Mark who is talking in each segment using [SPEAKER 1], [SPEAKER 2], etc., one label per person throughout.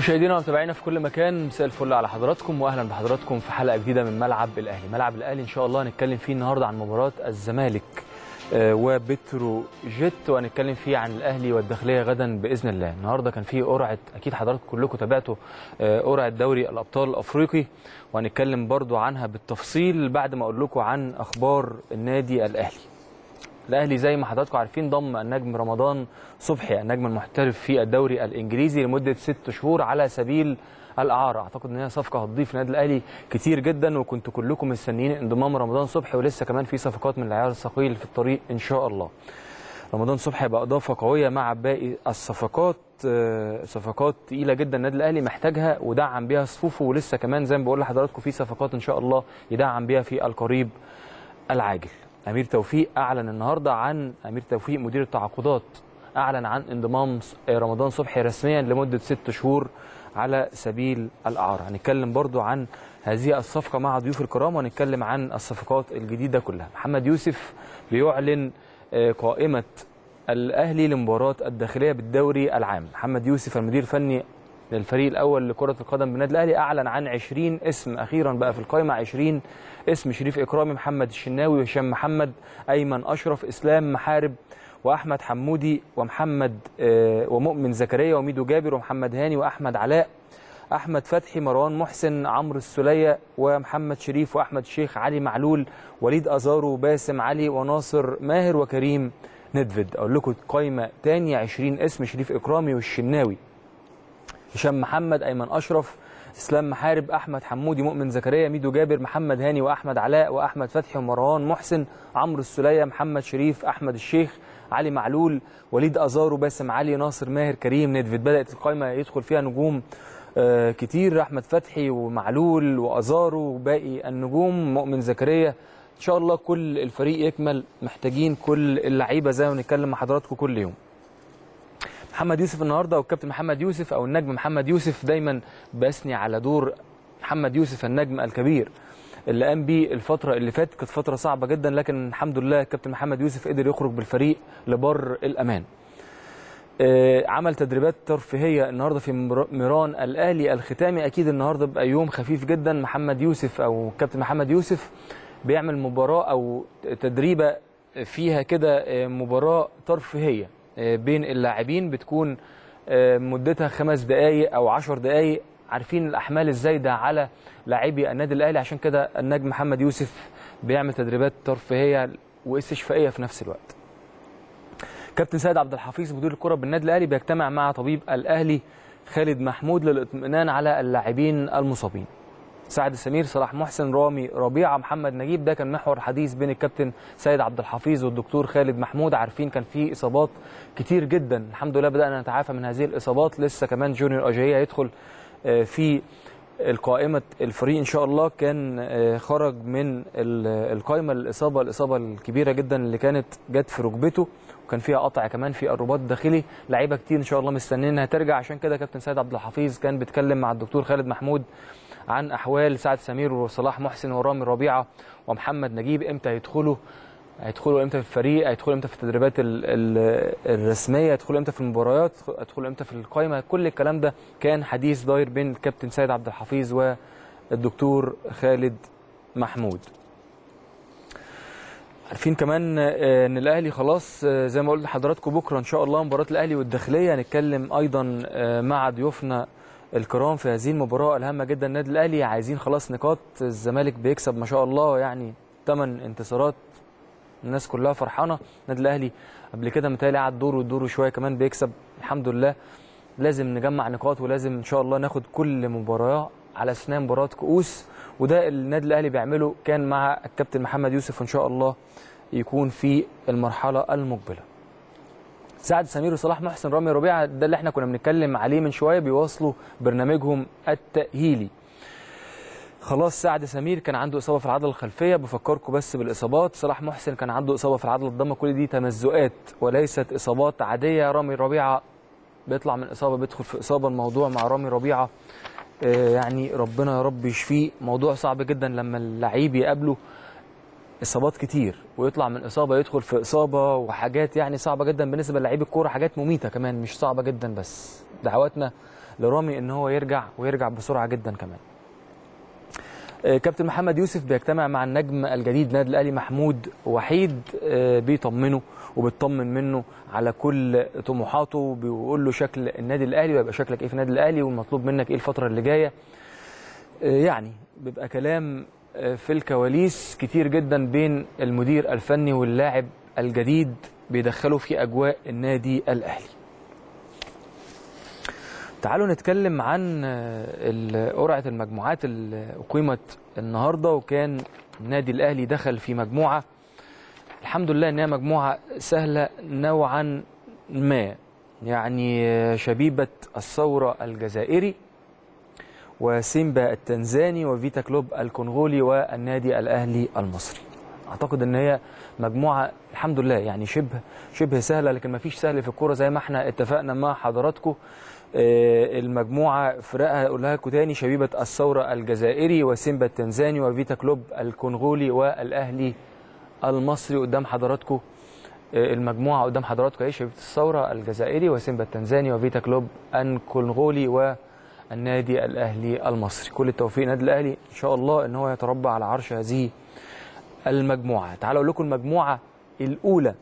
[SPEAKER 1] مشاهدينا ومتابعينا في كل مكان مساء الفل على حضراتكم واهلا بحضراتكم في حلقة جديدة من ملعب الأهلي. ملعب الأهلي إن شاء الله هنتكلم فيه النهارده عن مباراة الزمالك آه، وبتروجيت وهنتكلم فيه عن الأهلي والداخلية غدا بإذن الله. النهارده كان فيه قرعة أكيد حضراتكم كلكم تابعتوا آه، قرعة دوري الأبطال الافريقي وهنتكلم برضو عنها بالتفصيل بعد ما أقول لكم عن أخبار النادي الأهلي. الاهلي زي ما حضراتكم عارفين ضم النجم رمضان صبحي النجم المحترف في الدوري الإنجليزي لمدة ست شهور على سبيل الأعارة. أعتقد إن هي صفقة هتضيف للنادي الأهلي كتير جدا وكنتوا كلكم مستنيين انضمام رمضان صبحي ولسه كمان في صفقات من العيار الثقيل في الطريق إن شاء الله. رمضان صبحي هيبقى إضافة قوية مع باقي الصفقات آه، صفقات تقيلة جدا النادي الأهلي محتاجها ودعم بيها صفوفه ولسه كمان زي ما بقول لحضراتكم في صفقات إن شاء الله يدعم بيها في القريب العاجل. أمير توفيق أعلن النهارده عن أمير توفيق مدير التعاقدات أعلن عن انضمام ص- رمضان صبحي رسميا لمدة ست شهور على سبيل الأعارة. هنتكلم برضو عن هذه الصفقة مع ضيوف الكرام وهنتكلم عن الصفقات الجديدة كلها. محمد يوسف بيعلن آه، قائمة الأهلي لمباراة الداخلية بالدوري العام. محمد يوسف المدير الفني للفريق الأول لكرة القدم بالنادي الأهلي أعلن عن 20 اسم أخيرا بقى في القائمة 20 اسم شريف إكرامي محمد الشناوي هشام محمد أيمن أشرف إسلام محارب وأحمد حمودي ومحمد آه، ومؤمن زكريا وميدو جابر ومحمد هاني وأحمد علاء أحمد فتحي مروان محسن عمرو السلية ومحمد شريف وأحمد شيخ علي معلول وليد أزارو باسم علي وناصر ماهر وكريم ندفد. أقول لكم قائمه تاني 20 اسم شريف إكرامي والشناوي. هشام محمد أيمن أشرف إسلام محارب أحمد حمودي مؤمن زكريا ميدو جابر محمد هاني وأحمد علاء وأحمد فتحي ومروان محسن عمرو السليه محمد شريف أحمد الشيخ علي معلول وليد أزارو باسم علي ناصر ماهر كريم ندفد بدأت القائمة يدخل فيها نجوم آه، كتير أحمد فتحي ومعلول وأزارو وباقي النجوم مؤمن زكريا. إن شاء الله كل الفريق يكمل محتاجين كل اللعيبة زي ما بنتكلم مع حضراتكم كل يوم. محمد يوسف النهارده والكابتن محمد يوسف أو النجم محمد يوسف دايما بثني على دور محمد يوسف النجم الكبير اللي قام بيه الفترة اللي فاتت. كانت فترة صعبة جدا لكن الحمد لله الكابتن محمد يوسف قدر يخرج بالفريق لبر الأمان. آه، عمل تدريبات ترفيهية النهارده في ميران الأهلي الختامي. أكيد النهارده بقى يوم خفيف جدا. محمد يوسف أو كابتن محمد يوسف بيعمل مباراة أو تدريبة فيها كده آه، مباراة ترفيهية. بين اللاعبين بتكون آه، مدتها خمس دقائق أو عشر دقائق عارفين الأحمال الزايدة على لاعبي النادي الأهلي. عشان كده النجم محمد يوسف بيعمل تدريبات ترفيهية واستشفائية في نفس الوقت. كابتن سيد عبد الحفيظ مدير الكرة بالنادي الأهلي بيجتمع مع طبيب الأهلي خالد محمود للإطمئنان على اللاعبين المصابين. سعد سمير صلاح محسن رامي ربيعة محمد نجيب. ده كان محور حديث بين الكابتن سيد عبد الحفيظ والدكتور خالد محمود. عارفين كان في إصابات كتير جدا. الحمد لله بدأنا نتعافى من هذه الإصابات. لسه كمان جونيور اجاييه هيدخل آه، في القائمة الفريق. إن شاء الله كان آه، خرج من ال- القائمة الإصابة الإصابة الكبيرة جدا اللي كانت جت في ركبته. وكان فيها قطع كمان في الرباط الداخلي. لعيبة كتير إن شاء الله مستنيينها ترجع. عشان كده كابتن سيد عبد الحفيظ كان بيتكلم مع الدكتور خالد محمود عن أحوال سعد سمير وصلاح محسن ورامي ربيعة ومحمد نجيب. إمتى هيدخلوا؟ هيدخلوا إمتى في الفريق؟ هيدخلوا إمتى في التدريبات ال- ال- الرسمية؟ هيدخلوا إمتى في المباريات؟ هيدخلوا إمتى في القائمه كل الكلام ده كان حديث داير بين الكابتن سيد عبد الحفيظ والدكتور خالد محمود. عارفين كمان آه، إن الأهلي خلاص آه، زي ما قلت لحضراتكم بكرة إن شاء الله مباراة الأهلي والداخلية. هنتكلم أيضا آه، مع ضيوفنا الكرام في هذه المباراة الهامة جدا النادي الأهلي. عايزين خلاص نقاط الزمالك بيكسب ما شاء الله يعني 8 انتصارات. الناس كلها فرحانة. النادي الأهلي قبل كده متهيألي قعد دوره ودوره شوية كمان بيكسب الحمد لله. لازم نجمع نقاط ولازم إن شاء الله ناخد كل مباراة على أسنان مباراة كؤوس. وده النادي الأهلي بيعمله كان مع الكابتن محمد يوسف وإن شاء الله يكون في المرحلة المقبلة. سعد سمير وصلاح محسن رامي ربيعة ده اللي إحنا كنا بنتكلم عليه من شوية بيواصلوا برنامجهم التأهيلي. خلاص سعد سمير كان عنده إصابة في العضلة الخلفية بفكركم بس بالإصابات. صلاح محسن كان عنده إصابة في العضلة الضمة كل دي تمزقات وليست إصابات عادية. رامي ربيعة بيطلع من إصابة بيدخل في إصابة الموضوع مع رامي ربيعة آه، يعني ربنا يا رب يشفيه. موضوع صعب جدا لما اللعيب يقابله. إصابات كتير ويطلع من إصابة يدخل في إصابة وحاجات يعني صعبة جدا بالنسبة للعيب الكورة حاجات مميتة كمان مش صعبة جدا بس. دعواتنا لرامي إن هو يرجع ويرجع بسرعة جدا كمان. آه، كابتن محمد يوسف بيجتمع مع النجم الجديد نادي الأهلي محمود وحيد آه، بيطمنه وبيطمن منه على كل طموحاته وبيقول له شكل النادي الأهلي ويبقى شكلك إيه في النادي الأهلي والمطلوب منك إيه الفترة اللي جاية. آه، يعني بيبقى كلام في الكواليس كتير جدا بين المدير الفني واللاعب الجديد بيدخله في أجواء النادي الأهلي. تعالوا نتكلم عن قرعة المجموعات اللي أقيمت النهارده وكان النادي الأهلي دخل في مجموعة. الحمد لله إنها مجموعة سهلة نوعا ما يعني شبيبة الثورة الجزائري. وسيمبا التنزاني وفيتا كلوب الكونغولي والنادي الأهلي المصري. أعتقد إن هي مجموعة الحمد لله يعني شبه شبه سهلة لكن ما فيش سهل في الكورة زي ما إحنا اتفقنا مع حضراتكم. آه، المجموعة فرقها اقولها لكم تاني شبيبة الثورة الجزائري وسيمبا التنزاني وفيتا كلوب الكونغولي والأهلي المصري قدام حضراتكم. آه، المجموعة قدام حضراتكم أهي شبيبة الثورة الجزائري وسيمبا التنزاني وفيتا كلوب الكونغولي والنادي الأهلي المصري. كل التوفيق النادي الأهلي. إن شاء الله إن هو يتربى على عرش هذه المجموعة. تعالوا أقول لكم المجموعة الأولى.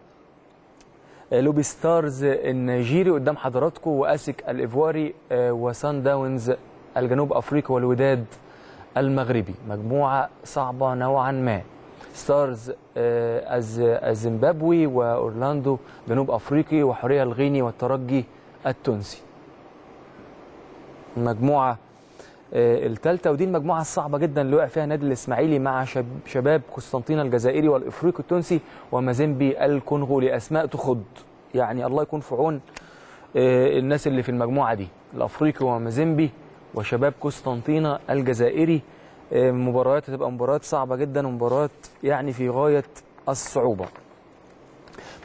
[SPEAKER 1] آه، لوبي ستارز النيجيري قدام حضراتكم وآسك الايفواري آه، وصن داونز الجنوب افريقي والوداد المغربي. مجموعة صعبة نوعا ما. ستارز آه، الز- الزيمبابوي وأورلاندو جنوب أفريقي وحورية الغيني والترجي التونسي. المجموعه الثالثه ودي المجموعة الصعبة جدا اللي وقع فيها النادي الإسماعيلي مع شب- شباب قسطنطينه الجزائري والإفريقي التونسي ومازيمبي الكونغولي اسماء تخض. يعني الله يكون في عون آه، الناس اللي في المجموعة دي الأفريقي ومازيمبي وشباب قسطنطينه الجزائري. آه، مباريات هتبقى مباريات صعبة جدا ومباريات يعني في غاية الصعوبة.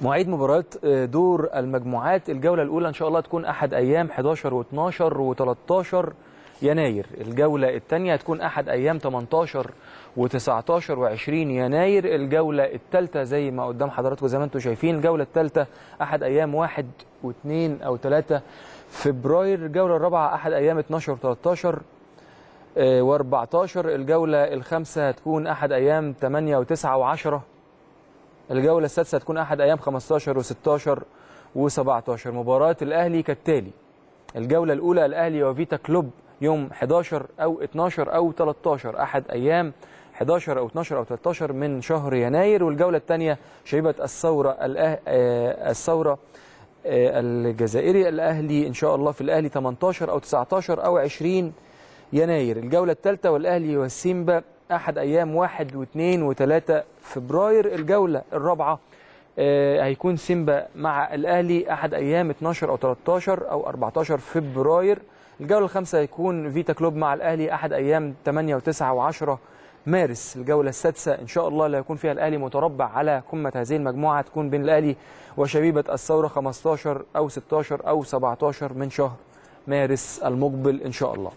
[SPEAKER 1] مواعيد مباريات آه، دور المجموعات. الجولة الأولى إن شاء الله تكون أحد أيام 11 و12 و13 يناير. الجولة الثانية هتكون أحد أيام 18 و19 و20 يناير. الجولة الثالثة زي ما قدام حضراتكم زي ما أنتم شايفين الجولة الثالثة أحد أيام 1 و2 أو 3 فبراير. الجولة الرابعة أحد أيام 12 و13 و14 الجولة الخامسة هتكون أحد أيام 8 و9 و10 الجولة السادسة هتكون أحد أيام 15 و16 و17 مباراة الأهلي كالتالي. الجولة الأولى الأهلي وفيتا كلوب يوم 11 أو 12 أو 13 أحد أيام 11 أو 12 أو 13 من شهر يناير. والجولة الثانية شيبة الثورة الأه... آه، الثورة آه، الجزائري الأهلي إن شاء الله في الأهلي 18 أو 19 أو 20 يناير. الجولة الثالثة والأهلي والسيمبا أحد أيام واحد واثنين وثلاثة فبراير الجولة الرابعة آه، هيكون سيمبا مع الأهلي أحد أيام 12 أو 13 أو 14 فبراير. الجولة الخامسة هيكون فيتا كلوب مع الأهلي أحد أيام 8 و9 و10 مارس. الجولة السادسة إن شاء الله اللي هيكون فيها الأهلي متربع على قمة هذه المجموعة تكون بين الأهلي وشبيبة الثورة 15 أو 16 أو 17 من شهر مارس المقبل إن شاء الله.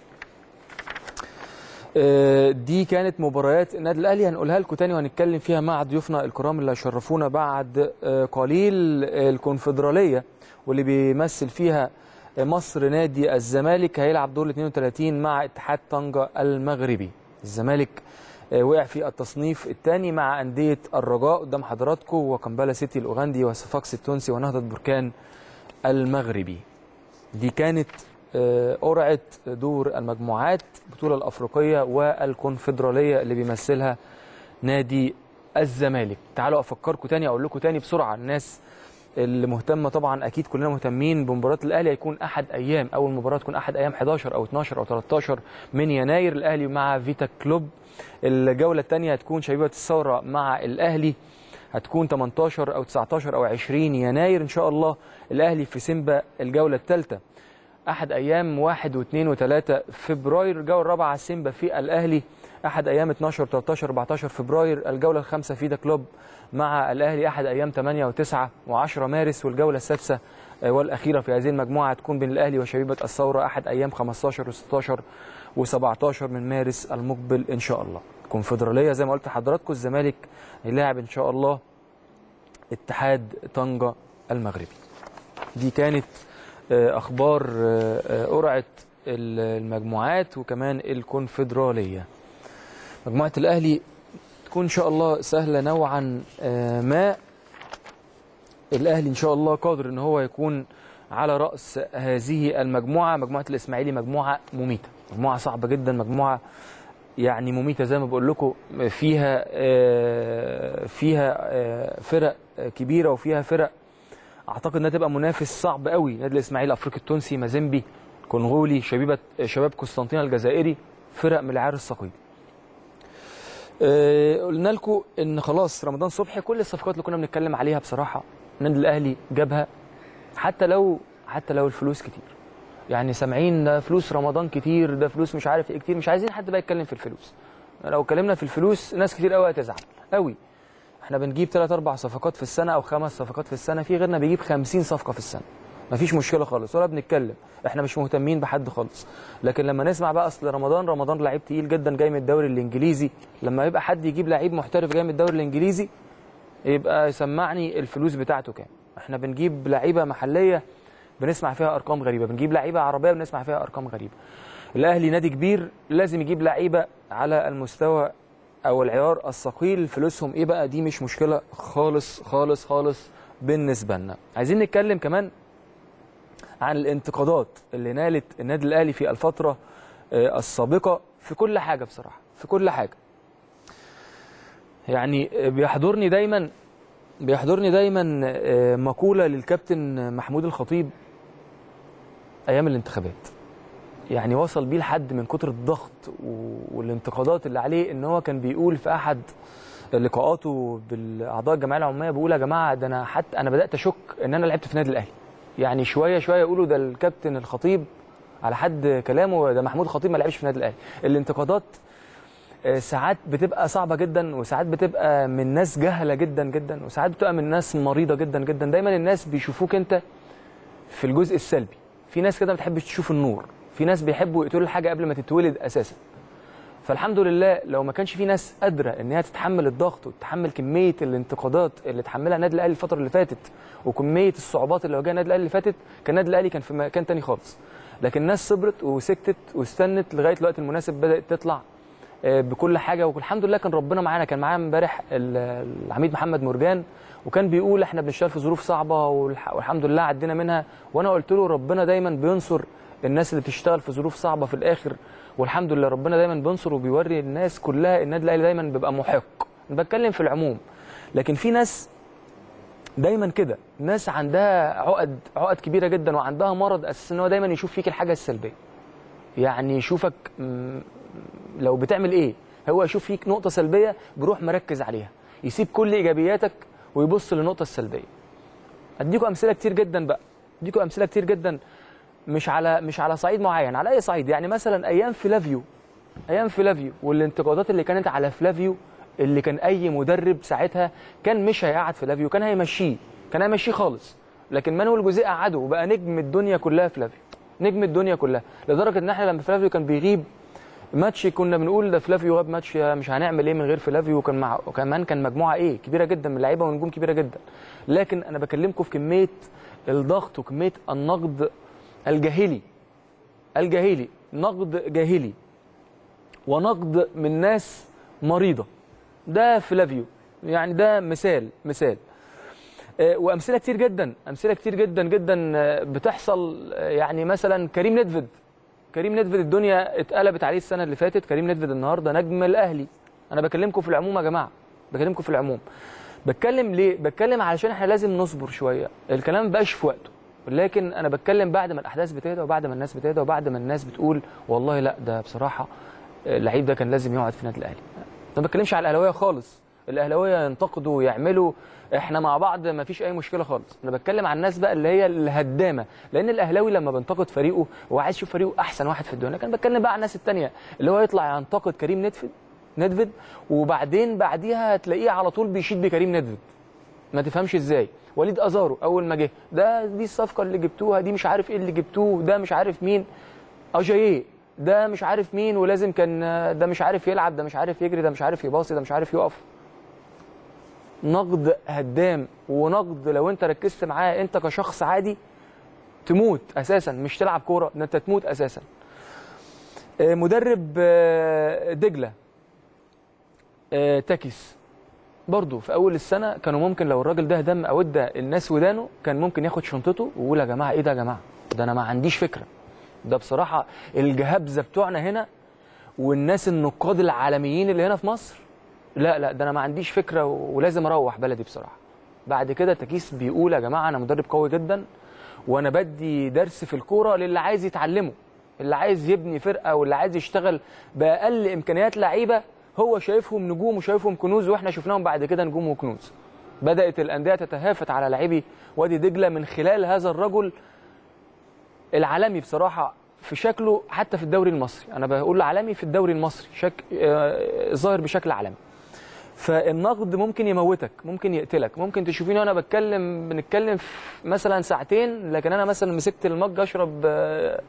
[SPEAKER 1] دي كانت مباريات النادي الأهلي. هنقولها لكم تاني وهنتكلم فيها مع ضيوفنا الكرام اللي هيشرفونا بعد آه، قليل آه، الكونفدرالية واللي بيمثل فيها آه، مصر نادي الزمالك. هيلعب دور ال 32 مع اتحاد طنجة المغربي. الزمالك آه، وقع في التصنيف الثاني مع أندية الرجاء قدام حضراتكم وكمبالا سيتي الأوغندي وصفاقس التونسي ونهضة بركان المغربي. دي كانت آه، قرعه دور المجموعات البطوله الأفريقية والكونفدرالية اللي بيمثلها نادي الزمالك. تعالوا افكركم تاني أقول لكم تاني بسرعة. الناس اللي مهتمة طبعا أكيد كلنا مهتمين بمباراة الأهلي. هيكون أحد أيام أول مباراة تكون أحد أيام 11 أو 12 أو 13 من يناير. الأهلي مع فيتا كلوب. الجولة الثانية هتكون شبيبة الثورة مع الأهلي. هتكون 18 أو 19 أو 20 يناير إن شاء الله. الأهلي في سيمبا الجولة الثالثه أحد أيام 1 و2 و3 فبراير الجولة الرابعة على في الأهلي. أحد أيام 12 13 14 فبراير الجولة الخامسة فيتا كلوب مع الأهلي. أحد أيام 8 و9 و10 مارس والجولة السادسة آه، والأخيرة في هذه المجموعة تكون بين الأهلي وشبيبة الثورة. أحد أيام 15 و16 و17 من مارس المقبل إن شاء الله. الكونفدراليه زي ما قلت لحضراتكم الزمالك هيلاعب إن شاء الله اتحاد طنجة المغربي. دي كانت أخبار آه، آه، قرعة المجموعات وكمان الكونفدرالية. مجموعة الأهلي تكون إن شاء الله سهلة نوعا آه، ما. الأهلي إن شاء الله قادر إن هو يكون على رأس هذه المجموعة. مجموعة الإسماعيلي مجموعة مميتة مجموعة صعبة جدا مجموعة يعني مميتة زي ما بقول لكم فيها آه، فيها آه، فرق كبيرة وفيها فرق أعتقد إنها تبقى منافس صعب قوي نادي الإسماعيلي الافريقي التونسي مازيمبي كونغولي شبيبة شباب قسطنطينة الجزائري فرق من العيار الثقيل. آه، قلنا لكم إن خلاص رمضان صبحي كل الصفقات اللي كنا بنتكلم عليها بصراحة النادي الأهلي جابها حتى لو حتى لو الفلوس كتير. يعني سامعين ده فلوس رمضان كتير ده فلوس مش عارف إيه كتير مش عايزين حد بقى يتكلم في الفلوس. لو اتكلمنا في الفلوس ناس كتير قوي هتزعل قوي. إحنا بنجيب ثلاث أربع صفقات في السنة أو خمس صفقات في السنة في غيرنا بيجيب 50 صفقة في السنة. مفيش مشكلة خالص ولا بنتكلم. إحنا مش مهتمين بحد خالص. لكن لما نسمع بقى اصل رمضان رمضان لعيب تقيل جدا جاي من الدوري الإنجليزي. لما يبقى حد يجيب لعيب محترف جاي من الدوري الإنجليزي يبقى يسمعني الفلوس بتاعته كام. إحنا بنجيب لعيبة محلية بنسمع فيها أرقام غريبة. بنجيب لعيبة عربية بنسمع فيها أرقام غريبة. الأهلي نادي كبير لازم يجيب لعيبة على المستوى أو العيار الثقيل فلوسهم إيه بقى؟ دي مش مشكلة خالص خالص خالص بالنسبة لنا. عايزين نتكلم كمان عن الانتقادات اللي نالت النادي الأهلي في الفترة آه، السابقة في كل حاجة بصراحة في كل حاجة. يعني بيحضرني دايما بيحضرني دايما آه، مقولة للكابتن محمود الخطيب أيام الانتخابات. يعني وصل بيه لحد من كتر الضغط والانتقادات اللي عليه إن هو كان بيقول في أحد لقاءاته بالأعضاء الجمعية العمومية بيقول يا جماعة ده أنا حتى أنا بدأت أشك إن أنا لعبت في النادي الأهلي. يعني شوية شوية يقولوا ده الكابتن الخطيب على حد كلامه ده محمود الخطيب ما لعبش في النادي الأهلي. الانتقادات آه، ساعات بتبقى صعبة جدا وساعات بتبقى من ناس جهلة جدا جدا وساعات بتبقى من ناس مريضة جدا جدا. دايما الناس بيشوفوك أنت في الجزء السلبي. في ناس كده ما بتحبش تشوف النور. في ناس بيحبوا يقتلوا الحاجة قبل ما تتولد أساسا. فالحمد لله لو ما كانش في ناس قادرة إن هي تتحمل الضغط وتتحمل كمية الانتقادات اللي اتحملها النادي الأهلي الفترة اللي فاتت وكمية الصعوبات اللي واجهها النادي الأهلي اللي فاتت كان النادي الأهلي كان في مكان تاني خالص. لكن الناس صبرت وسكتت واستنت لغاية الوقت المناسب بدأت تطلع آه، بكل حاجة. والحمد لله كان ربنا معانا. كان معانا امبارح ال- العميد محمد مرجان وكان بيقول إحنا بنشتغل في ظروف صعبة والح- والحمد لله عدينا منها. وأنا قلت له ربنا دايما بينصر الناس اللي بتشتغل في ظروف صعبة في الآخر والحمد لله ربنا دايما بينصر وبيوري الناس كلها النادي الاهلي دايما بيبقى محق. أنا بتكلم في العموم. لكن في ناس دايما كده ناس عندها عقد عقد كبيرة جدا وعندها مرض أساسا إن هو دايما يشوف فيك الحاجة السلبية. يعني يشوفك لو بتعمل إيه؟ هو يشوف فيك نقطة سلبية بيروح مركز عليها. يسيب كل إيجابياتك ويبص للنقطة السلبية. أديكم أمثلة كتير جدا بقى. أديكم أمثلة كتير جدا. مش على مش على صعيد معين على أي صعيد. يعني مثلا أيام فلافيو أيام فلافيو والانتقادات اللي كانت على فلافيو اللي كان أي مدرب ساعتها كان مش هيقعد فلافيو كان هيمشيه كان هيمشيه خالص. لكن مانويل جوزيه قعده وبقى نجم الدنيا كلها فلافيو نجم الدنيا كلها. لدرجة إن إحنا لما فلافيو كان بيغيب ماتش كنا بنقول ده فلافيو غاب ماتش مش هنعمل إيه من غير فلافيو وكان مع وكمان كان مجموعة إيه؟ كبيرة جدا من اللعيبة ونجوم كبيرة جدا. لكن أنا بكلمكم في كمية الضغط وكمية النقد الجاهلي الجاهلي نقد جاهلي ونقد من ناس مريضة. ده فلافيو يعني ده مثال مثال. آه، وأمثلة كتير جدا أمثلة كتير جدا جدا آه، بتحصل آه، يعني مثلا كريم ندفد كريم ندفد الدنيا اتقلبت عليه السنة اللي فاتت. كريم ندفد النهارده نجم الأهلي. أنا بكلمكم في العموم يا جماعة بكلمكم في العموم. بتكلم ليه؟ بتكلم علشان إحنا لازم نصبر شوية. الكلام مبقاش في وقته. لكن أنا بتكلم بعد ما الأحداث بتهدى وبعد ما الناس بتهدى وبعد ما الناس بتقول والله لا ده بصراحة اللعيب ده كان لازم يقعد في النادي الأهلي. ما بتكلمش على الأهلاوية خالص. الأهلاوية ينتقدوا ويعملوا إحنا مع بعض ما فيش أي مشكلة خالص. أنا بتكلم عن الناس بقى اللي هي الهدامة. لأن الأهلاوي لما بينتقد فريقه هو عايز يشوف فريقه أحسن واحد في الدنيا. كان بتكلم بقى عن الناس التانية. اللي هو يطلع ينتقد كريم ندفد ندفد وبعدين بعديها تلاقيه على طول بيشيد بكريم ندفد ما تفهمش إزاي. وليد أزارو أول ما جه. ده دي الصفقة اللي جبتوها دي مش عارف إيه اللي جبتوه ده مش عارف مين. اجاييه ده مش عارف مين ولازم كان ده مش عارف يلعب ده مش عارف يجري ده مش عارف يباصي ده مش عارف يقف. نقد هدام ونقد لو أنت ركزت معاه أنت كشخص عادي تموت أساسا مش تلعب كورة ده أنت تموت أساسا. آه، مدرب آه، دجلة. تاكيس. برضه في أول السنة كانوا ممكن لو الراجل ده دم أو ادى الناس ودانه كان ممكن ياخد شنطته ويقول يا جماعة إيه ده يا جماعة؟ ده أنا ما عنديش فكرة. ده بصراحة الجهابزه بتوعنا هنا والناس النقاد العالميين اللي هنا في مصر لا لا ده أنا ما عنديش فكرة ولازم أروح بلدي بصراحة. بعد كده تكيس بيقول يا جماعة أنا مدرب قوي جدا وأنا بدي درس في الكورة للي عايز يتعلمه اللي عايز يبني فرقة واللي عايز يشتغل بأقل إمكانيات لعيبة هو شايفهم نجوم وشايفهم كنوز وإحنا شفناهم بعد كده نجوم وكنوز. بدأت الأندية تتهافت على لاعبي وادي دجلة من خلال هذا الرجل العالمي بصراحة في شكله حتى في الدوري المصري. أنا بقول عالمي في الدوري المصري شك... آه، ظاهر بشكل عالمي. فالنقد ممكن يموتك ممكن يقتلك. ممكن تشوفيني وأنا بتكلم بنتكلم مثلا ساعتين لكن أنا مثلا مسكت المج أشرب آه،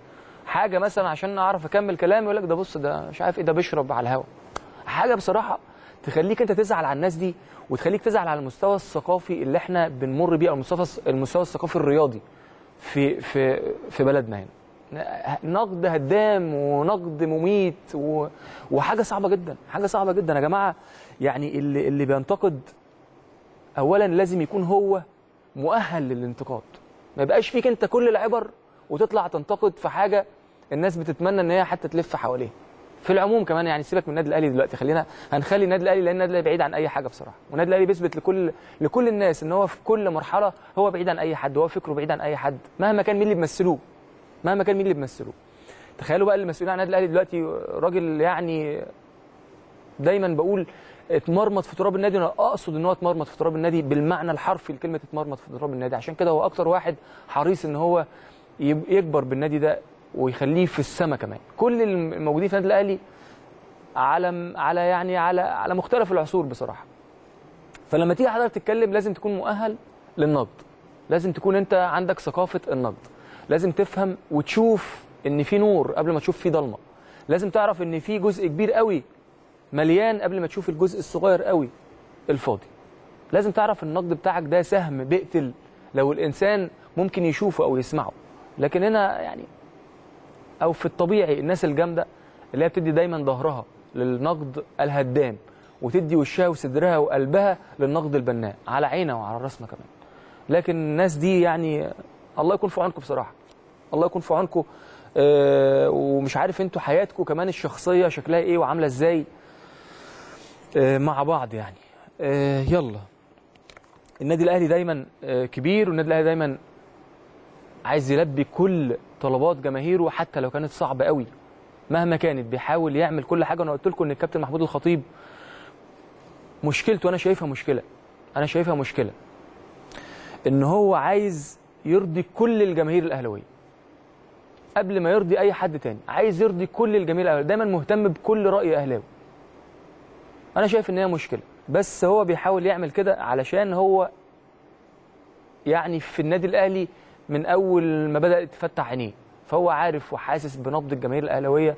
[SPEAKER 1] حاجة مثلا عشان أعرف أكمل كلامي يقول لك ده بص ده مش عارف إيه ده بيشرب على الهوا. حاجة بصراحة تخليك أنت تزعل على الناس دي وتخليك تزعل على المستوى الثقافي اللي إحنا بنمر بيه أو المستوى المستوى الثقافي الرياضي في في في بلدنا هنا. نقد هدام ونقد مميت. وحاجة صعبة جدا حاجة صعبة جدا. يا جماعة يعني اللي اللي بينتقد اولا لازم يكون هو مؤهل للانتقاد. ما يبقاش فيك أنت كل العبر وتطلع تنتقد في حاجة الناس بتتمنى إن هي حتى تلف حواليها. في العموم كمان يعني سيبك من النادي الأهلي دلوقتي خلينا هنخلي النادي الأهلي لأن النادي الأهلي بعيد عن أي حاجة بصراحه والنادي الأهلي بيثبت لكل لكل الناس إن هو في كل مرحلة هو بعيد عن أي حد هو فكره بعيد عن أي حد مهما كان مين اللي بيمثلوه مهما كان مين اللي بيمثلوه. تخيلوا بقى اللي مسؤولين عن النادي الأهلي دلوقتي راجل يعني دايما بقول اتمرمط في تراب النادي أنا أقصد إن هو اتمرمط في تراب النادي بالمعنى الحرفي لكلمة اتمرمط في تراب النادي عشان كده هو أكتر واحد حريص إن هو يكبر بالنادي ده ويخليه في السما كمان. كل الموجودين في النادي الأهلي على على يعني على على مختلف العصور بصراحة. فلما تيجي حضرتك تتكلم لازم تكون مؤهل للنقد. لازم تكون انت عندك ثقافة النقد. لازم تفهم وتشوف ان في نور قبل ما تشوف في ضلمة. لازم تعرف ان في جزء كبير قوي مليان قبل ما تشوف الجزء الصغير قوي الفاضي. لازم تعرف النقد بتاعك ده سهم بيقتل. لو الإنسان ممكن يشوفه أو يسمعه. لكن هنا يعني أو في الطبيعي الناس الجامدة اللي هي بتدي دايما ظهرها للنقد الهدام وتدي وشها وصدرها وقلبها للنقد البناء على عينها وعلى راسنا كمان. لكن الناس دي يعني الله يكون في عونكم بصراحة. الله يكون في عونكم. آه ومش عارف أنتوا حياتكم كمان الشخصية شكلها إيه وعاملة إزاي. آه مع بعض يعني. آه يلا. النادي الأهلي دايما آه كبير والنادي الأهلي دايما عايز يلبي كل طلبات جماهيره حتى لو كانت صعبة قوي مهما كانت بيحاول يعمل كل حاجة. وأنا قلت لكم إن الكابتن محمود الخطيب مشكلته أنا شايفها مشكلة. أنا شايفها مشكلة. إن هو عايز يرضي كل الجماهير الأهلاوية. قبل ما يرضي أي حد تاني عايز يرضي كل الجماهير الأهلاوية. دايما مهتم بكل رأي أهلاوي. أنا شايف إن هي مشكلة. بس هو بيحاول يعمل كده علشان هو يعني في النادي الأهلي من أول ما بدات تفتح عينيه. فهو عارف وحاسس بنبض الجماهير الأهلاوية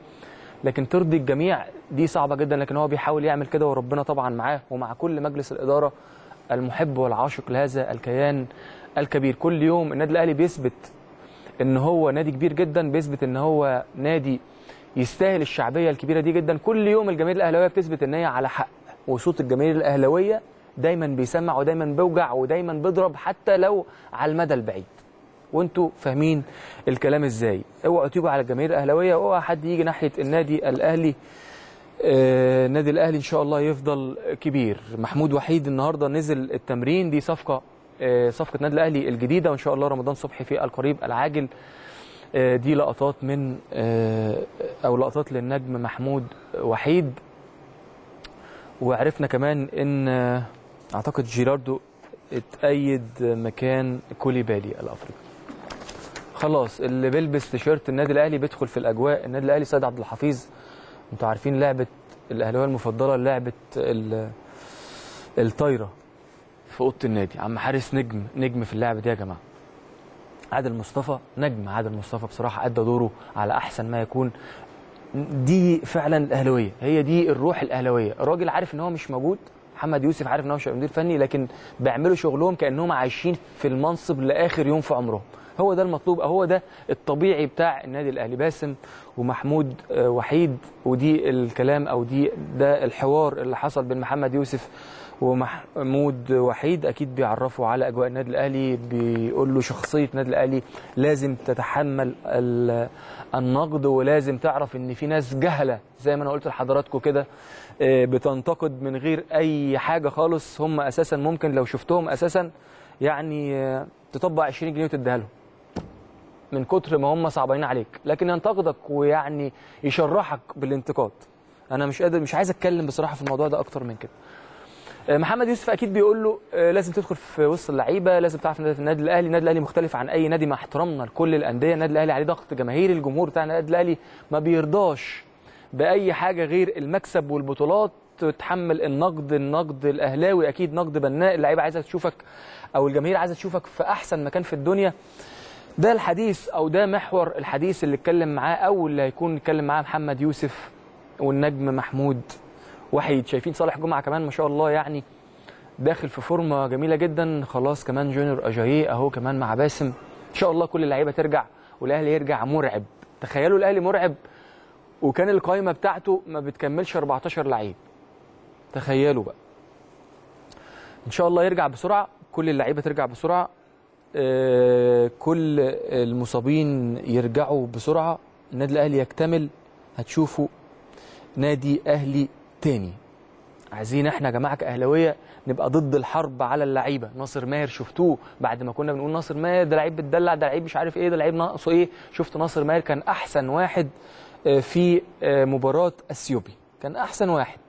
[SPEAKER 1] لكن ترضي الجميع دي صعبة جدا لكن هو بيحاول يعمل كده وربنا طبعا معاه ومع كل مجلس الإدارة المحب والعاشق لهذا الكيان الكبير. كل يوم النادي الأهلي بيثبت إن هو نادي كبير جدا بيثبت إن هو نادي يستاهل الشعبية الكبيرة دي جدا. كل يوم الجماهير الأهلاوية بتثبت إن هي على حق وصوت الجماهير الأهلاوية دايما بيسمع ودايما بيوجع ودايما بيضرب حتى لو على المدى البعيد. وانتوا فاهمين الكلام إزاي. اوعوا تيجوا على الجماهير الأهلاوية اوعى حد يجي ناحية النادي الأهلي. آه، النادي الأهلي إن شاء الله يفضل كبير. محمود وحيد النهارده نزل التمرين دي صفقة آه، صفقة النادي الأهلي الجديدة وإن شاء الله رمضان صبحي في القريب العاجل. آه، دي لقطات من أو لقطات للنجم محمود وحيد. وعرفنا كمان إن أعتقد جيراردو اتأيد مكان كوليبالي الأفريقي. خلاص اللي بيلبس تيشيرت النادي الأهلي بيدخل في الأجواء. النادي الأهلي سيد عبد الحفيظ أنتوا عارفين لعبة الأهلاوية المفضلة لعبة ال- الطايرة في أوضة النادي. عم حارس نجم نجم في اللعبة دي يا جماعة. عادل مصطفى نجم عادل مصطفى بصراحة أدى دوره على أحسن ما يكون. دي فعلا الأهلاوية هي دي الروح الأهلاوية. الراجل عارف إن هو مش موجود محمد يوسف عارف إن هو مش مدير فني لكن بيعملوا شغلهم كأنهم عايشين في المنصب لآخر يوم في عمرهم هو ده المطلوب هو ده الطبيعي بتاع النادي الأهلي. باسم ومحمود آه، وحيد ودي الكلام أو دي ده الحوار اللي حصل بين محمد يوسف ومحمود وحيد أكيد بيعرفوا على أجواء النادي الأهلي بيقول له شخصية النادي الأهلي لازم تتحمل ال- النقد ولازم تعرف إن في ناس جهلة زي ما أنا قلت لحضراتكم كده آه، بتنتقد من غير أي حاجة خالص. هم أساسا ممكن لو شفتهم أساسا يعني آه، تطبق 20 جنيه وتديها لهم. من كتر ما هم صعبانين عليك لكن ينتقدك ويعني يشرحك بالانتقاد. أنا مش قادر مش عايز أتكلم بصراحة في الموضوع ده أكتر من كده. آه، محمد يوسف أكيد بيقول له آه، لازم تدخل في وسط اللعيبة لازم تعرف إن النادي الأهلي النادي الأهلي مختلف عن أي نادي مع احترامنا لكل الأندية النادي الأهلي عليه ضغط جماهيري الجمهور بتاع النادي الأهلي ما بيرضاش بأي حاجة غير المكسب والبطولات تتحمل النقد النقد الأهلاوي أكيد نقد بناء اللعيبة عايزة تشوفك أو الجماهير عايزة تشوفك في أحسن مكان في الدنيا. ده الحديث أو ده محور الحديث اللي اتكلم معاه أو اللي هيكون اتكلم معاه محمد يوسف والنجم محمود. وحيد. شايفين صالح جمعة كمان ما شاء الله يعني داخل في فورمة جميلة جدا. خلاص كمان جونيور أجاييه أهو كمان مع باسم. إن شاء الله كل اللعيبة ترجع والأهلي يرجع مرعب. تخيلوا الأهلي مرعب وكان القائمه بتاعته ما بتكملش 14 لعيب. تخيلوا بقى. إن شاء الله يرجع بسرعة. كل اللعيبة ترجع بسرعة. كل المصابين يرجعوا بسرعة. النادي الأهلي يكتمل هتشوفوا نادي أهلي تاني. عايزين إحنا يا جماعة كأهلاوية نبقى ضد الحرب على اللعيبة. ناصر ماهر شفتوه بعد ما كنا بنقول ناصر ماهر ده لعيب بتدلع ده لعيب مش عارف إيه ده لعيب ناقصه إيه. شفت ناصر ماهر كان أحسن واحد آه، في آه، مباراة أثيوبي. كان أحسن واحد.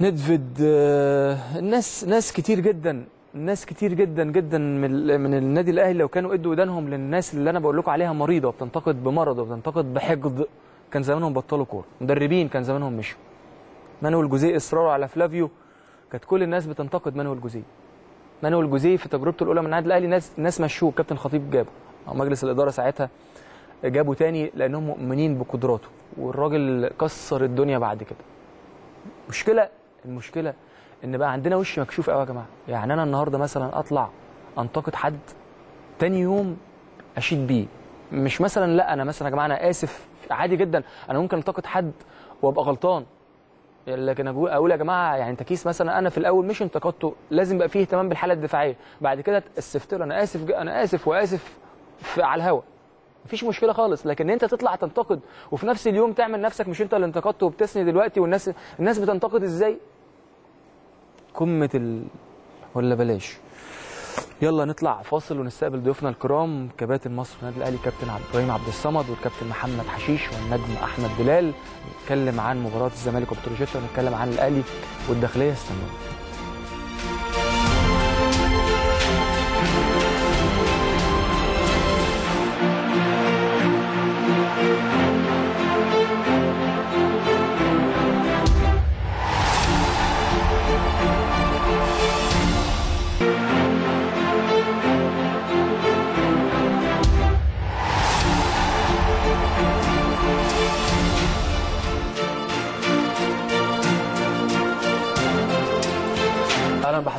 [SPEAKER 1] ندفيد آه، الناس ناس كتير جدا ناس كتير جدا جدا من من النادي الأهلي لو كانوا إدوا ودانهم للناس اللي أنا بقول لكم عليها مريضة وبتنتقد بمرض وبتنتقد بحقد كان زمانهم بطلوا كورة. مدربين كان زمانهم مشوا. مانويل جوزيه إصراره على فلافيو كانت كل الناس بتنتقد مانويل جوزيه. مانويل جوزيه في تجربته الأولى من النادي الأهلي ناس ناس مشوه. كابتن خطيب جابه. أو مجلس الإدارة ساعتها جابه تاني لأنهم مؤمنين بقدراته. والراجل كسر الدنيا بعد كده. مشكلة المشكلة إن بقى عندنا وش مكشوف قوي يا جماعة. يعني أنا النهارده مثلا أطلع أنتقد حد تاني يوم أشيد بيه. مش مثلا لا أنا مثلا يا جماعة أنا آسف عادي جدا. أنا ممكن أنتقد حد وأبقى غلطان. لكن أقول يا جماعة يعني تكيس مثلا أنا في الأول مش انتقدته لازم يبقى فيه اهتمام بالحالة الدفاعية. بعد كده اتأسفت له أنا آسف أنا آسف وآسف على الهوا. مفيش مشكلة خالص. لكن أنت تطلع تنتقد وفي نفس اليوم تعمل نفسك مش أنت اللي انتقدته وبتثني دلوقتي والناس الناس بتنتقد إزاي؟ قمة ال... ولا بلاش. يلا نطلع فاصل ونستقبل ضيوفنا الكرام. كباتن مصر النادي الأهلي كابتن عبد إبراهيم عبد الصمد والكابتن محمد حشيش والنجم أحمد بلال. نتكلم عن مباراة الزمالك وبتروجيت ونتكلم عن الأهلي والداخلية. استنوا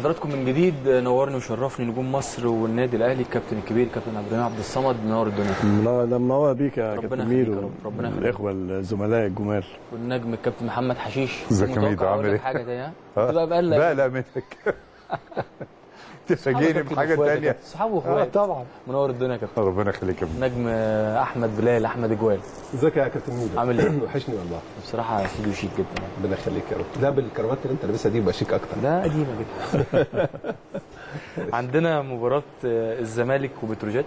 [SPEAKER 1] أهلا بحضراتكم من جديد نورني وشرفني نجوم مصر والنادي الأهلي الكابتن الكبير كابتن عبد الرحمن عبد الصمد منور الدنيا.
[SPEAKER 2] ده منور بيك يا كابتن ميدو
[SPEAKER 1] رب، ربنا يخليك.
[SPEAKER 2] الإخوة الزملاء الجمال.
[SPEAKER 1] والنجم الكابتن محمد حشيش
[SPEAKER 3] ازيك يا ميدو، عامل إيه؟
[SPEAKER 1] حاجة تانية؟ بقلق
[SPEAKER 3] لا لا منك. تفاجئني بحاجة ثانية
[SPEAKER 1] صحاب وإخوات.
[SPEAKER 2] طبعا.
[SPEAKER 1] منور الدنيا يا كابتن
[SPEAKER 3] ربنا يخليك يا
[SPEAKER 1] نجم أحمد بلال أحمد ازيك
[SPEAKER 4] ازيك يا كابتن ميدو
[SPEAKER 1] عامل إيه؟
[SPEAKER 4] وحشني والله.
[SPEAKER 1] بصراحة استوديو شيك جدا.
[SPEAKER 4] ربنا يخليك يا رب. ده بالكرافات اللي انت لابسها دي يبقى شيك أكتر.
[SPEAKER 1] ده قديمة جدا. عندنا مباراة آه، الزمالك وبتروجيت.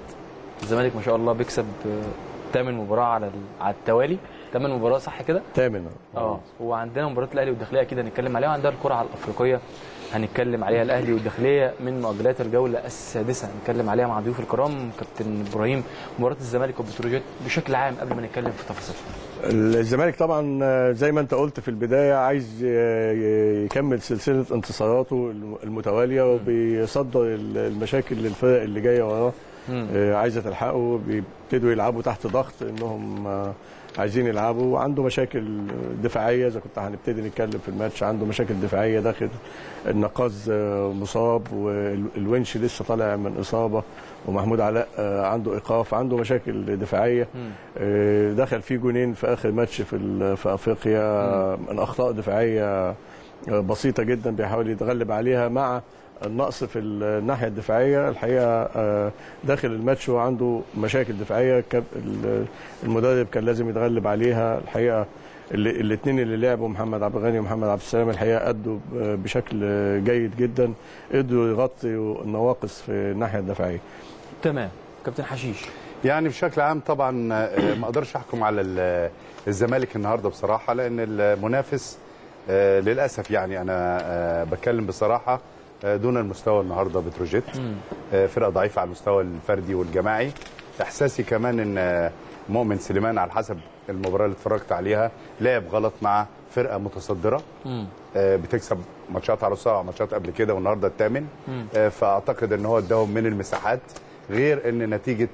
[SPEAKER 1] الزمالك ما شاء الله بيكسب ثامن مباراة على على التوالي. ثمان مباراة صح كده؟
[SPEAKER 2] تامن
[SPEAKER 1] آه. وعندنا مباراة الأهلي والداخلية أكيد هنتكلم عليها وعندنا القرعه الأفريقية. هنتكلم عليها الأهلي والداخلية من مؤجلات الجولة السادسة. هنتكلم عليها مع ضيوف الكرام كابتن إبراهيم. مباراة الزمالك وبتروجيت بشكل عام قبل ما نتكلم في تفاصيل
[SPEAKER 2] الزمالك طبعا آه، زي ما أنت قلت في البداية عايز آه، يكمل سلسلة انتصاراته المتوالية وبيصدر المشاكل للفرق اللي جاية وراه. آه، عايزة تلحقه بيبتدوا يلعبوا تحت ضغط إنهم عايزين يلعبوا. وعنده مشاكل دفاعية. إذا كنت هنبتدي نتكلم في الماتش عنده مشاكل دفاعية داخل النقاز آه، مصاب والونش لسه طالع من إصابة ومحمود علاء آه، عنده إيقاف عنده مشاكل دفاعية. آه، دخل فيه جونين في آخر ماتش في في أفريقيا. من أخطاء دفاعية بسيطة جدا بيحاول يتغلب عليها مع النقص في الناحية الدفاعية. الحقيقة آه، داخل الماتش وعنده مشاكل دفاعية. المدرب كان لازم يتغلب عليها. الحقيقة الاثنين اللي لعبوا محمد عبد الغني ومحمد عبد السلام الحقيقة أدوا بشكل جيد جدا. قدروا يغطوا النواقص في الناحية الدفاعية.
[SPEAKER 1] تمام. كابتن حشيش.
[SPEAKER 3] يعني بشكل عام طبعا آه، ما أقدرش أحكم على ال- الزمالك النهارده بصراحة لأن المنافس آه، للأسف يعني أنا بتكلم بصراحة دون المستوى النهارده بتروجيت. آه، فرقة ضعيفة على المستوى الفردي والجماعي. إحساسي كمان إن آه، مؤمن سليمان على حسب المباراة اللي اتفرجت عليها لعب غلط مع فرقة متصدرة. آه، بتكسب ماتشات على سبع ماتشات قبل كده والنهارده الثامن آه، فأعتقد إن هو اداهم من المساحات. غير إن نتيجة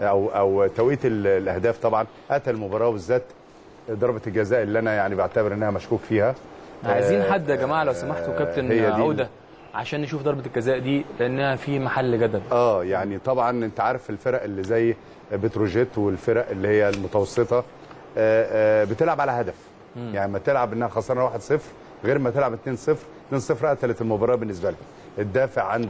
[SPEAKER 3] أو أو توقيت ال- الأهداف طبعا اتى المباراة وبالذات ضربة الجزاء اللي أنا يعني بعتبر إنها مشكوك فيها.
[SPEAKER 1] عايزين
[SPEAKER 3] آه،
[SPEAKER 1] حد يا جماعة لو سمحتوا
[SPEAKER 3] آه،
[SPEAKER 1] كابتن عودة. عشان نشوف ضربة الجزاء دي لأنها في محل جدل.
[SPEAKER 3] آه يعني طبعا أنت عارف الفرق اللي زي بتروجيت والفرق اللي هي المتوسطة آه، آه، بتلعب على هدف. يعني ما تلعب إنها خسرانة 1-0 غير ما تلعب 2-0 2-0 قتلت المباراة بالنسبة لهم. الدافع عند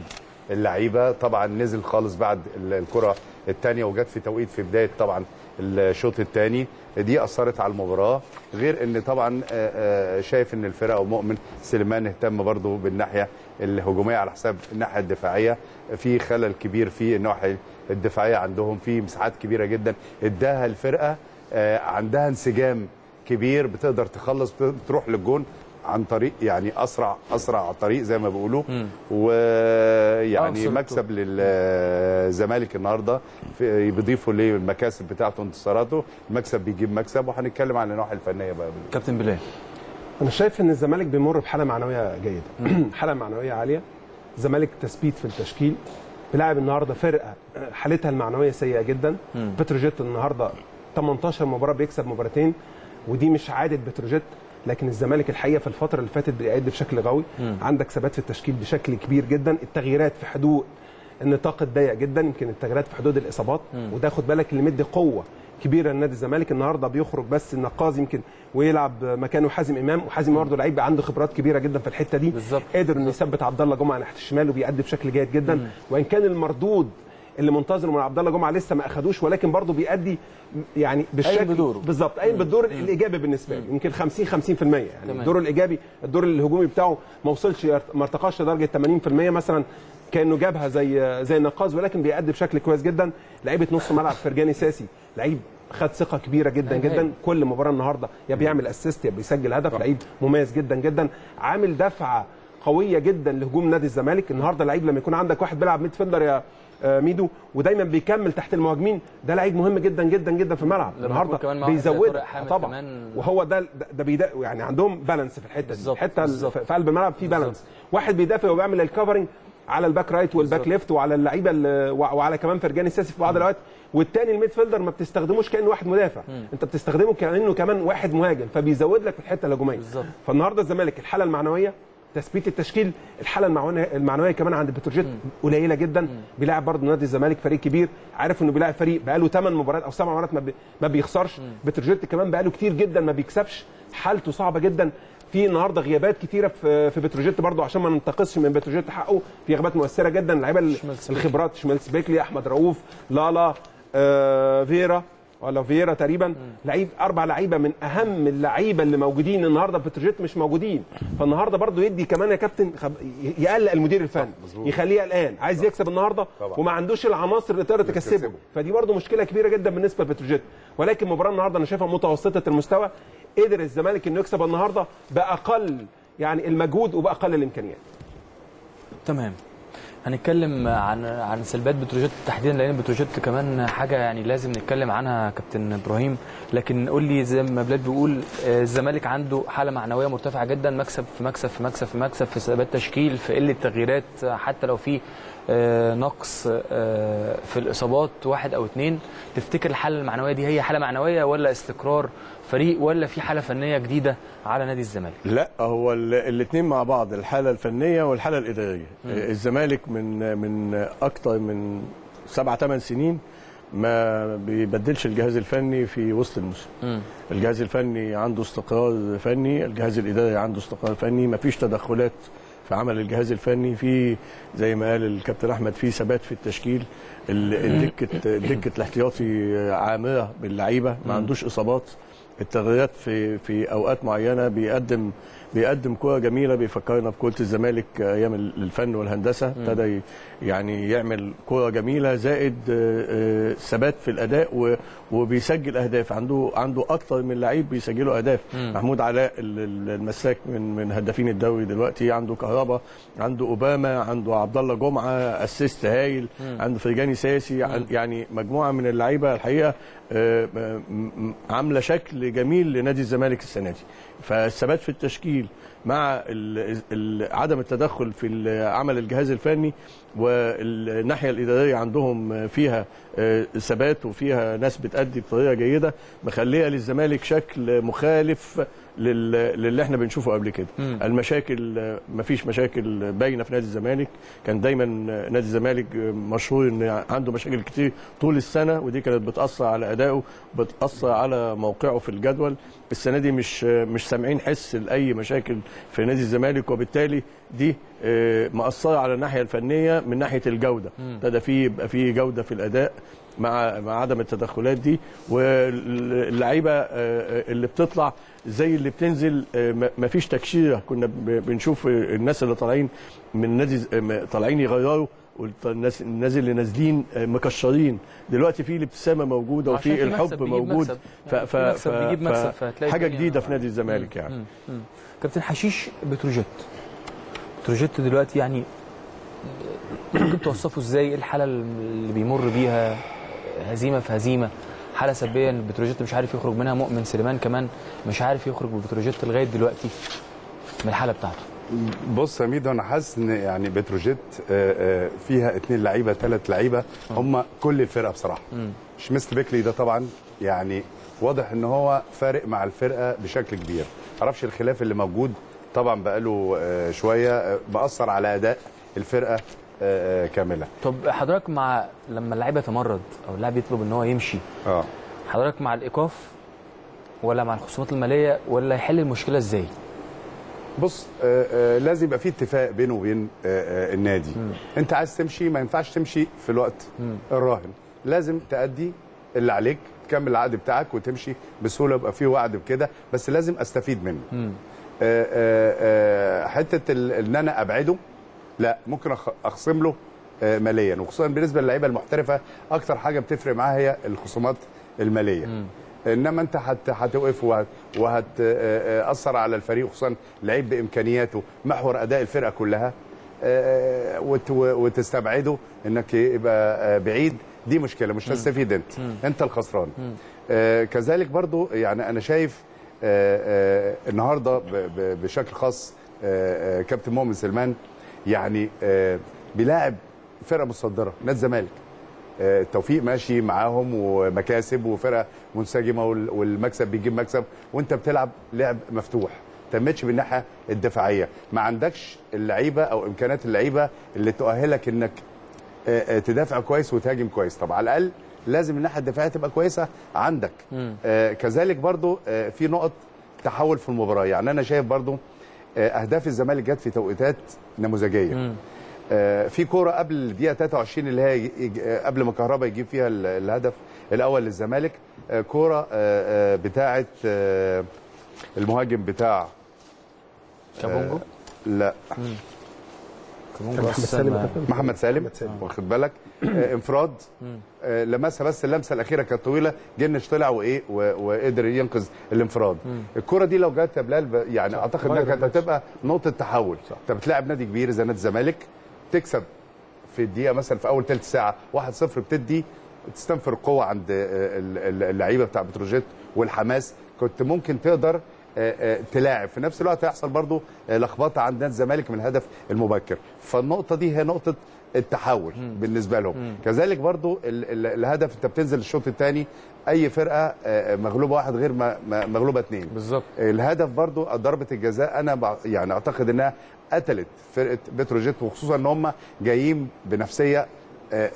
[SPEAKER 3] اللعيبة طبعا نزل خالص بعد ال- الكرة الثانية وجت في توقيت في بداية طبعا الشوط الثاني دي أثرت على المباراة. غير إن طبعا آه، شايف إن الفرقة ومؤمن سليمان اهتم برضه بالناحية الهجومية على حساب الناحية الدفاعية في خلل كبير في الناحية الدفاعية عندهم في مساحات كبيرة جدا. اداها الفرقة آه، عندها انسجام كبير بتقدر تخلص بتروح للجون عن طريق يعني أسرع أسرع طريق زي ما بيقولوا. ويعني
[SPEAKER 1] أنصر
[SPEAKER 3] مكسب للزمالك النهارده بيضيفوا للمكاسب بتاعته انتصاراته المكسب بيجيب مكسب وهنتكلم عن النواحي الفنية بقى.
[SPEAKER 1] كابتن بلال
[SPEAKER 4] أنا شايف إن الزمالك بيمر بحالة معنوية جيدة. حالة معنوية عالية. الزمالك تثبيت في التشكيل. بيلعب النهارده فرقة حالتها المعنوية سيئة جدا. بتروجيت النهارده 18 مباراة بيكسب مباراتين ودي مش عادة بتروجيت. لكن الزمالك الحقيقة في الفترة اللي فاتت بيأدي بشكل قوي عندك ثبات في التشكيل بشكل كبير جدا. التغييرات في حدود النطاق الضيق جدا. يمكن التغييرات في حدود الإصابات. وده خد بالك اللي مدي قوة كبيرة لنادي الزمالك. النهارده بيخرج بس النقاز يمكن ويلعب مكانه حازم إمام. وحازم برضه لعيب عنده خبرات كبيرة جدا في الحتة دي.
[SPEAKER 1] بالظبط.
[SPEAKER 4] قدر إنه يثبت عبد الله جمعة ناحيه الشمال وبيأدي بشكل جيد جدا. وإن كان المردود اللي منتظره من عبد الله جمعة لسه ما أخدوش ولكن برضه بيأدي يعني بالشكل. بالظبط قايم بالدور الإيجابي بالنسبة له يمكن 50 50% يعني. الدور الإيجابي الدور الهجومي بتاعه ما وصلش ما ارتقاش لدرجة 80% مثلا. كأنه جابها زي زي النقاز ولكن بيأدي بشكل كويس جدا. لعيبة نص ملعب فرجاني ساسي لعيب خد ثقة كبيرة جدا
[SPEAKER 1] أيوة.
[SPEAKER 4] جدا كل مباراه النهارده. يا بيعمل اسيست يا بيسجل هدف لعيب مميز جدا جدا. عامل دفعة قوية جدا لهجوم نادي الزمالك. النهارده لعيب لما يكون عندك واحد بيلعب midfielder يا آه، ميدو ودايما بيكمل تحت المهاجمين ده لعيب مهم جدا جدا جدا في الملعب. النهارده بيزود. طبعا.
[SPEAKER 1] كمان.
[SPEAKER 4] وهو ده ده, بيدا يعني عندهم balance في الحتة دي. الحته. في قلب الملعب في balance واحد بيدافع وبيعمل ال covering على ال back right
[SPEAKER 1] وال
[SPEAKER 4] back. left وعلى اللعيبة ال- وع- وعلى كمان فرجاني الساسي في بعض الأوقات. والتاني ال midfielder ما بتستخدموش كأنه واحد مدافع. انت بتستخدمه كأنه كمان واحد مهاجم فبيزود لك في الحتة
[SPEAKER 1] الهجومية.
[SPEAKER 4] فالنهاردة الزمالك الحالة المعنوية تثبيت التشكيل الحالة المعنوية المعنوية كمان عند بتروجيت قليلة جدا. بيلاعب برضه نادي الزمالك فريق كبير. عارف إنه بيلاعب فريق بقاله 8 مباريات أو 7 مباريات ما, بي ما بيخسرش. بتروجيت كمان بقاله كتير جدا ما بيكسبش. حالته صعبة جدا. في النهارده غيابات كتيرة في في بتروجيت برضه عشان ما ننتقصش من بتروجيت حقه. في غيابات مؤثرة جدا اللعيبه الخبرات شمالس بيكلي أحمد رؤوف لالا آه فيرا ولا فيرا تقريبا. لعيب أربع لعيبة من أهم اللعيبة اللي موجودين النهارده في بتروجيت مش موجودين. فالنهارده برضو يدي كمان يا كابتن خب... يقلق المدير الفني. يخليه قلقان. عايز يكسب النهارده
[SPEAKER 3] طبعا.
[SPEAKER 4] وما عندوش العناصر اللي تقدر تكسبه.
[SPEAKER 3] تكسبه.
[SPEAKER 4] فدي برضو مشكلة كبيرة جدا بالنسبة لبتروجيت. ولكن مباراة النهارده أنا شايفها متوسطة المستوى. قدر الزمالك إنه يكسب النهارده بأقل يعني المجهود وبأقل الإمكانيات.
[SPEAKER 1] تمام. هنتكلم عن عن سلبيات بتروجيت تحديدا لأن بتروجيت كمان حاجة يعني لازم نتكلم عنها كابتن إبراهيم. لكن قول لي زي ما بلاد بيقول آه، الزمالك عنده حالة معنوية مرتفعة جدا مكسب في مكسب في مكسب في مكسب في ثبات تشكيل في قلة تغييرات حتى لو في آه، نقص آه، في الإصابات واحد أو اتنين. تفتكر الحالة المعنوية دي هي حالة معنوية ولا استقرار فريق ولا في حالة فنية جديدة على نادي الزمالك؟
[SPEAKER 2] لا هو الاثنين مع بعض الحالة الفنية والحالة الإدارية. الزمالك من من أكتر من سبع ثمان سنين ما بيبدلش الجهاز الفني في وسط الموسم.
[SPEAKER 1] مم.
[SPEAKER 2] الجهاز الفني عنده استقرار فني الجهاز الإداري عنده استقرار فني ما فيش تدخلات في عمل الجهاز الفني. في زي ما قال الكابتن أحمد في ثبات في التشكيل. ال- الدكة دكه الاحتياطي عامرة باللعيبة ما عندوش إصابات. التغييرات في في أوقات معينة بيقدم بيقدم كورة جميلة بيفكرنا بكرة الزمالك أيام الفن والهندسة. ابتدى يعني يعمل كورة جميلة زائد آه، آه، ثبات في الأداء وبيسجل أهداف. عنده عنده أكتر من لعيب بيسجلوا أهداف. محمود علاء ال- ال- المساك من من هدافين الدوري دلوقتي. عنده كهربا عنده أوباما عنده عبد الله جمعة اسيست هايل عنده فرجاني ساسي. عن- يعني مجموعة من اللعيبة الحقيقة آه، عاملة شكل جميل لنادي الزمالك السنة دي. فالثبات في التشكيل مع عدم التدخل في عمل الجهاز الفني والناحية الإدارية عندهم فيها آه، ثبات وفيها ناس بتأدي بطريقة جيدة مخلية للزمالك شكل مخالف للي إحنا بنشوفه قبل كده.
[SPEAKER 1] مم.
[SPEAKER 2] المشاكل مفيش مشاكل باينة في نادي الزمالك. كان دايما نادي الزمالك مشهور إن عنده مشاكل كتير طول السنة ودي كانت بتأثر على أدائه بتأثر على موقعه في الجدول. السنة دي مش مش سامعين حس لأي مشاكل في نادي الزمالك وبالتالي دي آه، مأثرة على الناحية الفنية من ناحية الجودة. ابتدى في يبقى في جودة في الأداء. مع مع عدم التدخلات دي واللعيبة آه، اللي بتطلع زي اللي بتنزل آه، ما- ما فيش تكشيره كنا بنشوف الناس اللي طالعين من نادي آه، طالعين يغيروا والناس الناس اللي نازلين آه، مكشرين. دلوقتي في الابتسامه
[SPEAKER 1] موجودة
[SPEAKER 2] وفي الحب موجود. ف
[SPEAKER 1] يعني
[SPEAKER 2] ف ف-
[SPEAKER 1] حاجة
[SPEAKER 2] جديدة في نادي الزمالك يعني.
[SPEAKER 1] مم. مم. كابتن حشيش بتروجيت. بتروجيت دلوقتي يعني ممكن توصفه إزاي؟ إيه الحالة اللي بيمر بيها؟ هزيمة في هزيمة. حالة سلبية إن بتروجيت مش عارف يخرج منها مؤمن سليمان كمان مش عارف يخرج ببتروجيت لغاية دلوقتي من الحالة بتاعته.
[SPEAKER 3] بص يا ميدو أنا حاسس إن يعني بتروجيت آه، آه، فيها اثنين لعيبة ثلاث لعيبة. هم كل الفرقة بصراحة. مش مثل بيكلي ده طبعا يعني واضح إن هو فارق مع الفرقة بشكل كبير. معرفش الخلاف اللي موجود طبعا بقاله آه، شوية مأثر على أداء الفرقة. كاملة.
[SPEAKER 1] طب حضرتك مع لما اللاعب يتمرد أو اللاعب يطلب إن هو يمشي
[SPEAKER 3] آه.
[SPEAKER 1] حضرتك مع الايقاف ولا مع الخصومات المالية ولا يحل المشكلة إزاي؟
[SPEAKER 3] بص آه، آه، لازم يبقى في اتفاق بينه وبين آه، آه، النادي. أنت عايز تمشي ما ينفعش تمشي في الوقت الراهن. لازم تأدي اللي عليك تكمل العقد بتاعك وتمشي بسهولة يبقى في وعد بكده بس لازم أستفيد منه. آه، آه، آه، حتة إن أنا أبعده لا ممكن أخصم له آه، ماليا. وخصوصا بالنسبة للعيبة المحترفة أكتر حاجة بتفرق معاها هي الخصومات المالية. إنما أنت هت هتوقف وهت وهتاثر على الفريق خصوصا لعيب بإمكانياته محور أداء الفرقة كلها آه، وت- وتستبعده إنك يبقى آه، بعيد. دي مشكلة مش هتستفيد أنت. أنت الخسران. آه، كذلك برضو يعني أنا شايف آه، آه، النهارده بشكل خاص آه، آه، كابتن مؤمن سلمان يعني آه، بيلاعب فرقة متصدرة نادي الزمالك. آه، التوفيق ماشي معاهم ومكاسب وفرقة منسجمة وال- والمكسب بيجيب مكسب وانت بتلعب لعب مفتوح. تمتش بالناحية الدفاعية. ما عندكش اللعيبة أو إمكانيات اللعيبة اللي تؤهلك إنك آه، تدافع كويس وتهاجم كويس. طب على الأقل لازم الناحية الدفاعية تبقى كويسة عندك. آه، كذلك برضو آه، في نقط تحول في المباراة. يعني أنا شايف برضو أهداف الزمالك جت في توقيتات نموذجية. آه، في كورة قبل الدقيقة 23 اللي هي آه، قبل ما كهربا يجيب فيها ال- الهدف الأول للزمالك آه، كورة آه، آه، بتاعه آه، المهاجم بتاع
[SPEAKER 1] كابونجو؟
[SPEAKER 3] لا.
[SPEAKER 1] كابونجو
[SPEAKER 4] محمد سالم.
[SPEAKER 3] محمد سالم. واخد بالك؟ آه، انفراد. آه، لمسها بس اللمسة الأخيرة كانت طويلة جنش طلع وإيه وقدر ينقذ الانفراد. الكرة دي لو جت يا بلال يعني أعتقد
[SPEAKER 4] إنها
[SPEAKER 3] كانت. هتبقى نقطة تحول. أنت بتلاعب نادي كبير زي نادي الزمالك تكسب في الدقيقة مثلا في أول ثلث ساعة 1-0 بتدي تستنفر القوه عند آه، ال- ال- اللعيبة بتاع بتروجيت والحماس. كنت ممكن تقدر تلاعب. في نفس الوقت هيحصل برضو آه، لخبطة عند نادي الزمالك من الهدف المبكر. فالنقطة دي هي نقطة التحول بالنسبة لهم. كذلك برضو ال ال الهدف انت بتنزل الشوط الثاني أي فرقة آه، مغلوبة واحد غير مغلوبة اثنين
[SPEAKER 1] بالظبط.
[SPEAKER 3] الهدف برضو ضربة الجزاء أنا يعني أعتقد إنها قتلت فرقة بتروجيت وخصوصا إن هم جايين بنفسية آه،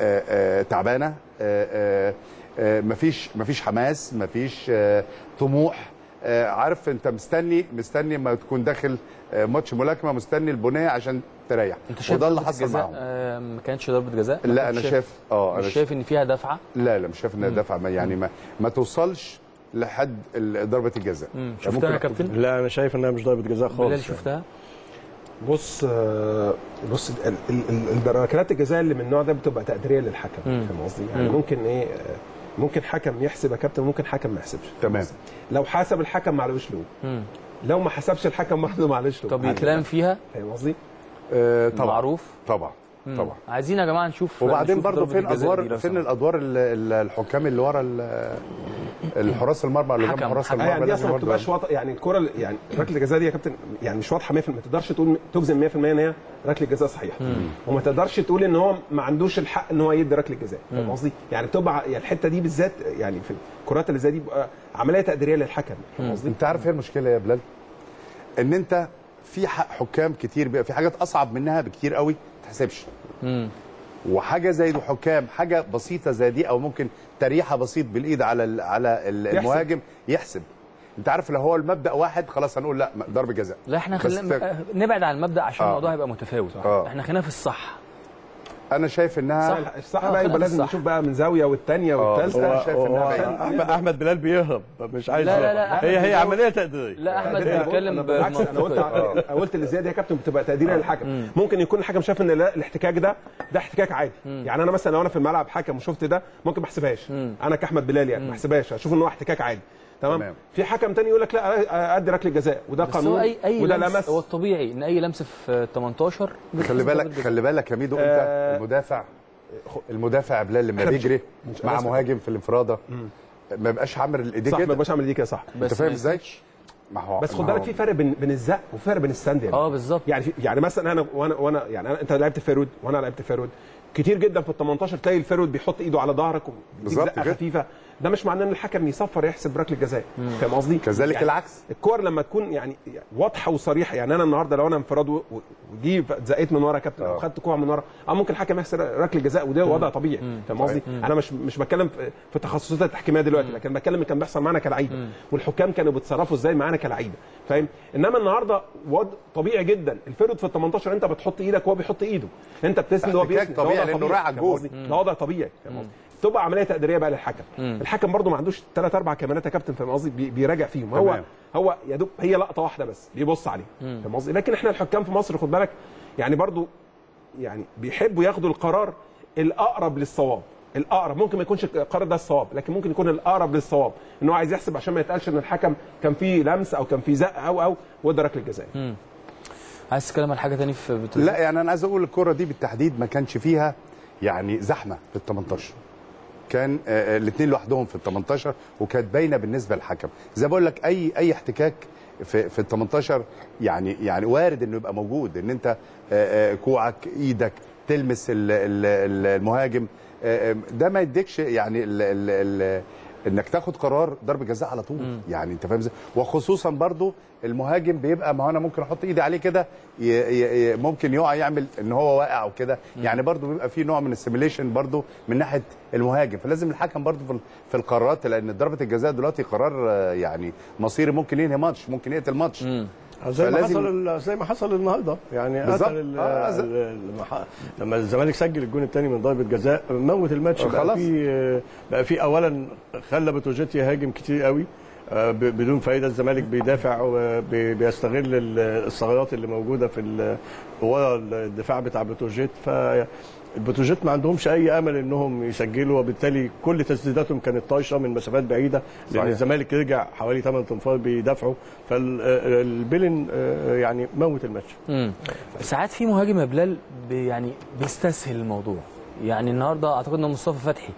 [SPEAKER 3] آه، آه، تعبانة. آه، آه، آه، مفيش مفيش حماس مفيش آه، طموح. آه، عارف انت مستني مستني ما تكون داخل آه، ماتش ملاكمة مستني البنيه عشان تريح
[SPEAKER 1] انت شايف
[SPEAKER 3] وده اللي
[SPEAKER 1] ضربة
[SPEAKER 3] حصل
[SPEAKER 1] الجزاء،
[SPEAKER 3] معاهم
[SPEAKER 1] آه، ما كانتش ضربة جزاء
[SPEAKER 3] لا أنا شايف آه
[SPEAKER 1] مش
[SPEAKER 3] أنا
[SPEAKER 1] شايف إن فيها دفعة
[SPEAKER 3] لا لا مش شايف إنها دفع ما- يعني ما ما توصلش لحد ضربة الجزاء. يعني
[SPEAKER 1] شفتها يا كابتن
[SPEAKER 2] لا أنا شايف إنها مش ضربة جزاء خالص
[SPEAKER 1] بلال
[SPEAKER 2] يعني.
[SPEAKER 1] شفتها
[SPEAKER 4] بص آه، بص ال- ال- ال- ركلات الجزاء اللي من النوع ده بتبقى تقديرية للحكم. فاهم قصدي؟ يعني
[SPEAKER 1] مم.
[SPEAKER 4] ممكن إيه آه، ممكن حكم يحسب يا كابتن ممكن حكم ما يحسبش
[SPEAKER 3] تمام
[SPEAKER 4] لو حسب الحكم معلوش له. لو ما حسبش الحكم برضه معلش له
[SPEAKER 1] طب. يتلام فيها
[SPEAKER 4] فاهم قصدي؟
[SPEAKER 3] آه، طبعا
[SPEAKER 1] معروف
[SPEAKER 3] طبعا. طبعا.
[SPEAKER 1] عايزين يا جماعة نشوف
[SPEAKER 3] وبعدين
[SPEAKER 1] نشوف
[SPEAKER 3] برضه فين ادوار فين. الأدوار ال- ال- الحكام اللي ورا ال- الحراس المرمى اللي قدام حراس المرمى
[SPEAKER 4] يعني دي أصلا ما بتبقاش واضحة. يعني الكرة يعني ركلة الجزاء دي يا كابتن يعني مش واضحة 100% ما تقدرش تقول تجزم 100% إن هي ركلة جزاء صحيحة. وما تقدرش تقول إن هو ما عندوش الحق إن هو يدي ركلة جزاء. فاهم قصدي؟ يعني بتبقى يعني الحتة دي بالذات يعني في الكرات اللي زي دي بيبقى عملية تقديرية للحكم. فاهم قصدي؟
[SPEAKER 3] أنت عارف إيه المشكلة يا بلال؟ إن أنت في ح- حكام كتير بيبقى في حاجات أصعب منها بكتير قوي. ما تحسبش
[SPEAKER 1] مم.
[SPEAKER 3] وحاجة زي دي حكام حاجة بسيطة زي دي أو ممكن تريحة بسيط بالإيد على على. المهاجم يحسب أنت عارف لو هو المبدأ واحد خلاص هنقول لا ضرب جزاء
[SPEAKER 1] لا
[SPEAKER 3] إحنا
[SPEAKER 1] خلينا
[SPEAKER 3] ت-
[SPEAKER 1] نبعد عن المبدأ عشان
[SPEAKER 3] آه.
[SPEAKER 1] الموضوع هيبقى متفاوت
[SPEAKER 3] آه.
[SPEAKER 1] إحنا خلينا في الصح
[SPEAKER 3] أنا شايف إنها
[SPEAKER 1] صح.
[SPEAKER 4] الصح
[SPEAKER 1] آه،
[SPEAKER 4] بقى يبقى لازم. نشوف بقى من زاوية والثانيه
[SPEAKER 3] آه.
[SPEAKER 4] والثالثه
[SPEAKER 3] أنا شايف بعيد.
[SPEAKER 2] أحمد أحمد بلال بيهرب مش عايز
[SPEAKER 1] لا، لا،. لا،
[SPEAKER 2] هي هي. عملية تقديرية
[SPEAKER 1] لا
[SPEAKER 4] أحمد
[SPEAKER 1] بيتكلم
[SPEAKER 4] بالعكس أنا قلت. أنا قلت اللي زياده يا كابتن بتبقى تقديرية للحكم ممكن يكون الحكم شاف إن لا الاحتكاك ده ده احتكاك عادي يعني أنا مثلا لو أنا في الملعب حكم وشفت ده ممكن ما أحسبهاش أنا كأحمد بلال يعني ما أحسبهاش أشوف إن هو احتكاك عادي تمام؟
[SPEAKER 3] تمام.
[SPEAKER 4] في حكم تاني يقول لك لا أدي ركلة جزاء وده
[SPEAKER 1] بس هو
[SPEAKER 4] قانون
[SPEAKER 1] اي أي
[SPEAKER 4] وده
[SPEAKER 1] لمس هو الطبيعي إن أي لمس في 18
[SPEAKER 3] خلي بالك خلي بالك يا ميدو أنت
[SPEAKER 4] آه.
[SPEAKER 3] المدافع المدافع بلال لما بيجري مع مهاجم في الانفرادة ما يبقاش عامل الإيديه
[SPEAKER 4] صح ما
[SPEAKER 3] كده
[SPEAKER 4] يبقاش عامل دي كده صح.
[SPEAKER 3] أنت فاهم إزاي؟ ما هو
[SPEAKER 4] بس خد بالك في فرق بين بين الزق وفرق بين السند يعني.
[SPEAKER 1] آه بالظبط.
[SPEAKER 4] يعني في يعني مثلا أنا وأنا وأنا يعني أنا أنت لعبت forward وأنا لعبت forward. كتير جدا في ال 18 تلاقي الفيرود بيحط إيده على ظهرك
[SPEAKER 3] بالظبط كده.
[SPEAKER 4] خفيفة. ده مش معناه إن الحكم يصفر يحسب ركله جزاء فاهم قصدي؟
[SPEAKER 3] كذلك
[SPEAKER 4] يعني
[SPEAKER 3] العكس.
[SPEAKER 4] الكور لما تكون يعني واضحة وصريحة يعني أنا النهارده لو أنا انفراد ودي زقيت من ورا كابتن أو
[SPEAKER 3] آه.
[SPEAKER 4] خدت كوع من ورا آه ممكن الحكم يحسب ركله جزاء وده وضع طبيعي. فاهم قصدي؟ أنا مش مش بتكلم في- التخصصات التحكيمية دلوقتي لكن بتكلم اللي كان بيحصل معانا كلعيبة. والحكام كانوا بيتصرفوا إزاي معانا كلعيبة. فاهم؟ إنما النهارده وضع طبيعي جدا. ال forward في ال 18 أنت بتحط إيدك وهو بيحط إيده. أنت بتسند وهو بيسند.
[SPEAKER 3] طبيعي لأنه رايح على الجول.
[SPEAKER 4] ده وضع طبيعي. فاهم قصدي؟ تبقى عملية تقديرية بقى للحكم. الحكم برضو ما عندوش ثلاث أربع كاميرات يا كابتن فاهم قصدي؟ بي- بيراجع فيهم. هو
[SPEAKER 3] تمام.
[SPEAKER 4] هو يا دوب هي لقطة واحدة بس بيبص عليها. فاهم قصدي؟ لكن إحنا الحكام في مصر خد بالك يعني برضو يعني بيحبوا ياخدوا القرار الأقرب للصواب. الأقرب ممكن ما يكونش القرار ده الصواب لكن ممكن يكون الأقرب للصواب. إن هو عايز يحسب عشان ما يتقالش إن الحكم كان فيه لمس أو كان فيه زق أو أو وده ركلة جزاء.
[SPEAKER 1] عايز تتكلم عن حاجة تاني في بتقول
[SPEAKER 3] لا يعني أنا عايز أقول الكرة دي بالتحديد ما كانش فيها يعني زحمة في ال 18 كان الاثنين لوحدهم في ال 18 وكانت باينة بالنسبة للحكم. زي بقول لك أي أي احتكاك في في ال 18 يعني يعني وارد إنه يبقى موجود إن أنت آه، آه، كوعك إيدك تلمس ال- ال- ال- المهاجم آه، آه، ده ما يديكش يعني ال انك تاخد قرار ضرب جزاء على طول. يعني انت فاهم إزاي؟ وخصوصا برضو المهاجم بيبقى ما هو أنا ممكن أحط ايدي عليه كده ممكن يقع يعمل ان هو واقع وكده يعني برضو بيبقى في نوع من ال simulation برضو من ناحية المهاجم. فلازم الحكم برضو في ال- في القرارات لأن ضربة الجزاء دلوقتي قرار يعني مصيري ممكن ينهي ماتش ممكن يقتل ماتش.
[SPEAKER 2] زي ما حصل زي ما حصل النهارده يعني. قتل
[SPEAKER 3] آه، ز-
[SPEAKER 2] ال- لما الزمالك سجل الجون الثاني من ضربة جزاء موت الماتش
[SPEAKER 3] آه،
[SPEAKER 2] بقى. في بقى في اولا خلى بتروجيت يهاجم كتير قوي آه، بدون فايدة الزمالك بيدافع وبيستغل ال- الثغرات اللي موجودة في ورا الدفاع بتاع بتروجيت ف البتروجيت ما عندهمش أي أمل إنهم يسجلوا وبالتالي كل تسديداتهم كانت طايشة من مسافات بعيدة
[SPEAKER 3] لأن.
[SPEAKER 2] الزمالك رجع حوالي 8 تنفار بيدافعوا فالبيلن يعني موت الماتش.
[SPEAKER 1] ساعات في مهاجم يا بلال يعني بيستسهل الموضوع يعني النهارده أعتقد ان مصطفى فتحي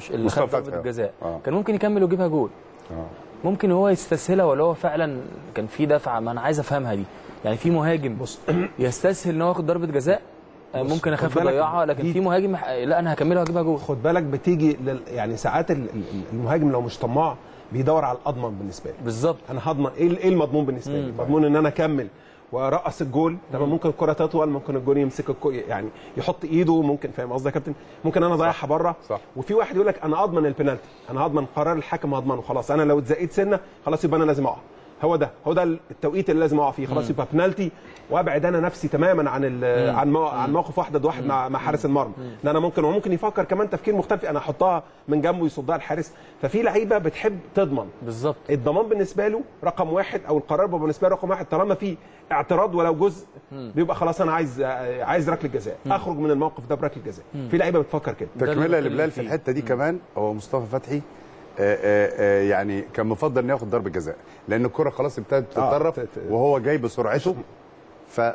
[SPEAKER 1] مش اللي خد
[SPEAKER 3] ضربة آه.
[SPEAKER 1] الجزاء
[SPEAKER 3] آه.
[SPEAKER 1] كان ممكن يكمل ويجيبها جول
[SPEAKER 3] آه.
[SPEAKER 1] ممكن هو يستسهلها ولا هو فعلا كان في دفعة ما أنا عايز أفهمها دي يعني في مهاجم
[SPEAKER 4] بص
[SPEAKER 1] يستسهل إن هو ياخد ضربة جزاء آه، ممكن
[SPEAKER 4] خد أخاف
[SPEAKER 1] أضيعها لكن في مهاجم لا أنا هكملها وهجيبها جول.
[SPEAKER 4] خد بالك بتيجي لل... يعني ساعات ال- ال- المهاجم لو مش طماع بيدور على الأضمن بالنسبة لي.
[SPEAKER 1] بالظبط.
[SPEAKER 4] أنا هضمن إيه إيه المضمون بالنسبة لي؟ مضمون إن أنا أكمل وأرقص الجول. تمام ممكن الكرة تطول ممكن الجول يمسك الكو يعني يحط إيده ممكن فاهم قصدي يا كابتن؟ ممكن أنا أضيعها بره
[SPEAKER 3] صح.
[SPEAKER 4] وفي واحد يقول لك أنا أضمن البنالتي أنا هضمن قرار الحكم هضمنه خلاص أنا لو اتزقيت سنة خلاص يبقى أنا لازم أقع. هو ده هو ده التوقيت اللي لازم أقع فيه. خلاص يبقى بنالتي وأبعد أنا نفسي تماما عن ال- عن عن موقف واحد ضد واحد مع مع حارس المرمى. إن أنا ممكن وممكن يفكر كمان تفكير مختلف أنا أحطها من جنبه يصدها الحارس. ففي لعيبة بتحب تضمن.
[SPEAKER 1] بالظبط.
[SPEAKER 4] الضمان بالنسبة له رقم واحد أو القرار بالنسبة له رقم واحد طالما في اعتراض ولو جزء بيبقى خلاص أنا عايز عايز ركلة جزاء. أخرج من الموقف ده بركلة جزاء. في لعيبة بتفكر كده.
[SPEAKER 1] تكملة
[SPEAKER 3] لبلال في. الحتة دي كمان هو مصطفى فتحي يعني كان مفضل إنه ياخد ضربة جزاء. لأن الكرة خلاص ابتدت
[SPEAKER 4] آه،
[SPEAKER 3] تتطرف وهو جاي بسرعته.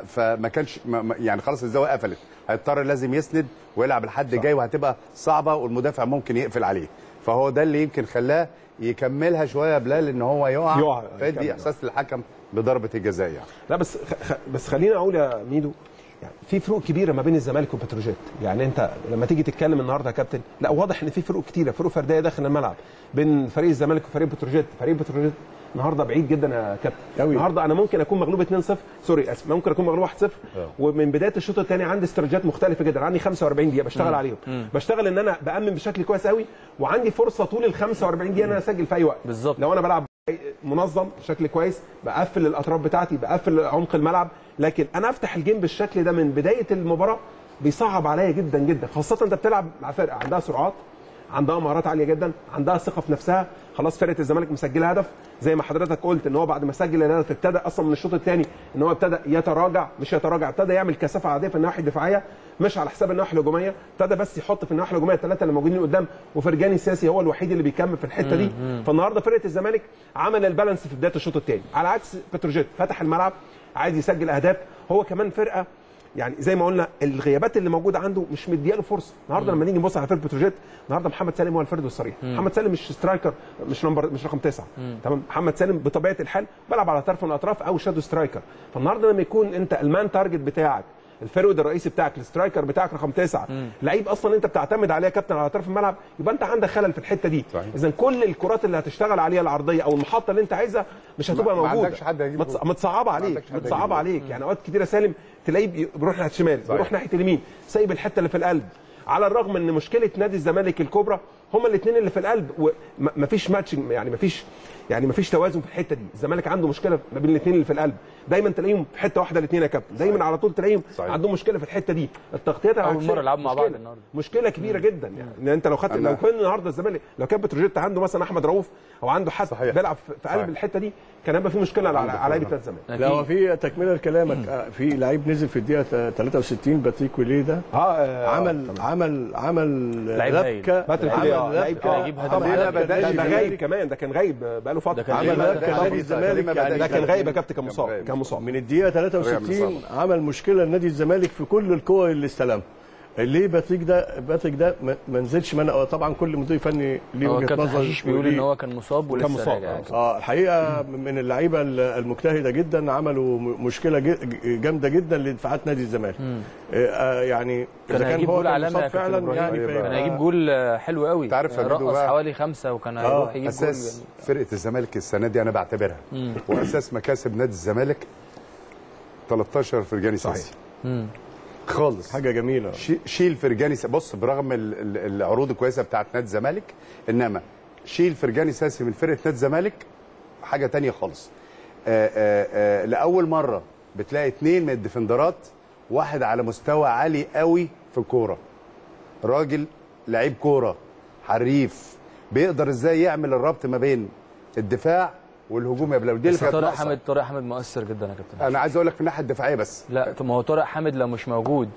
[SPEAKER 3] فما كانش يعني خلاص الزاوية قفلت. هيضطر لازم يسند ويلعب لحد جاي وهتبقى صعبة والمدافع ممكن يقفل عليه. فهو ده اللي يمكن خلاه يكملها شوية بلال إن هو يقع
[SPEAKER 4] يقع، يكمل.
[SPEAKER 3] إحساس للحكم بضربة الجزاء يعني.
[SPEAKER 4] لا بس. خ- بس خليني أقول يا ميدو يعني في فروق كبيرة ما بين الزمالك وبتروجيت. يعني أنت لما تيجي تتكلم النهارده يا كابتن لا واضح إن في فروق كتيرة فروق فردية داخل الملعب بين فريق الزمالك وفريق بتروجيت. فريق بتروجيت النهارده بعيد جدا يا كابتن.
[SPEAKER 2] أوي.
[SPEAKER 4] النهارده أنا ممكن أكون مغلوب 2-0 سوري اسف ممكن أكون مغلوب 1-0 ومن بداية الشوط الثاني عندي استراتيجيات مختلفة جدا. عندي 45 دقيقة بشتغل عليهم. بشتغل إن أنا بأمن بشكل كويس قوي وعندي فرصة طول ال 45 دقيقة إن أنا أسجل في أي وقت.
[SPEAKER 1] بالظبط.
[SPEAKER 4] لو أنا بلعب منظم بشكل كويس بقفل الأطراف بتاعتي بقفل عمق الملعب لكن أنا أفتح الجيم بالشكل ده من بداية المباراة بيصعب عليا جدا جدا خاصة أنت بتلعب مع فرقة عندها سرعات عندها مهارات عالية جدا عندها ثقة في نفسها خلاص فرقة الزمالك مسجلة هدف زي ما حضرتك قلت إن هو بعد ما سجل الهدف ابتدى أصلا من الشوط الثاني إن هو ابتدى يتراجع مش يتراجع ابتدى يعمل كثافة عادية في الناحيه الدفاعية مش على حساب الناحيه الهجومية ابتدى بس يحط في الناحيه الهجومية الثلاثه اللي موجودين قدام وفرجاني الساسي هو الوحيد اللي بيكمل في الحتة دي. فالنهارده فرقة الزمالك عمل ال balance في بداية الشوط الثاني على عكس بتروجيت فتح الملعب عايز يسجل أهداف هو كمان فرقة يعني زي ما قلنا الغيابات اللي موجودة عنده مش مدياله فرصة. النهارده لما نيجي نبص على فرقه بتروجيت النهارده محمد سالم هو ال forward الصريح. محمد سالم مش striker مش number مش رقم تسعة. تمام؟ محمد سالم بطبيعة الحال بيلعب على طرف من الأطراف أو shadow striker. فالنهاردة لما يكون أنت ال man target بتاعك ال forward الرئيسي بتاعك ال striker بتاعك رقم تسعة. لعيب أصلا أنت بتعتمد عليه كابتن على طرف الملعب يبقى أنت عندك خلل في الحتة دي. اذا كل الكرات اللي هتشتغل عليها العرضية أو المحطة اللي أنت عايزها مش هتبقى
[SPEAKER 3] ما- ما
[SPEAKER 4] موجودة.
[SPEAKER 3] عندكش حد هيجيب
[SPEAKER 4] متص-
[SPEAKER 3] جول.
[SPEAKER 4] متصعبه عليك
[SPEAKER 3] متصعبة
[SPEAKER 4] عليك. يعني اوقات كتيره سالم تلاقيه بي- بيروح ناحية الشمال بيروح ناحية اليمين سايب الحتة اللي في القلب. على الرغم إن مشكلة نادي الزمالك الكبرى هما الاثنين اللي في القلب ومفيش matching يعني مفيش يعني مفيش توازن في الحتة دي الزمالك عنده مشكلة ما بين الاثنين اللي في القلب دايما تلاقيهم في حتة واحدة الاثنين يا كابتن دايما على طول تلاقيهم
[SPEAKER 3] صحيح.
[SPEAKER 4] عندهم مشكلة في الحتة دي التغطيات العكسية
[SPEAKER 1] مرة يلعبوا مع
[SPEAKER 4] مشكلة.
[SPEAKER 1] بعض النهاردة.
[SPEAKER 4] مشكلة كبيرة جدا يعني ان أنت لو خدت لو كان النهارده الزمالك لو كان بتروجيت عنده مثلا أحمد رؤوف أو عنده حد
[SPEAKER 3] صحيح.
[SPEAKER 4] بيلعب في قلب
[SPEAKER 3] صحيح.
[SPEAKER 4] الحتة دي كان هيبقى في مشكلة على على
[SPEAKER 3] لعيبة.
[SPEAKER 4] الزمالك
[SPEAKER 2] لا هو في تكملة لكلامك آه، في لعيب نزل في الدقيقة 63 باتريك ويليه ده
[SPEAKER 4] آه
[SPEAKER 2] عمل عمل عمل. لبكه
[SPEAKER 4] آه، لعيب. كان
[SPEAKER 3] بدأش الزمالك؟
[SPEAKER 4] غايب كمان ده كان غايب بقاله فترة
[SPEAKER 1] ده كان
[SPEAKER 2] عمل نادي الزمالك. يعني
[SPEAKER 4] ده كان غايب يا كابتن كان مصاب. كان مصاب
[SPEAKER 2] من الدقيقة 63 عمل مشكلة لنادي الزمالك في كل القوى اللي استلمها ليه باتريك ده باتريك ده ما- نزلش من طبعا كل مدير فني ليه
[SPEAKER 1] هو
[SPEAKER 2] وجهة
[SPEAKER 1] كابتن
[SPEAKER 2] نظر
[SPEAKER 1] حشيش بيقول إن هو كان مصاب ولسه
[SPEAKER 4] مصاب،
[SPEAKER 1] راجع
[SPEAKER 4] آه.
[SPEAKER 1] يعني.
[SPEAKER 2] آه الحقيقة من اللعيبة المجتهدة جدا عملوا مشكلة جامدة جدا لدفاعات نادي الزمالك. آه آه، يعني
[SPEAKER 1] كان هيجيب
[SPEAKER 2] هو
[SPEAKER 1] جول عالمي
[SPEAKER 2] مصاب فعلا. يعني
[SPEAKER 3] أيوة.
[SPEAKER 1] كان هيجيب جول آه، حلو قوي.
[SPEAKER 3] ميدو
[SPEAKER 1] رقص حوالي خمسة وكان هيروح يجيب جول
[SPEAKER 3] أساس
[SPEAKER 1] يعني.
[SPEAKER 3] فرقة الزمالك السنة دي أنا بعتبرها. وأساس مكاسب نادي الزمالك 13 فرجاني ساسي خالص.
[SPEAKER 2] حاجة جميلة.
[SPEAKER 3] شي- شيل فرجاني بص برغم ال- ال- العروض الكويسة بتاعت نادي الزمالك إنما شيل فرجاني ساسي من فرقة نادي الزمالك حاجة تانية خالص. آآ آآ لأول مرة بتلاقي اتنين من الديفندرات واحد على مستوى عالي قوي في الكورة. راجل لعيب كورة حريف بيقدر إزاي يعمل الربط ما بين الدفاع والهجوم يا بلاوي دي اللي كانت
[SPEAKER 1] طارق. حامد طارق حامد مؤثر جدا يا كابتن
[SPEAKER 3] أنا عايز أقول لك في الناحية الدفاعية بس
[SPEAKER 1] لا ما هو طارق حامد لو مش موجود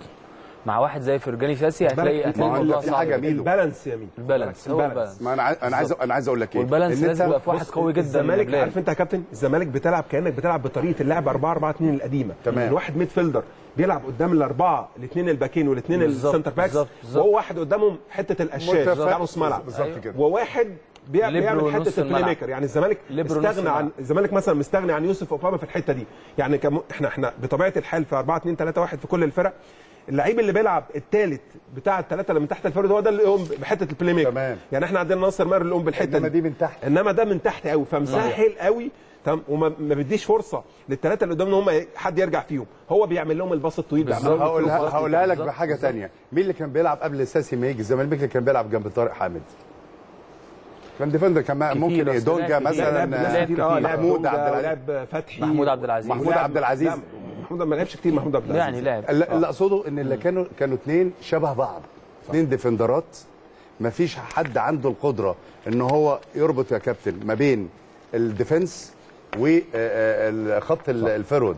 [SPEAKER 1] مع واحد زي فرجاني ساسي هتلاقي هتلاقي الموضوع صعب.
[SPEAKER 3] ميدو.
[SPEAKER 4] ال balance يا مين
[SPEAKER 1] ال balance هو ال balance
[SPEAKER 3] ما أنا عايز أنا عايز أنا عايز أقول لك
[SPEAKER 1] إيه
[SPEAKER 3] وال balance
[SPEAKER 1] لازم يبقى في واحد قوي جدا
[SPEAKER 4] الزمالك. عارف أنت يا كابتن الزمالك بتلعب كأنك بتلعب بطريقة اللعب 4 4 2 القديمة
[SPEAKER 3] تمام.
[SPEAKER 4] الواحد midfielder بيلعب قدام الأربعة الاثنين الباكين والاثنين
[SPEAKER 1] ال
[SPEAKER 4] centre backs
[SPEAKER 1] بالظبط، بالظبط.
[SPEAKER 4] وهو واحد قدامهم حتة
[SPEAKER 3] متفق.
[SPEAKER 4] بتاع نص ملعب
[SPEAKER 3] بالظبط كده.
[SPEAKER 4] وواحد بيعمل حتة ال
[SPEAKER 1] play.
[SPEAKER 4] maker يعني الزمالك استغنى عن. الزمالك مثلا مستغني عن يوسف أوباما في الحتة دي. يعني كم... إحنا إحنا بطبيعة الحال في 4 2 3 1 في كل الفرق اللعيب اللي بيلعب الثالث بتاع الثلاثه اللي من تحت الفرد هو ده اللي يقوم بحتة ال playmaker
[SPEAKER 3] تمام.
[SPEAKER 4] يعني إحنا عندنا ناصر ماهر اللي يقوم بالحتة
[SPEAKER 3] إنما دي. من تحت.
[SPEAKER 4] إنما ده من تحت قوي فمسهل قوي تمام. وما ما بيديش فرصة للثلاثه اللي قدام ان هم حد يرجع فيهم. هو بيعمل لهم ال pass الطويل بيعمل لهم
[SPEAKER 3] هقولها لك
[SPEAKER 1] بحاجة.
[SPEAKER 3] تانية. مين اللي كان بيلعب قبل ساسي ما يجي الزمالك اللي كان بيلعب جنب طارق حامد. كان defender كان ممكن دونجا
[SPEAKER 1] لعب.
[SPEAKER 4] لعب
[SPEAKER 3] مثلا
[SPEAKER 1] لعب.
[SPEAKER 4] لعب
[SPEAKER 3] محمود عبد العزيز.
[SPEAKER 4] لعب فتحي.
[SPEAKER 1] محمود عبد العزيز.
[SPEAKER 3] محمود عبد العزيز.
[SPEAKER 4] لا، محمود ما لعبش كتير محمود عبد العزيز.
[SPEAKER 1] يعني لاعب
[SPEAKER 3] اللي اللي أقصده إن اللي كانوا كانوا اثنين شبه بعض. اثنين defender ات. ما فيش حد عنده القدرة إن هو يربط يا كابتن ما بين ال defence وخط ال forward.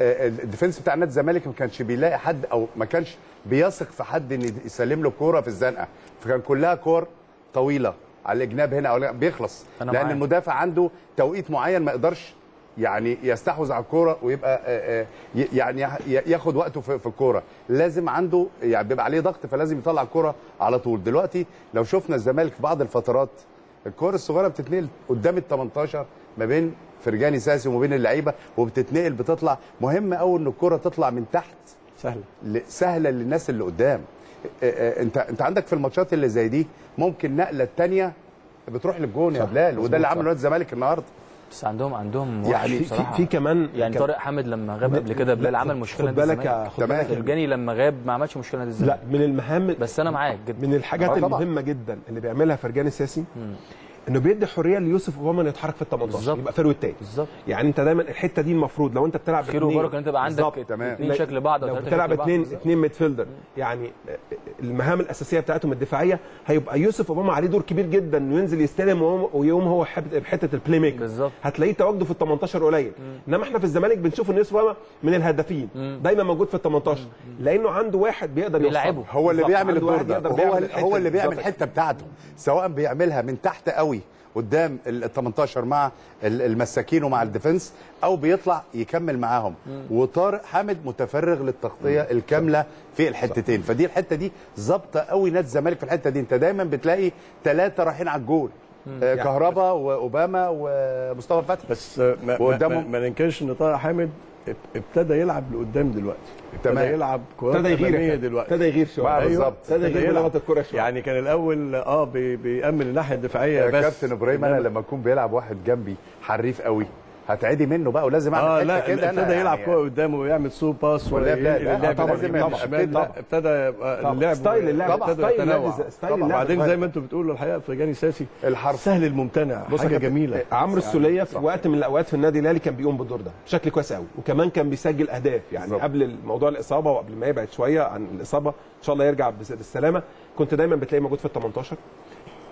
[SPEAKER 3] آه، ال defence بتاع نادي الزمالك ما كانش بيلاقي حد أو ما كانش بيثق في حد إن يسلم له الكوره في الزنقة. فكان كلها كور طويلة. على الجناب هنا أو بيخلص. لأن
[SPEAKER 1] معاك.
[SPEAKER 3] المدافع عنده توقيت معين ما يقدرش يعني يستحوذ على الكورة ويبقى آه، آه، يعني ياخد وقته في الكورة. لازم عنده يعني بيبقى عليه ضغط فلازم يطلع الكورة على طول. دلوقتي لو شفنا الزمالك في بعض الفترات الكوره الصغيرة بتتنقل قدام ال 18 ما بين فرجاني ساسي وما بين اللعيبة وبتتنقل بتطلع. مهم قوي إن الكورة تطلع من تحت
[SPEAKER 2] سهل
[SPEAKER 3] ل- سهلة للناس اللي قدام. انت انت عندك في الماتشات اللي زي دي ممكن نقلة الثانية بتروح للجون يا بلال وده اللي عمله نادي الزمالك النهارده.
[SPEAKER 1] بس عندهم عندهم
[SPEAKER 3] يعني
[SPEAKER 4] في, في, كمان
[SPEAKER 1] يعني
[SPEAKER 4] كان-
[SPEAKER 1] طارق حامد لما غاب قبل كده بلال
[SPEAKER 4] لا،
[SPEAKER 1] عمل مشكلة
[SPEAKER 4] خد بالك
[SPEAKER 1] فرجاني لما غاب ما عملش مشكلة نادي الزمالك
[SPEAKER 4] لا من المهام
[SPEAKER 1] بس أنا معاك جدا.
[SPEAKER 4] من الحاجات
[SPEAKER 3] طبعا.
[SPEAKER 4] المهمة جدا اللي بيعملها فرجاني الساسي إنه بيدي حرية ليوسف أوباما إنه يتحرك في ال 18
[SPEAKER 1] بالظبط.
[SPEAKER 4] يبقى فيرو التاني
[SPEAKER 1] بالظبط
[SPEAKER 4] يعني أنت دايما الحتة دي المفروض لو أنت بتلعب
[SPEAKER 1] خير وبركة إن أنت تبقى عندك
[SPEAKER 4] بالظبط.
[SPEAKER 3] تمام.
[SPEAKER 1] اثنين شكل بعض
[SPEAKER 4] لو بتلعب اثنين. اثنين midfielder يعني المهام الأساسية بتاعتهم الدفاعية هيبقى يوسف أوباما عليه دور كبير جدا إنه ينزل يستلم ويقوم- هو حب- بحته ال playmaker
[SPEAKER 1] بالظبط.
[SPEAKER 4] هتلاقيه تواجده في ال 18 قليل إنما إحنا في الزمالك بنشوف إن يوسف أوباما من الهدافين دايما موجود في ال 18 لأنه عنده واحد بيقدر. يوصله.
[SPEAKER 3] هو اللي. بيعمل الدور ده هو اللي. بيعمل. الحتة بتاعته سواء بيعملها من تحت قوي قدام ال 18 مع ال- المساكين ومع ال defence أو بيطلع يكمل معاهم. وطارق حامد متفرغ للتغطية الكاملة في الحتتين. فدي الحتة دي ظابطة قوي نادي الزمالك في الحتة دي. انت دايما بتلاقي ثلاثة رايحين على الجول. آه كهربا وأوباما ومصطفى فتحي.
[SPEAKER 2] بس ما, ما,
[SPEAKER 3] وقدامهم-
[SPEAKER 2] ما, ما ننكرش إن طارق حامد ابتدى يلعب لقدام دلوقتي. ابتدى يلعب كوره
[SPEAKER 4] يا
[SPEAKER 2] دلوقتي.
[SPEAKER 4] ابتدى يغير
[SPEAKER 3] شوية.
[SPEAKER 4] أيوه.
[SPEAKER 3] بالظبط.
[SPEAKER 4] ابتدى يغير الكوره شوية.
[SPEAKER 2] يعني كان الأول آه بي بيأمن الناحية
[SPEAKER 3] الدفاعية
[SPEAKER 2] بس.
[SPEAKER 3] كابتن إبراهيم أنا لما أكون بيلعب واحد جنبي حريف قوي هتعدي منه بقى ولازم
[SPEAKER 2] أعمل
[SPEAKER 3] حتة
[SPEAKER 2] لا
[SPEAKER 3] كده
[SPEAKER 2] ابتدى يلعب
[SPEAKER 3] يعني-
[SPEAKER 2] كورة قدامه ويعمل through pass
[SPEAKER 3] ولا
[SPEAKER 2] اللعب
[SPEAKER 3] طبعاً،.
[SPEAKER 2] ابتدى. اللعب
[SPEAKER 4] style اللعب.
[SPEAKER 2] ابتدى يتنوع.
[SPEAKER 4] اتغير.
[SPEAKER 2] زي ما أنتم بتقولوا الحقيقة فرجاني ساسي
[SPEAKER 3] الحرف
[SPEAKER 2] سهل الممتنع
[SPEAKER 4] بص حاجة
[SPEAKER 2] جميلة
[SPEAKER 4] عمرو السولية في وقت من الأوقات في النادي الأهلي كان بيقوم بالدور ده بشكل كويس قوي وكمان كان بيسجل أهداف يعني. قبل موضوع الإصابة وقبل ما يبعد شوية عن الإصابة إن شاء الله يرجع بالسلامة كنت دايما بتلاقيه موجود في ال 18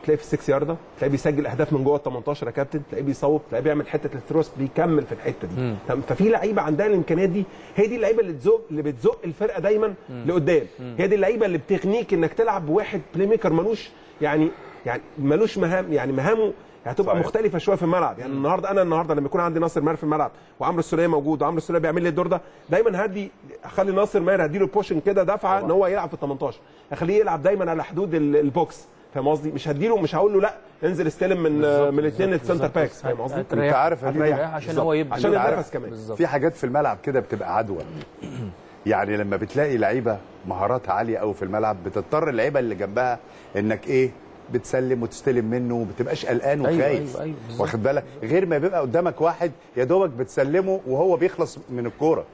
[SPEAKER 4] تلاقيه في السكس يارده تلاقيه بيسجل أهداف من جوه ال 18 يا كابتن تلاقيه بيصوب تلاقيه بيعمل حتة ال thrust بيكمل في الحتة دي. تمام؟ ففي لعيبة عندها الإمكانيات دي هي دي اللعيبة اللي تزق اللي بتزق الفرقة دايما لقدام. هي دي اللعيبة اللي بتغنيك إنك تلعب بواحد playmaker ملوش يعني يعني ملوش مهام يعني مهامه هتبقى
[SPEAKER 3] صحيح.
[SPEAKER 4] مختلفة شوية في الملعب. يعني النهارده أنا النهارده لما يكون عندي ناصر ماهر في الملعب وعمرو السولية موجود وعمرو السولية بيعمل لي الدور ده دايما هدي أخلي ناصر ماهر هديله pushing كده دفعة إن هو يلعب في ال 18 أخليه يلعب دايما على حدود ال- ال box. فاهم قصدي؟ مش هديله مش هقول له لا انزل استلم من من الاثنين ال centre backs فاهم قصدي؟
[SPEAKER 3] أنت عارف؟
[SPEAKER 1] عشان هو يبدا
[SPEAKER 4] عشان النفس كمان.
[SPEAKER 1] بالظبط.
[SPEAKER 3] في حاجات في الملعب كده بتبقى عدوى. يعني لما بتلاقي لعيبة مهاراتها عالية قوي في الملعب بتضطر اللعيبة اللي جنبها إنك إيه بتسلم وتستلم منه وما بتبقاش قلقان
[SPEAKER 1] أيوة،
[SPEAKER 3] وخايف.
[SPEAKER 1] أيوة، أيوة، بالظبط.
[SPEAKER 3] واخد بالك؟ غير ما بيبقى قدامك واحد يا دوبك بتسلمه وهو بيخلص من الكورة.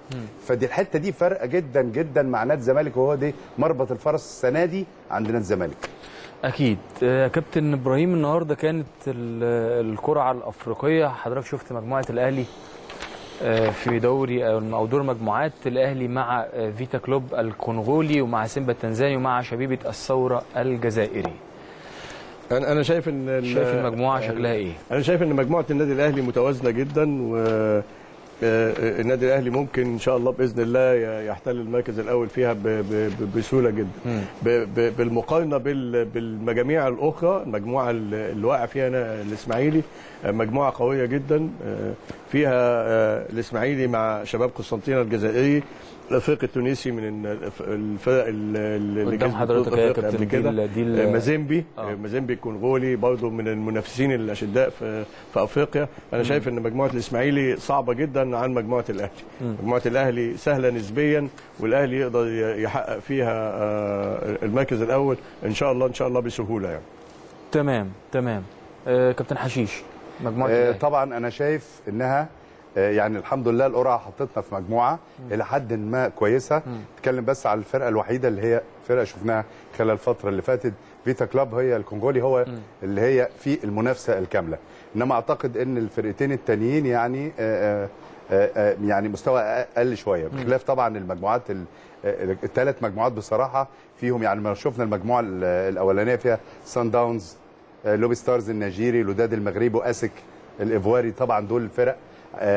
[SPEAKER 3] فدي الحتة دي فارقه جدا جدا مع نادي الزمالك وهو دي مربط الفرس السنة دي عند نادي الزمالك.
[SPEAKER 1] أكيد. آه، كابتن إبراهيم النهارده كانت ال- القرعه الأفريقية. حضرتك شفت مجموعة الأهلي آه، في دوري أو دور مجموعات الأهلي مع آه، فيتا كلوب الكونغولي ومع سيمبا التنزاني ومع شبيبة الثورة الجزائري.
[SPEAKER 2] أنا أنا شايف إن
[SPEAKER 1] شايف المجموعة شكلها إيه؟
[SPEAKER 2] أنا شايف إن مجموعة النادي الأهلي متوازنة جدا و النادي الأهلي ممكن إن شاء الله بإذن الله يحتل المركز الأول فيها بسهولة جدا. بالمقارنة بال- بالمجاميع الأخرى المجموعه ال- اللي واقع فيها الإسماعيلي آه، مجموعة قوية جدا آه، فيها آه، الإسماعيلي مع شباب قسنطينه الجزائري الأفريقي التونسي من الف- الفرق ال- اللي
[SPEAKER 1] قدام حضرتك يا كابتن
[SPEAKER 2] قبل كده.
[SPEAKER 1] ال-
[SPEAKER 2] مازيمبي.
[SPEAKER 1] آه.
[SPEAKER 2] مازيمبي الكونغولي برضه من المنافسين الأشداء في في أفريقيا. أنا شايف إن مجموعة الإسماعيلي صعبة جدا عن مجموعة الأهلي. مجموعة الأهلي سهلة نسبيا والأهلي يقدر يحقق فيها آه، المركز الأول إن شاء الله إن شاء الله بسهولة يعني.
[SPEAKER 1] تمام تمام. آه كابتن حشيش مجموعة
[SPEAKER 3] آه،. طبعا أنا شايف إنها آه، يعني الحمد لله القرعة حطتنا في مجموعة إلى حد ما كويسة. اتكلم بس على الفرقة الوحيدة اللي هي فرقة شفناها خلال الفترة اللي فاتت فيتا كلاب هي الكونغولي هو اللي هي في المنافسة الكاملة. إنما أعتقد إن الفرقتين التانيين يعني آه، آه، آه، يعني مستوى أقل شوية. بخلاف طبعا المجموعات الثلاث مجموعات بصراحة فيهم يعني ما شفنا المجموعة ال- الأولانية فيها صن داونز آه، لوبي ستارز النيجيري الوداد المغربي وأسيك الإيفواري طبعا دول فرق آه،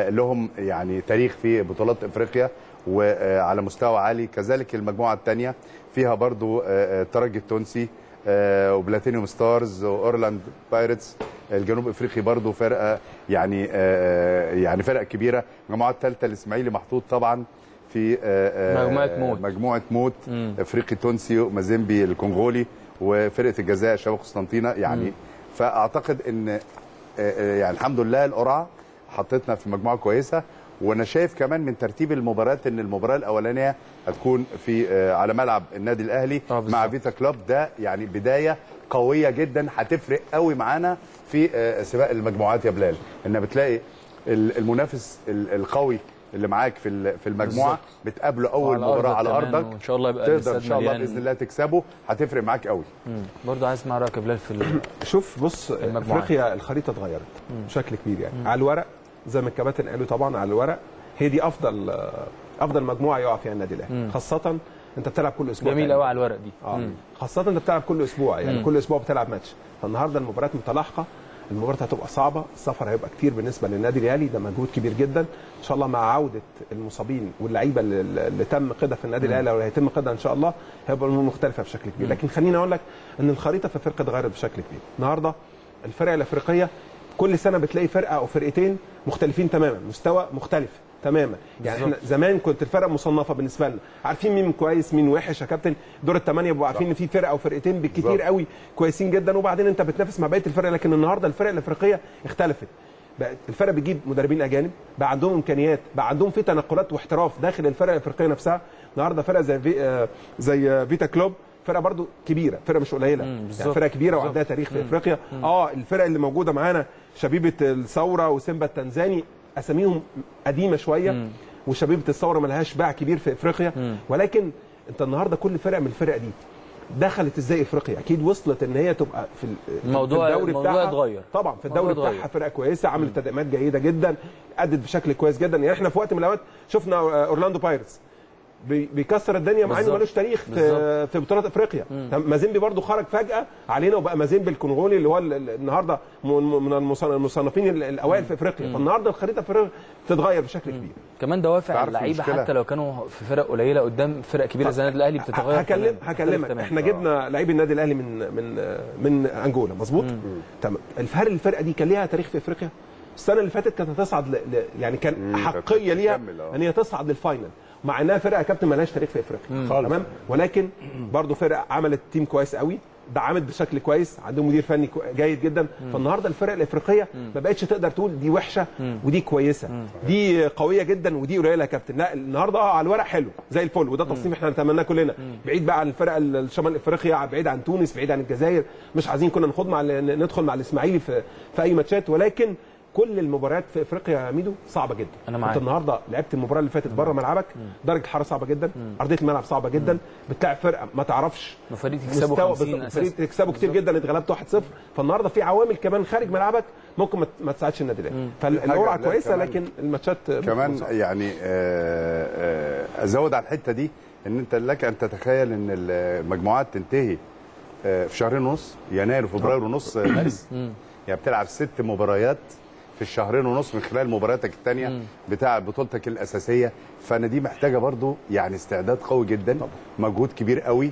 [SPEAKER 3] لهم يعني تاريخ في بطولات افريقيا وعلى مستوى عالي. كذلك المجموعة الثانية فيها برضو آه، آه، الترجي التونسي آه، وبلاتينيوم ستارز وأورلاندو بايرتس. الجنوب افريقي برضو فرقة يعني آه، يعني فرق كبيرة. المجموعة الثالثه الإسماعيلي محطوط طبعا في آه، آه،
[SPEAKER 1] مجموعة موت.
[SPEAKER 3] مجموعة موت.
[SPEAKER 1] مم.
[SPEAKER 3] افريقي تونسي ومازيمبي الكونغولي وفرقة الجزائر شباب قسطنطينه يعني فأعتقد إن آه، آه، يعني الحمد لله القرعة حطتنا في مجموعة كويسة وأنا شايف كمان من ترتيب المباريات إن المباراة الأولانية هتكون في آه، على ملعب النادي الأهلي
[SPEAKER 1] آه،.
[SPEAKER 3] مع فيتا كلوب ده يعني بداية قوية جدا هتفرق قوي معانا في آه، سباق المجموعات يا بلال ان بتلاقي ال- المنافس ال- القوي اللي معاك في في
[SPEAKER 1] المجموعة.
[SPEAKER 3] بتقابله
[SPEAKER 1] أول
[SPEAKER 3] مباراة
[SPEAKER 1] أرضك
[SPEAKER 3] على أرضك
[SPEAKER 1] وإن شاء الله يبقى
[SPEAKER 3] تقدر إن شاء الله. بإذن الله تكسبه هتفرق معاك قوي
[SPEAKER 1] مم. برضو عايز اسمع رأيك يا بلال في
[SPEAKER 4] شوف بص
[SPEAKER 1] المجموعات.
[SPEAKER 4] إفريقيا الخريطة اتغيرت بشكل كبير يعني على الورق زي ما الكباتن قالوا طبعا على الورق هي دي أفضل أفضل مجموعة يقع فيها النادي الأهلي. خاصة أنت بتلعب كل أسبوع
[SPEAKER 1] جميل. قوي على الورق دي.
[SPEAKER 4] آه.
[SPEAKER 1] مم.
[SPEAKER 4] خاصة أنت بتلعب كل أسبوع يعني
[SPEAKER 1] مم.
[SPEAKER 4] كل أسبوع بتلعب ماتش. فالنهاردة المباريات متلاحقة المباراه هتبقى صعبة السفر هيبقى كتير بالنسبة للنادي الأهلي ده مجهود كبير جدا. إن شاء الله مع عودة المصابين واللعيبة اللي, تم قيدها في النادي الأهلي أو اللي هيتم قيدها إن شاء الله هيبقى الأمور مختلفة بشكل كبير. لكن خليني أقول لك إن الخريطة في الفرقه اتغيرت بشكل كبير. النهارده الفرق الأفريقية كل سنة بتلاقي فرقة أو فرقتين مختلفين تماما مستوى مختلف تماما. يعني إحنا زمان كنت الفرق مصنفة بالنسبة لنا. عارفين مين كويس مين وحش يا كابتن؟ دور الثمانيه بيبقوا عارفين إن في فرقة أو فرقتين بالكتير. قوي كويسين جدا وبعدين أنت بتنافس مع بقية الفرق لكن النهارده الفرق الإفريقية اختلفت. بقت الفرق بتجيب مدربين أجانب بقى عندهم إمكانيات بقى عندهم في تنقلات واحتراف داخل الفرق الإفريقية نفسها. النهارده فرقة زي في آه، زي فيتا كلوب فرقة برضو كبيرة فرقة مش قليلة. يعني. فرقة كبيرة وعندها تاريخ في إفريقيا. آه الفرق اللي موجودة معانا شبيبة الثورة وسيمبا التنزاني أساميهم قديمة شوية وشبيبة الثورة ما لهاش باع كبير في إفريقيا. ولكن أنت النهارده كل فرقة من الفرق دي دخلت إزاي إفريقيا؟ أكيد وصلت إن هي تبقى في ال- في
[SPEAKER 1] الموضوع-
[SPEAKER 4] الدوري
[SPEAKER 1] الموضوع
[SPEAKER 4] بتاعها.
[SPEAKER 1] اتغير.
[SPEAKER 4] طبعا في
[SPEAKER 1] الموضوع
[SPEAKER 4] الدوري. بتاعها فرقة كويسة عملت تدعيمات جيدة جدا أدت بشكل كويس جدا. يعني إحنا في وقت من الأوقات شفنا آه، أورلاندو بايرتس. بيكسر الدنيا مع
[SPEAKER 1] إنه.
[SPEAKER 4] ملوش تاريخ في. في بطولات إفريقيا. مازيمبي برضو خرج فجأة علينا وبقى مازيمبي الكونغولي اللي هو ال- ال- النهارده من المصن- المصنفين ال- الأوائل في إفريقيا. فالنهاردة الخريطة في إفريقيا بتتغير بشكل كبير.
[SPEAKER 1] كمان دوافع اللعيبه؟ حتى لو كانوا في فرق قليلة قدام فرق كبيرة زي النادي الأهلي بتتغير
[SPEAKER 4] هكلم. هكلمك.
[SPEAKER 1] إحنا.
[SPEAKER 4] جبنا لعيب النادي الأهلي من من من أنجولا. مظبوط؟ تمام. الفرق الفرقة دي كان ليها تاريخ في إفريقيا. السنة اللي فاتت كانت هتصعد ل... ل... يعني كان
[SPEAKER 3] مم،
[SPEAKER 4] احقيه ليها
[SPEAKER 3] آه.
[SPEAKER 4] إن هي تصعد لل final. مع انها فرقه يا كابتن مالهاش تاريخ في افريقيا. تمام؟ ولكن برضو فرقه عملت team كويس قوي دعمت بشكل كويس عندهم مدير فني جيد جدا. فالنهارده الفرق الافريقيه ما بقتش تقدر تقول دي وحشه ودي كويسه. دي قويه جدا ودي قليله يا كابتن. لا النهارده آه على الورق حلو زي الفل وده تصنيف إحنا نتمناه كلنا. بعيد بقى عن الفرق الشمال افريقيا بعيد عن تونس بعيد عن الجزائر مش عايزين كنا نخوض مع ندخل مع الاسماعيلي في في اي ماتشات. ولكن كل المباريات في افريقيا يا ميدو صعبة جدا.
[SPEAKER 1] أنا معاك.
[SPEAKER 4] أنت النهارده لعبت المباراة اللي فاتت بره ملعبك درجة الحرارة صعبة جدا. أرضية الملعب صعبة جدا. بتلاعب فرقة ما تعرفش.
[SPEAKER 1] تكسبوا
[SPEAKER 4] مستوى
[SPEAKER 1] 50
[SPEAKER 4] بالظبط.
[SPEAKER 1] أساسا.
[SPEAKER 4] فريق تكسبه كتير جدا. اتغلبت 1-0 فالنهاردة في عوامل كمان خارج ملعبك ممكن ما- ما تساعدش النادي الاهلي فالقرعه كويسة
[SPEAKER 3] كمان-
[SPEAKER 4] لكن الماتشات
[SPEAKER 3] كمان. يعني آه، آه، أزود على الحتة دي إن أنت لك أن تتخيل إن المجموعات تنتهي آه، في شهرين ونص يناير وفبراير ونص مارس يعني بتلعب ست مباريات في الشهرين ونص من خلال مبارياتك الثانية بتاع بطولتك الأساسية. فأنا دي محتاجة برضو يعني استعداد قوي جدا مجهود كبير قوي.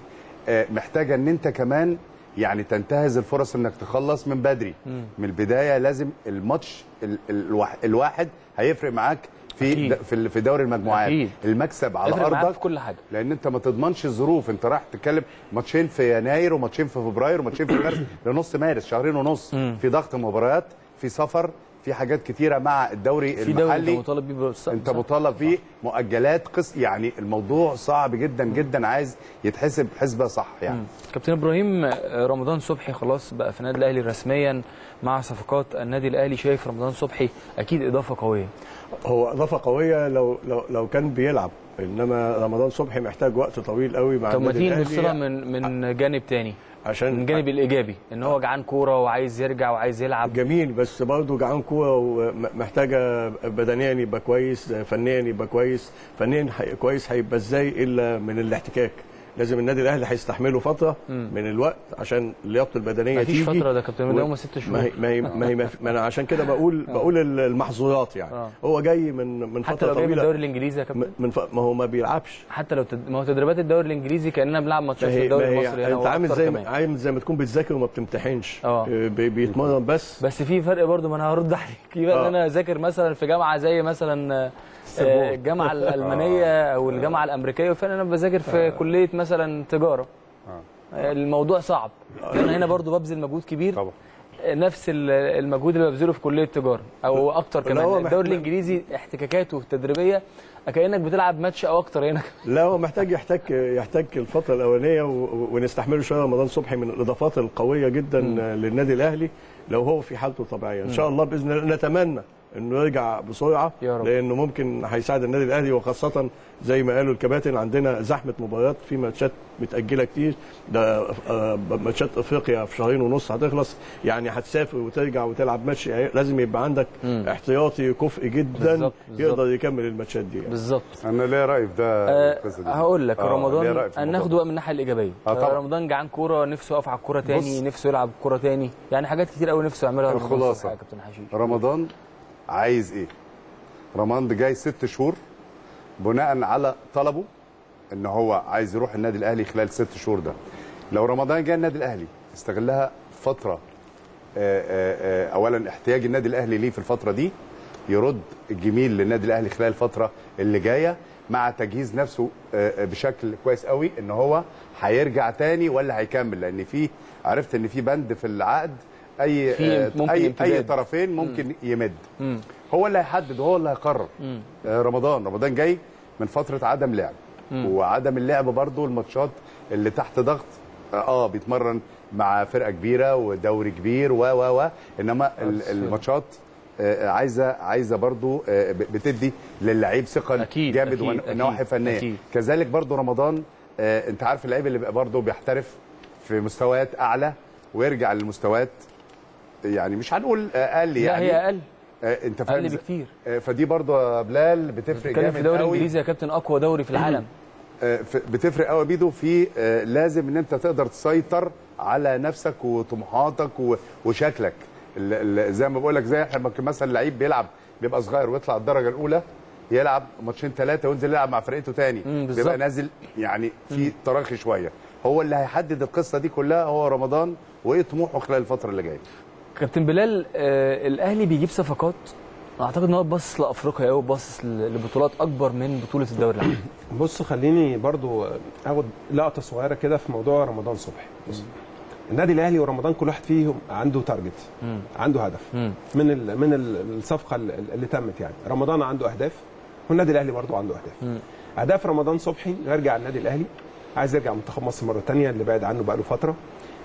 [SPEAKER 3] آه، محتاجة إن أنت كمان يعني تنتهز الفرص إنك تخلص من بدري. من البداية لازم الماتش ال- الواح- الواحد هيفرق معاك في
[SPEAKER 1] أكيد.
[SPEAKER 3] في في دوري المجموعات.
[SPEAKER 1] أكيد.
[SPEAKER 3] المكسب على أرضك.
[SPEAKER 1] في كل حاجة.
[SPEAKER 3] لأن أنت ما تضمنش الظروف. أنت رايح تتكلم ماتشين في يناير وماتشين في فبراير وماتشين في مارس. لنص مارس شهرين ونص. في ضغط مباريات في سفر في حاجات كتيرة مع الدوري
[SPEAKER 1] في دوري أنت
[SPEAKER 3] المحلي
[SPEAKER 1] مطالب بيه أنت.
[SPEAKER 3] مطالب بيه مؤجلات قص يعني الموضوع صعب جدا جدا عايز يتحسب حسبة صح يعني.
[SPEAKER 1] كابتن إبراهيم آه، رمضان صبحي خلاص بقى في النادي الأهلي رسميا مع صفقات النادي الأهلي. شايف رمضان صبحي أكيد إضافة قوية.
[SPEAKER 2] هو إضافة قوية لو لو لو كان بيلعب إنما رمضان صبحي محتاج وقت طويل قوي مع
[SPEAKER 1] طب ما
[SPEAKER 2] النادي
[SPEAKER 1] تيجي نبص لها
[SPEAKER 2] الاهلي
[SPEAKER 1] من من جانب تاني.
[SPEAKER 2] عشان
[SPEAKER 1] الجانب الإيجابي إن هو جعان كورة وعايز يرجع وعايز يلعب.
[SPEAKER 2] جميل بس برضه جعان كورة ومحتاجه بدنيا يبقى كويس فنيا يبقى كويس. فنيا كويس هيبقى إزاي إلا من الاحتكاك؟ لازم النادي الاهلي هيستحمله فترة من الوقت عشان لياقته
[SPEAKER 1] البدنية
[SPEAKER 2] تيجي.
[SPEAKER 1] فترة ده كابتن ده هم ست شهور.
[SPEAKER 2] ما هي ما هي ما, أنا عشان كده بقول بقول المحظورات يعني.
[SPEAKER 1] آه.
[SPEAKER 2] هو جاي من من
[SPEAKER 1] حتى
[SPEAKER 2] فترة
[SPEAKER 1] لو جاي من الدوري
[SPEAKER 2] طويله
[SPEAKER 1] الإنجليزي يا كابتن.
[SPEAKER 2] من ف... ما هو ما بيلعبش.
[SPEAKER 1] حتى لو تد... ما هو تدريبات الدوري الإنجليزي كاننا بنلعب ماتشات
[SPEAKER 2] ما
[SPEAKER 1] في الدوري المصري
[SPEAKER 2] أنت عامل زي. عامل زي ما تكون بتذاكر وما بتمتحنش.
[SPEAKER 1] آه.
[SPEAKER 2] بي- بيتمرن بس.
[SPEAKER 1] بس في فرق برضو ما أنا هرد عليك. في بقى إن
[SPEAKER 2] آه.
[SPEAKER 1] أنا أذاكر مثلا في جامعة زي مثلا آه، آه، الجامعة الألمانية أو الجامعة الأمريكية. وفي أنا بذاكر في كلية مثلا تجارة. آه، الموضوع صعب. أنا هنا برضو ببذل مجهود كبير.
[SPEAKER 3] طبعا.
[SPEAKER 1] نفس ال- المجهود اللي ببذله في كلية تجارة.
[SPEAKER 2] أو أكتر
[SPEAKER 1] كمان. الدوري الإنجليزي احتكاكاته التدريبية. كانك بتلعب ماتش أو أكتر هنا.
[SPEAKER 2] لا هو محتاج يحتاج يحتاج الفترة الأولانية ونستحمله شوية رمضان صبحي من الإضافات القوية جدا للنادي الأهلي. لو هو في حالته الطبيعية. إن شاء الله بإذن الله نتمنى إنه يرجع بسرعة
[SPEAKER 1] يا رب.
[SPEAKER 2] لأنه ممكن هيساعد النادي الأهلي وخاصة زي ما قالوا الكباتن عندنا زحمة مباريات في ماتشات متأجلة كتير ده آه، ماتشات إفريقيا في شهرين ونص هتخلص يعني هتسافر وترجع وتلعب ماتش يعني لازم يبقى عندك احتياطي كفء جدا
[SPEAKER 1] بالظبط.
[SPEAKER 2] يقدر يكمل الماتشات دي يعني.
[SPEAKER 1] بالظبط
[SPEAKER 3] أنا ليا رأي في ده
[SPEAKER 1] أه. هقول لك
[SPEAKER 3] آه،
[SPEAKER 1] رمضان ناخده
[SPEAKER 3] ده.
[SPEAKER 1] بقى من الناحية الإيجابية
[SPEAKER 3] آه، طبعا.
[SPEAKER 1] رمضان جعان كورة نفسه يقف على الكورة تاني
[SPEAKER 3] بص.
[SPEAKER 1] نفسه يلعب كورة تاني يعني حاجات كتير قوي نفسه يعملها حشيش
[SPEAKER 3] رمضان عايز إيه؟ رمضان ده جاي ست شهور بناء على طلبه إن هو عايز يروح النادي الأهلي خلال ست شهور ده. لو رمضان جاي النادي الأهلي استغلها فترة آه، آه، آه، اولا احتياج النادي الأهلي ليه في الفترة دي يرد الجميل للنادي الأهلي خلال الفترة اللي جاية مع تجهيز نفسه بشكل كويس قوي إن هو هيرجع تاني ولا هيكمل. لأن في عرفت إن في بند في العقد
[SPEAKER 1] أي
[SPEAKER 3] آه،
[SPEAKER 1] ممكن
[SPEAKER 3] أي
[SPEAKER 1] امتداد.
[SPEAKER 3] اي طرفين ممكن يمد. هو اللي هيحدد وهو اللي هيقرر. آه، رمضان. رمضان جاي من فترة عدم لعب. وعدم اللعب برضو الماتشات اللي تحت ضغط آه آه، بيتمرن مع فرقة كبيرة ودوري كبير و و و. إنما ال- الماتشات آه، عايزة عايزة برضو آه، بتدي للعيب
[SPEAKER 1] ثقة
[SPEAKER 3] جامد
[SPEAKER 1] أكيد،
[SPEAKER 3] ون-
[SPEAKER 1] أكيد،
[SPEAKER 3] نواحي فنية.
[SPEAKER 1] أكيد.
[SPEAKER 3] كذلك برضو رمضان آه، أنت عارف اللعيب اللي بيبقى برضو بيحترف في مستويات أعلى ويرجع للمستويات يعني مش هنقول أقل
[SPEAKER 1] لا
[SPEAKER 3] يعني.
[SPEAKER 1] هي أقل.
[SPEAKER 3] آه، أنت فاهم؟ أقل؟
[SPEAKER 1] بكتير.
[SPEAKER 3] آه، فدي برضو يا بلال بتفرق
[SPEAKER 1] بتتكلم
[SPEAKER 3] جامد
[SPEAKER 1] في الدوري الانجليزي يا كابتن أقوى دوري في العالم.
[SPEAKER 3] آه، بتفرق قوي بيدو في لازم إن أنت تقدر تسيطر على نفسك وطموحاتك وشكلك. زي ما بقول لك زي مثلا لعيب بيلعب بيبقى صغير ويطلع الدرجة الأولى يلعب ماتشين ثلاثة وينزل يلعب مع فرقته تاني. بيبقى نازل يعني في تراخي شوية. هو اللي هيحدد القصة دي كلها هو رمضان وإيه طموحه خلال الفترة اللي جاية.
[SPEAKER 1] كابتن بلال آه الأهلي بيجيب صفقات. أعتقد إن هو باصص لأفريقيا قوي باصص لبطولات أكبر من بطولة الدوري العام
[SPEAKER 4] بص خليني برضو أخد لقطة صغيرة كده في موضوع رمضان صبحي. النادي الأهلي ورمضان كل واحد فيهم عنده تارجت عنده هدف.
[SPEAKER 1] مم.
[SPEAKER 4] من ال من ال- الصفقة اللي تمت يعني. رمضان عنده أهداف والنادي الأهلي برضو عنده أهداف. أهداف رمضان صبحي يرجع النادي الأهلي. عايز يرجع منتخب مصر مرة تانية اللي بعد عنه بقاله فترة.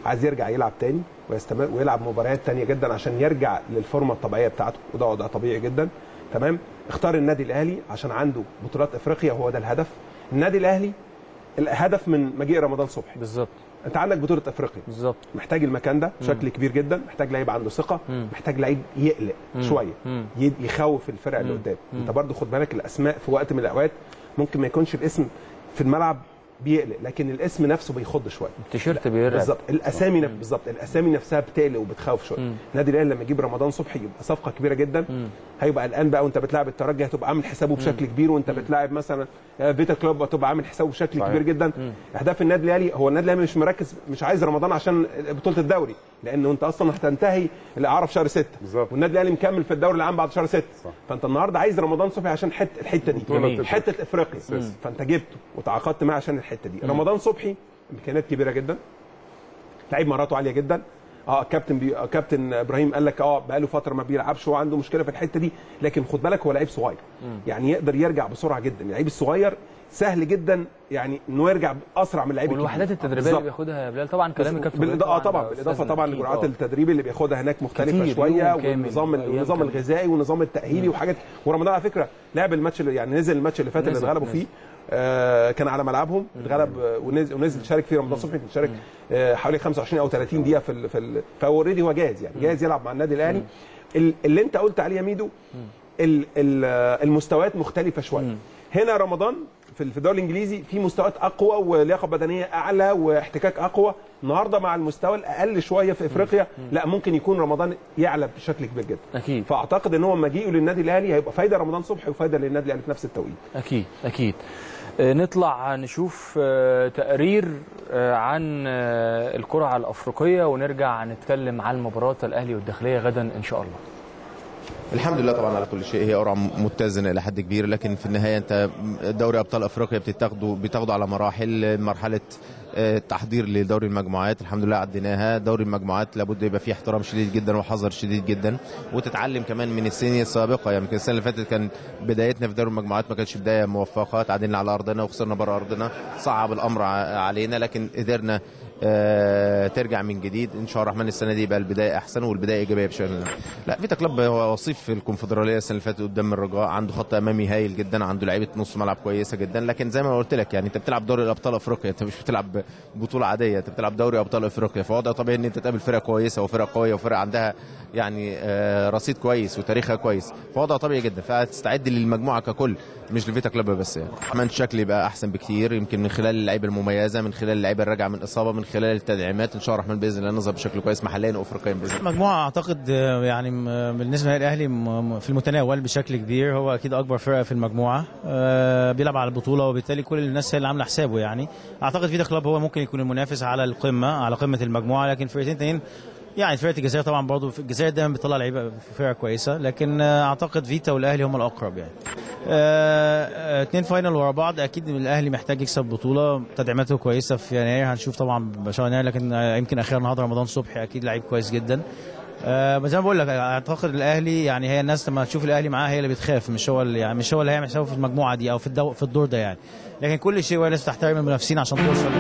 [SPEAKER 4] عايز يرجع يلعب تاني ويستمر ويلعب مباريات تانية جدا عشان يرجع للفورمة الطبيعية بتاعته وده وضع طبيعي جدا. تمام؟ اختار النادي الأهلي عشان عنده بطولات إفريقيا هو ده الهدف. النادي الأهلي الهدف من مجيء رمضان صبحي.
[SPEAKER 1] بالظبط.
[SPEAKER 4] أنت عندك بطولة إفريقيا.
[SPEAKER 1] بالظبط.
[SPEAKER 4] محتاج المكان ده بشكل كبير جدا محتاج لعيب عنده ثقة محتاج لعيب يقلق شوية ي- يخوف الفرق اللي قدام. أنت برضو خد بالك الأسماء في وقت من الأوقات ممكن ما يكونش الاسم في الملعب بيقلق لكن الاسم نفسه بيخض شوية.
[SPEAKER 1] التيشيرت بيرعب.
[SPEAKER 4] بالظبط. الأسامي نف... بالظبط. الأسامي نفسها بتقلق وبتخوف شوية. النادي الأهلي لما يجيب رمضان صبحي يبقى صفقة كبيرة جدا. هيبقى قلقان بقى وأنت بتلاعب الترجي هتبقى عامل حسابه بشكل كبير وأنت بتلاعب مثلا آه، فيتا كلوب هتبقى عامل حسابه بشكل
[SPEAKER 3] صحيح.
[SPEAKER 4] كبير جدا. أهداف النادي الأهلي هو النادي الأهلي مش مركز مش عايز رمضان عشان بطولة الدوري لأن أنت أصلا هتنتهي الاعاره في شهر 6
[SPEAKER 3] بالظبط.
[SPEAKER 4] والنادي الأهلي مكمل في الدوري العام بعد شهر 6
[SPEAKER 3] صح.
[SPEAKER 4] فأنت النهارده عايز رمضان صبحي عشان حتة الحتة دي. حتة إفريقيا. فأنت جبته وتعاقدت معاه عشان الحتة دي. رمضان صبحي إمكانيات كبيرة جدا. لعيب مهاراته عالية جدا. آه كابتن بي... آه، كابتن إبراهيم قال لك آه بقاله فترة ما بيلعبش هو عنده مشكلة في الحتة دي لكن خد بالك هو لعيب صغير. يعني يقدر يرجع بسرعة جدا. اللعيب الصغير سهل جدا يعني إنه يرجع اسرع من اللعيب
[SPEAKER 1] والوحدات.
[SPEAKER 4] التدريبية.
[SPEAKER 1] اللي بياخدها يا بلال طبعا كلامي كابتن
[SPEAKER 4] بالإضاءة
[SPEAKER 1] إبراهيم
[SPEAKER 4] آه طبعا.
[SPEAKER 1] بالإضافة
[SPEAKER 4] طبعا لجرعات. التدريب اللي بياخدها هناك
[SPEAKER 1] مختلفة شوية
[SPEAKER 4] والنظام النظام. الغذائي والنظام التأهيلي وحاجات. ورمضان على فكرة لعب الماتش يعني نزل الماتش اللي فات اللي اتغلبوا. فيه. كان على ملعبهم. اتغلب آه، ونزل ونزل شارك فيه رمضان صبحي كان شارك آه حوالي 25 أو 30 دقيقة في في ال فهو already هو جاهز يعني. جاهز يلعب مع النادي الأهلي. ال- اللي أنت قلت عليه يا ميدو ال- ال- آه، المستويات مختلفة شوية. هنا رمضان في الدوري الإنجليزي في مستويات أقوى ولياقة بدنية أعلى واحتكاك أقوى. النهارده مع المستوى الأقل شوية في إفريقيا لا ممكن يكون رمضان يعلى بشكل كبير جدا.
[SPEAKER 1] أكيد.
[SPEAKER 4] فأعتقد إن هو مجيئه للنادي الأهلي هيبقى فايدة رمضان صبحي وفايدة للنادي الأهلي في نفس التوقيت.
[SPEAKER 1] أكيد أكيد. آه، نطلع نشوف آه، تقرير آه، عن آه، القرعه الأفريقية ونرجع نتكلم عن مباراة الأهلي والداخلية غدا إن شاء الله.
[SPEAKER 5] الحمد لله طبعا على كل شيء. هي قرعه متزنة إلى حد كبير لكن في النهاية أنت دوري أبطال أفريقيا بتاخده بتاخده على مراحل. مرحلة آه، تحضير لدوري المجموعات. الحمد لله عديناها. دوري المجموعات لابد يبقى فيه احترام شديد جدا وحذر شديد جدا. وتتعلم كمان من السنين السابقة. يعني السنة اللي فاتت كان بدايتنا في دوري المجموعات ما كانتش بداية موفقة. تعادلنا على أرضنا وخسرنا بره أرضنا. صعب الأمر علينا. لكن قدرنا ترجع من جديد. إن شاء الله الرحمن السنة دي يبقى البداية أحسن والبداية إيجابية بشكل. لا فيتا كلوب هو وصيف في الكونفدرالية السنة اللي فاتت قدام الرجاء. عنده خط أمامي هايل جدا عنده لعيبة نص ملعب كويسة جدا. لكن زي ما قلت لك يعني أنت بتلعب دوري الابطال أفريقيا أنت مش بتلعب بطولة عادية أنت بتلعب دوري أبطال أفريقيا. فوضع طبيعي إن أنت تقابل فرقه كويسة وفرقه قوية وفرقه عندها يعني آه، رصيد كويس وتاريخها كويس. فوضع طبيعي جدا فتستعد للمجموعة ككل. مش لفيتا كلوب بس يعني. كمان شكل يبقى أحسن بكتير يمكن من خلال اللعيبة المميزة من خلال اللعيبة الراجعة من إصابة من خلال التدعيمات. إن شاء الله الرحمن بإذن الله نظهر بشكل كويس محليا وافريقيا بإذن الله.
[SPEAKER 6] مجموعة أعتقد آه، يعني للأهلي م- م- في المتناول بشكل كبير. هو أكيد أكبر فرقة في المجموعة آه، بيلعب على البطولة وبالتالي كل الناس هي اللي عاملة حسابه يعني. أعتقد فيتا كلوب هو ممكن يكون المنافس على القمة على قمة المجموعة. لكن فرقتين تانيين يعني فرقة الجزائر طبعا برضه الجزائر دايما بتطلع لعيبة في فرقة كويسة لكن آه، أعتقد فيتا والأهلي هم الأقرب يعني. آه، آه، اتنين فاينل ورا بعض أكيد الأهلي محتاج يكسب بطولة تدعيماته كويسة في يناير هنشوف طبعا بشهر يناير لكن آه، يمكن أخيرا النهارده رمضان صبحي أكيد لعيب كويس جدا. آه، زي ما بقول لك أعتقد الأهلي يعني هي الناس لما تشوف الأهلي معاه هي اللي بتخاف مش هو اللي يعني مش هو اللي هيعمل حسابه في المجموعة دي أو في الدو في الدور ده يعني. لكن كل شيء لازم تحترم المنافسين عشان توصل.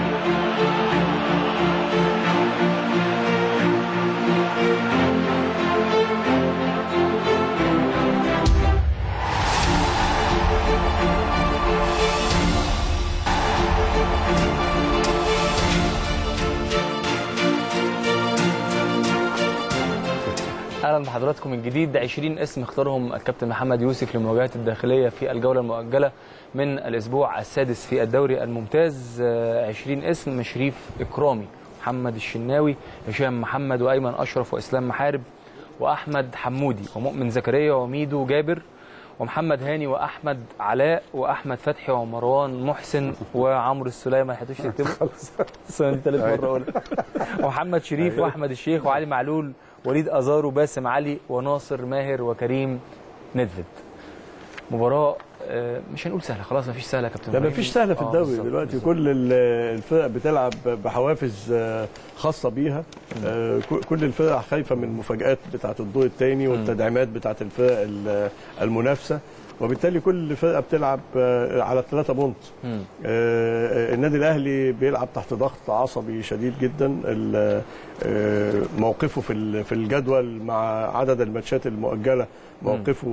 [SPEAKER 1] أهلا بحضراتكم من جديد 20 اسم اختارهم الكابتن محمد يوسف لمواجهة الداخلية في الجولة المؤجلة من الأسبوع السادس في الدوري الممتاز. آه، 20 اسم شريف إكرامي محمد الشناوي هشام محمد وأيمن أشرف وإسلام محارب وأحمد حمودي ومؤمن زكريا وميدو جابر ومحمد هاني وأحمد علاء وأحمد فتحي ومروان محسن وعمرو السليمان ما تكتبوا السنة دي ثالث مرة اقولها ومحمد شريف وأحمد الشيخ وعلي معلول وليد ازارو باسم علي وناصر ماهر وكريم ندفد مباراة آه، مش هنقول سهلة خلاص مفيش سهلة يا كابتن
[SPEAKER 2] ده. مفيش سهلة في
[SPEAKER 1] آه،
[SPEAKER 2] الدوري
[SPEAKER 1] بالظبط،
[SPEAKER 2] دلوقتي. كل ال- الفرق بتلعب بحوافز آه، خاصة بيها. آه، كل الفرق خايفة من المفاجات بتاعة الدور الثاني والتدعيمات بتاعة الفرق ال- المنافسة. وبالتالي كل فرقة بتلعب آه، على ثلاثة بونت. آه، النادي الأهلي بيلعب تحت ضغط عصبي شديد جدا. آه، موقفه في في الجدول مع عدد الماتشات المؤجلة موقفه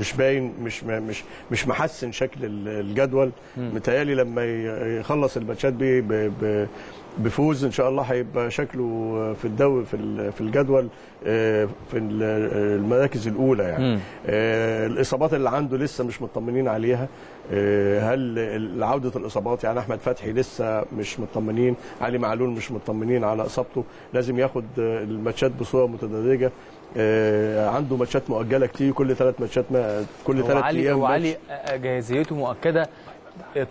[SPEAKER 2] مش باين مش مش مش محسن شكل ال- الجدول. متهيألي لما يخلص الماتشات بفوز إن شاء الله هيبقى شكله في الدوري في في الجدول آه، في ال- المراكز الأولى يعني. آه، الإصابات اللي عنده لسه مش مطمنين عليها. آه، هل عودة الإصابات يعني أحمد فتحي لسه مش مطمنين علي معلول مش مطمنين على إصابته. لازم ياخد الماتشات بصورة متدرجة. عنده ماتشات مؤجلة كتير كل ثلاث ماتشات ما كل ثلاث أيام
[SPEAKER 1] هو
[SPEAKER 2] ماتش.
[SPEAKER 1] علي آه، جاهزيته مؤكدة؟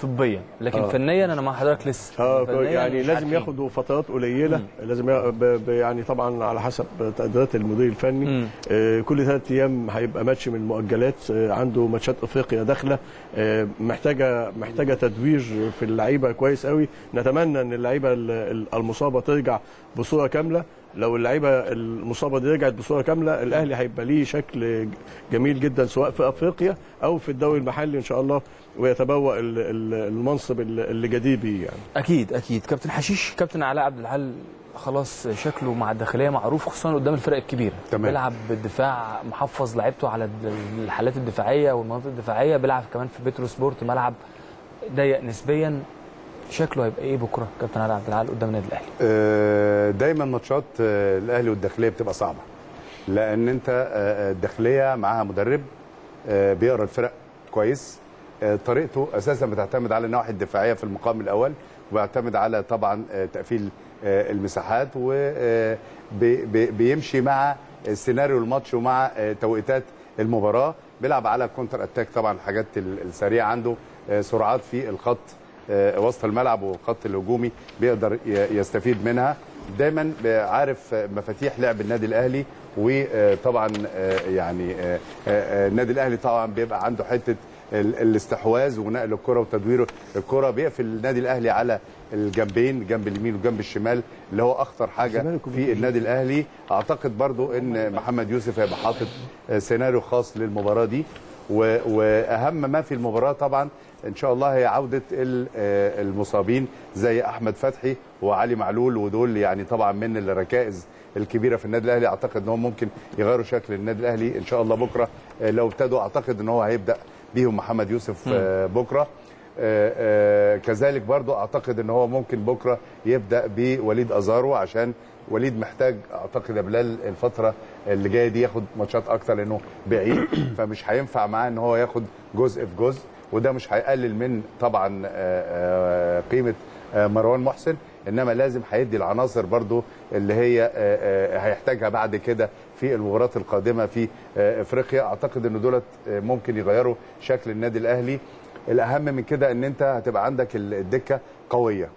[SPEAKER 1] طبيا. لكن
[SPEAKER 2] آه.
[SPEAKER 1] فنيا أنا مع حضرتك لسه. آه
[SPEAKER 2] يعني لازم. ياخدوا فترات قليلة. لازم ب- ب- يعني طبعا على حسب تقديرات المدير الفني.
[SPEAKER 1] مم.
[SPEAKER 2] آه كل ثلاث أيام هيبقى ماتش من المؤجلات. آه عنده ماتشات أفريقيا داخلة. آه محتاجة محتاجة تدوير في اللعيبة كويس قوي. نتمنى إن اللعيبة ال- ال- المصابة ترجع بصورة كاملة. لو اللعيبة المصابة دي رجعت بصورة كاملة الأهلي هيبقى ليه شكل جميل جدا سواء في أفريقيا أو في الدوري المحلي إن شاء الله ويتبوأ ال- ال- المنصب اللي جديد بيه يعني.
[SPEAKER 1] أكيد أكيد. كابتن حشيش؟ كابتن علاء عبد العال خلاص شكله مع الداخلية معروف خصوصا قدام الفرق الكبيرة.
[SPEAKER 3] تمام.
[SPEAKER 1] بيلعب بالدفاع محفظ لعيبته على الحالات الدفاعية والمناطق الدفاعية بيلعب كمان في بيترو سبورت ملعب ضيق نسبيا. شكله هيبقى إيه بكرة؟ كابتن علاء عبد العال قدام النادي الأهلي.
[SPEAKER 3] آه، دايما ماتشات آه، الأهلي والداخلية بتبقى صعبة. لأن أنت آه، الداخلية معاها مدرب بيقرأ الفرق كويس. طريقته أساسا بتعتمد على النواحي الدفاعية في المقام الأول وبيعتمد على طبعا تقفيل المساحات وبيمشي مع سيناريو الماتش ومع توقيتات المباراة. بيلعب على counter attack طبعا الحاجات ال- السريعة عنده سرعات في الخط. وسط الملعب والخط الهجومي بيقدر يستفيد منها. دايما عارف مفاتيح لعب النادي الأهلي وطبعا آه، يعني آه، آه، النادي الأهلي طبعا بيبقى عنده حتة ال- الاستحواذ ونقل الكرة وتدوير الكرة. بيقفل النادي الأهلي على الجنبين الجنب اليمين والجنب الشمال اللي هو أخطر حاجة في النادي الأهلي. أعتقد برضو إن محمد يوسف هيبقى حاطط آه، سيناريو خاص للمباراة دي. وأهم ما في المباراة طبعا إن شاء الله هي عودة آه، المصابين زي أحمد فتحي وعلي معلول ودول يعني طبعا من الركائز الكبيرة في النادي الأهلي. أعتقد إن هم ممكن يغيروا شكل النادي الأهلي إن شاء الله بكرة. آه، لو ابتدوا أعتقد إن هو هيبدأ بيهم محمد يوسف آه، بكرة. كذلك برضو أعتقد إن هو ممكن بكرة يبدأ بوليد أزارو عشان وليد محتاج أعتقد يا بلال الفترة اللي جاية دي ياخد ماتشات أكتر لأنه بعيد فمش هينفع معاه إن هو ياخد جزء في جزء وده مش هيقلل من طبعا آه، آه، قيمة آه، مروان محسن إنما لازم هيدي العناصر برضو اللي هي هيحتاجها بعد كده في المباريات القادمة في إفريقيا. أعتقد إن دولت ممكن يغيروا شكل النادي الأهلي. الأهم من كده إن أنت هتبقى عندك الدكة قوية.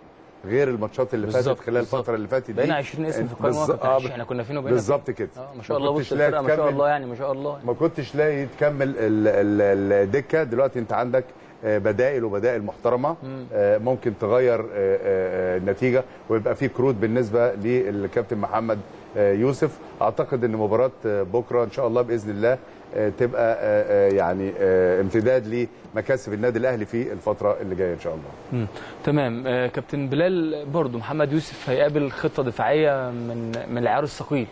[SPEAKER 3] غير الماتشات اللي
[SPEAKER 1] بالظبط،
[SPEAKER 3] فاتت خلال. الفترة اللي فاتت دي.
[SPEAKER 1] بقينا 20 اسم في القائمه كابتن
[SPEAKER 3] آه،
[SPEAKER 1] إحنا كنا فين وبين
[SPEAKER 3] بالظبط كده.
[SPEAKER 1] آه ما شاء الله. بص الفرقة ما شاء الله يعني ما شاء الله.
[SPEAKER 3] ما كنتش لاقي تكمل ال- ال- الدكة. دلوقتي انت عندك آه، بدائل وبدائل محترمة. آه، ممكن تغير آه، آه، النتيجة ويبقى في كروت بالنسبة للكابتن محمد آه، يوسف. أعتقد إن مباراة آه، بكرة إن شاء الله بإذن الله آه، تبقى آه، آه، يعني آه، امتداد لمكاسب النادي الأهلي في الفترة اللي جاية إن شاء الله.
[SPEAKER 1] تمام. آه، كابتن بلال برضو محمد يوسف هيقابل خطة دفاعية من من العيار الثقيل.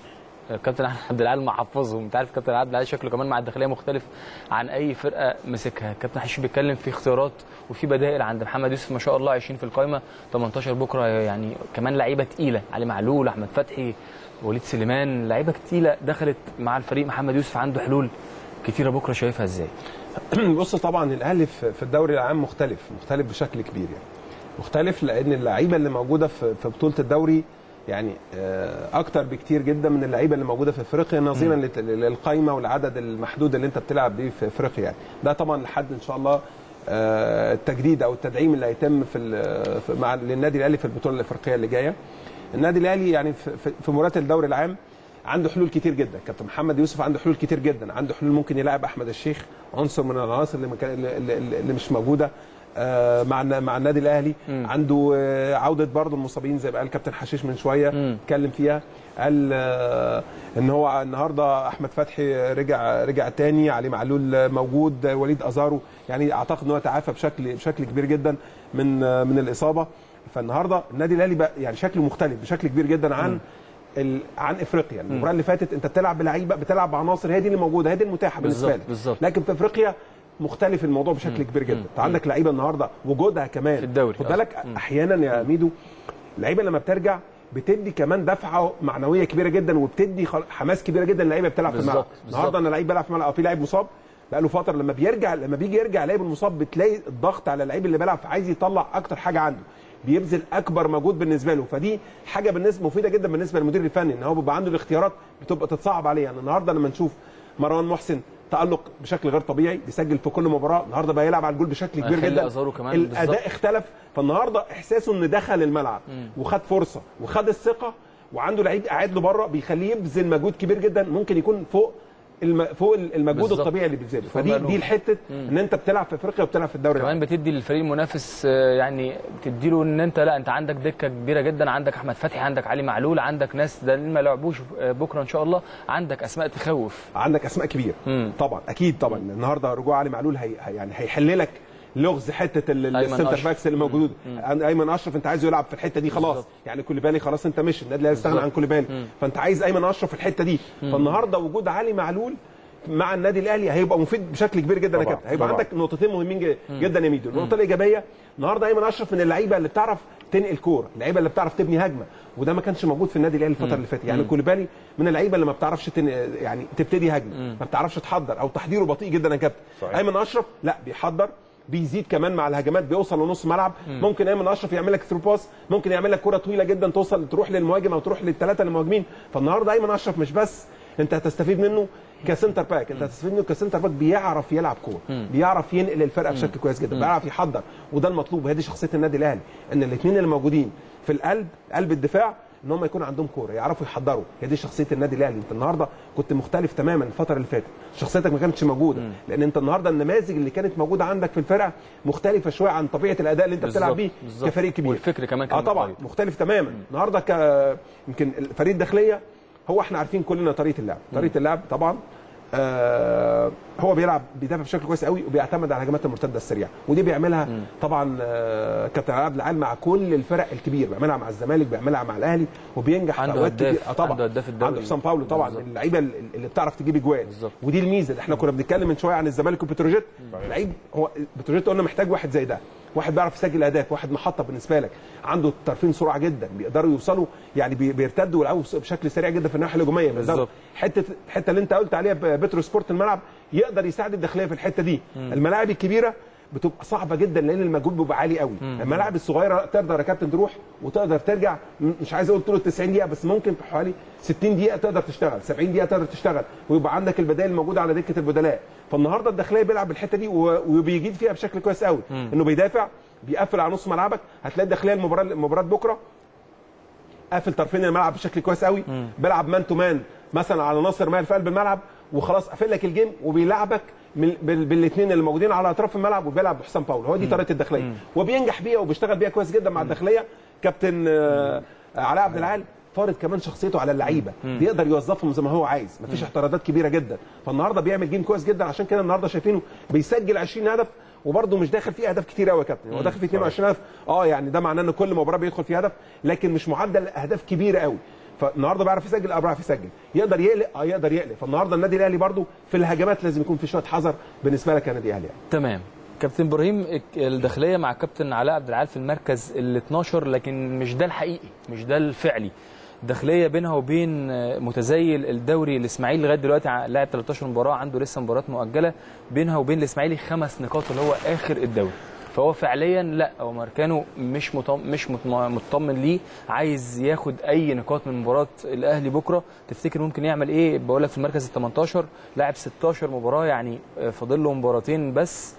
[SPEAKER 1] آه، كابتن عبد العال محفظهم. انت عارف كابتن عبد العال شكله كمان مع الداخلية مختلف عن أي فرقة مسكها. كابتن حشيش بيتكلم في اختيارات وفي بدائل عند محمد يوسف ما شاء الله 20 في القائمه 18 بكرة يعني كمان لعيبة تقيلة. علي معلول أحمد فتحي وليد سليمان لعيبة تقيله دخلت مع الفريق محمد يوسف عنده حلول كتيرة بكرة شايفها إزاي؟
[SPEAKER 4] بص طبعا الأهلي في الدوري العام مختلف مختلف بشكل كبير يعني. مختلف لأن اللعيبة اللي موجودة في بطولة الدوري يعني آه، أكتر بكتير جدا من اللعيبة اللي موجودة في إفريقيا نظيرا للقايمة والعدد المحدود اللي أنت بتلعب بيه في إفريقيا يعني. ده طبعا لحد إن شاء الله آه، التجديد أو التدعيم اللي هيتم في- مع للنادي الأهلي في البطولة الإفريقية اللي جاية. النادي الأهلي يعني في- مباريات الدوري العام عنده حلول كتير جدا. كابتن محمد يوسف عنده حلول كتير جدا. عنده حلول ممكن يلعب أحمد الشيخ عنصر من العناصر اللي, مكان اللي, اللي مش موجودة آه، مع مع النادي الأهلي. عنده آه، عودة برضه المصابين زي ما قال كابتن حشيش من شوية اتكلم فيها. قال آه، إن هو النهارده أحمد فتحي رجع رجع تاني علي معلول موجود وليد أزارو. يعني أعتقد إن هو تعافى بشكل بشكل كبير جدا من من الإصابة. فالنهارده النادي الاهلي بقى يعني شكله مختلف بشكل كبير جدا عن ال... عن إفريقيا. المباراة اللي فاتت أنت بتلعب بلعيبة بتلعب بعناصر هي دي اللي موجودة هي دي المتاحة
[SPEAKER 1] بالنسبة
[SPEAKER 4] لك. لكن في إفريقيا مختلف الموضوع بشكل كبير جدا. أنت عندك لعيبة النهارده وجودها كمان.
[SPEAKER 1] في الدوري
[SPEAKER 4] خد. بالك أحيانا يا ميدو اللعيبة لما بترجع بتدي كمان دفعة معنوية كبيرة جدا وبتدي حماس كبيرة جدا للعيبة بتلعب في الملعب. النهارده أنا لعيب بلعب في الملعب في لاعب مصاب بقى له فترة لما بيرجع لما بيجي يرجع لعيب المصاب بتلاقي الضغط على اللعيب اللي بيلعب عايز يطلع أكتر حاجة عنده. بيبذل أكبر مجهود بالنسبة له. فدي حاجة بالنسبة مفيدة جدا بالنسبة للمدير الفني إن هو بيبقى عنده الاختيارات بتبقى تتصعب عليه. يعني النهارده لما نشوف مروان محسن تألق بشكل غير طبيعي بيسجل في كل مباراة النهارده بقى يلعب على الجول بشكل كبير جدا. الأداء
[SPEAKER 1] بالظبط.
[SPEAKER 4] اختلف فالنهاردة إحساسه ان دخل الملعب وخد فرصة وخد الثقة وعنده لعيب قاعد له بره بيخليه يبذل مجهود كبير جدا. ممكن يكون فوق الم... فوق المجهود
[SPEAKER 1] بالظبط.
[SPEAKER 4] الطبيعي اللي
[SPEAKER 1] فوق
[SPEAKER 4] فدي. دي الحتة إن أنت بتلعب في أفريقيا وبتلعب في الدوري
[SPEAKER 1] كمان بتدي للفريق المنافس آه، يعني بتدي له إن أنت لأ أنت عندك دكة كبيرة جدا. عندك أحمد فتحي عندك علي معلول عندك ناس ده اللي ما لعبوش آه، بكرة إن شاء الله. عندك أسماء تخوف.
[SPEAKER 4] عندك أسماء
[SPEAKER 1] كبيرة.
[SPEAKER 4] طبعا أكيد طبعا. النهارده رجوع علي معلول هي- يعني هيحل لك لغز حتة ال
[SPEAKER 1] center.
[SPEAKER 4] back اللي موجود أيمن أشرف أنت عايزه يلعب في الحتة دي خلاص.
[SPEAKER 1] بالظبط.
[SPEAKER 4] يعني كوليبالي خلاص أنت مش النادي
[SPEAKER 1] بالظبط.
[SPEAKER 4] عن كوليبالي. فأنت عايز أيمن أشرف في الحتة دي. فالنهاردة وجود علي معلول مع النادي الأهلي هيبقى مفيد بشكل كبير جدا يا كابتن. هيبقى
[SPEAKER 3] طبعاً.
[SPEAKER 4] عندك نقطتين مهمين جدا يا ميدو. النقطة الإيجابية النهارده أيمن أشرف من اللعيبة اللي بتعرف تنقل كورة اللعيبة اللي بتعرف تبني هجمة. وده ما كانش موجود في النادي الأهلي الفترة اللي فاتت. يعني كوليبالي من اللعيبة اللي ما بتعرفش تن... يعني تبتدي هجمة. ما بتعرفش تحضر أو تحضيره بطيء جدا يا كابتن. أيمن أشرف لا بيحضر بيزيد كمان مع الهجمات بيوصل لنص ملعب. ممكن أيمن أشرف يعمل لك through pass ممكن يعمل لك كرة طويلة جدا توصل تروح للمهاجم أو تروح للثلاثه المهاجمين فالنهاردة أيمن أشرف مش بس أنت هتستفيد منه ك center back أنت هتستفيد منه ك center back بيعرف يلعب كورة بيعرف ينقل الفرقة بشكل كويس جدا بيعرف يحضر. وده المطلوب وهي دي شخصية النادي الأهلي إن الاثنين اللي موجودين في القلب قلب الدفاع إن هم يكون عندهم كورة يعرفوا يحضروا. هي دي شخصية النادي الأهلي. أنت النهارده كنت مختلف تماما الفترة اللي فاتت. شخصيتك ما كانتش موجودة. لأن أنت النهارده النماذج اللي كانت موجودة عندك في الفرقة مختلفة شوية عن طبيعة الأداء اللي أنت بتلعب بيه. كفريق كبير.
[SPEAKER 1] والفكر كمان كان
[SPEAKER 4] آه طبعا
[SPEAKER 1] مختلف.
[SPEAKER 4] مختلف تماما. النهارده ك يمكن الفريق الداخلية هو إحنا عارفين كلنا طريقة اللعب. طريقة اللعب طبعا آه هو بيلعب بيدافع بشكل كويس قوي وبيعتمد على الهجمات المرتدة السريعة. ودي بيعملها طبعا آه كابتن عبد العال مع كل الفرق الكبيره بيعملها مع الزمالك بيعملها مع الأهلي وبينجح
[SPEAKER 1] عنده هداف،
[SPEAKER 4] آه طبعا.
[SPEAKER 1] عنده هداف الدوري.
[SPEAKER 4] عنده حسام باولو طبعا. اللعيبة اللي بتعرف تجيب
[SPEAKER 1] أجوان.
[SPEAKER 4] ودي الميزة اللي إحنا كنا بنتكلم من شوية عن الزمالك وبتروجيت. لعيب هو بتروجيت قلنا محتاج واحد زي ده. واحد بيعرف يسجل أهداف واحد محطة بالنسبة لك. عنده طرفين سرعة جدا بيقدروا يوصلوا يعني بي- بيرتدوا ويلعبوا بشكل سريع جدا في الناحية
[SPEAKER 1] الهجومية.
[SPEAKER 4] حتة الحتة اللي انت قلت عليها بترو سبورت الملعب يقدر يساعد الداخلية في الحتة دي. الملاعب الكبيرة بتبقى صعبة جدا لأن المجهود بيبقى عالي قوي. الملاعب الصغيرة تقدر يا كابتن تروح وتقدر ترجع مش عايز أقول طول ال 90 دقيقة بس ممكن في حوالي 60 دقيقة تقدر تشتغل 70 دقيقة تقدر تشتغل ويبقى عندك البدائل الموجودة على دكة البدلاء. فالنهاردة الداخلية بيلعب الحتة دي وبيجيد فيها بشكل كويس قوي. إنه بيدافع بيقفل على نص ملعبك هتلاقي الداخلية المباراة مباراة بكرة قافل طرفين الملعب بشكل كويس قوي. بيلعب man to man مثلا على ناصر ماهر في قلب الملعب وخلاص قافل لك ال game وبيلعبك بالاثنين اللي موجودين على اطراف الملعب وبيلعب بحسام باولو هو دي طريقة الداخلية. وبينجح بيها وبيشتغل بيها كويس جدا مع الداخلية. كابتن آه، علاء عبد العال فارض كمان شخصيته على اللعيبة. بيقدر يوظفهم زي ما هو عايز. مفيش اعتراضات كبيرة جدا. فالنهاردة بيعمل game كويس جدا. عشان كده النهارده شايفينه بيسجل 20 هدف. وبرده مش داخل فيه أهداف كتير قوي يا كابتن. هو داخل فيه 22 هدف. آه يعني ده معناه إن كل مباراه بيدخل فيه هدف. لكن مش معدل أهداف كبيرة قوي فالنهارده بيعرف يسجل آه بيعرف يسجل. يقدر يقلق؟ آه يقدر يقلق. فالنهارده النادي الأهلي برده في الهجمات لازم يكون في شوية حذر بالنسبة لك يا نادي الاهلي يعني.
[SPEAKER 1] تمام. كابتن إبراهيم الداخلية مع كابتن علاء عبد العال في المركز ال 12 لكن مش ده الحقيقي مش ده الفعلي. الداخليه بينها وبين متزيل الدوري الإسماعيلي لغاية دلوقتي لاعب 13 مباراة عنده لسه مباريات مؤجلة. بينها وبين الإسماعيلي خمس نقاط اللي هو آخر الدوري. فهو فعليا لا هو مكانه مش مطم مش مطم- مطمن ليه. عايز ياخد أي نقاط من مباراة الأهلي بكرة. تفتكر ممكن يعمل إيه؟ بقول لك في المركز ال 18 لاعب 16 مباراة يعني آه، فاضل له مباراتين بس.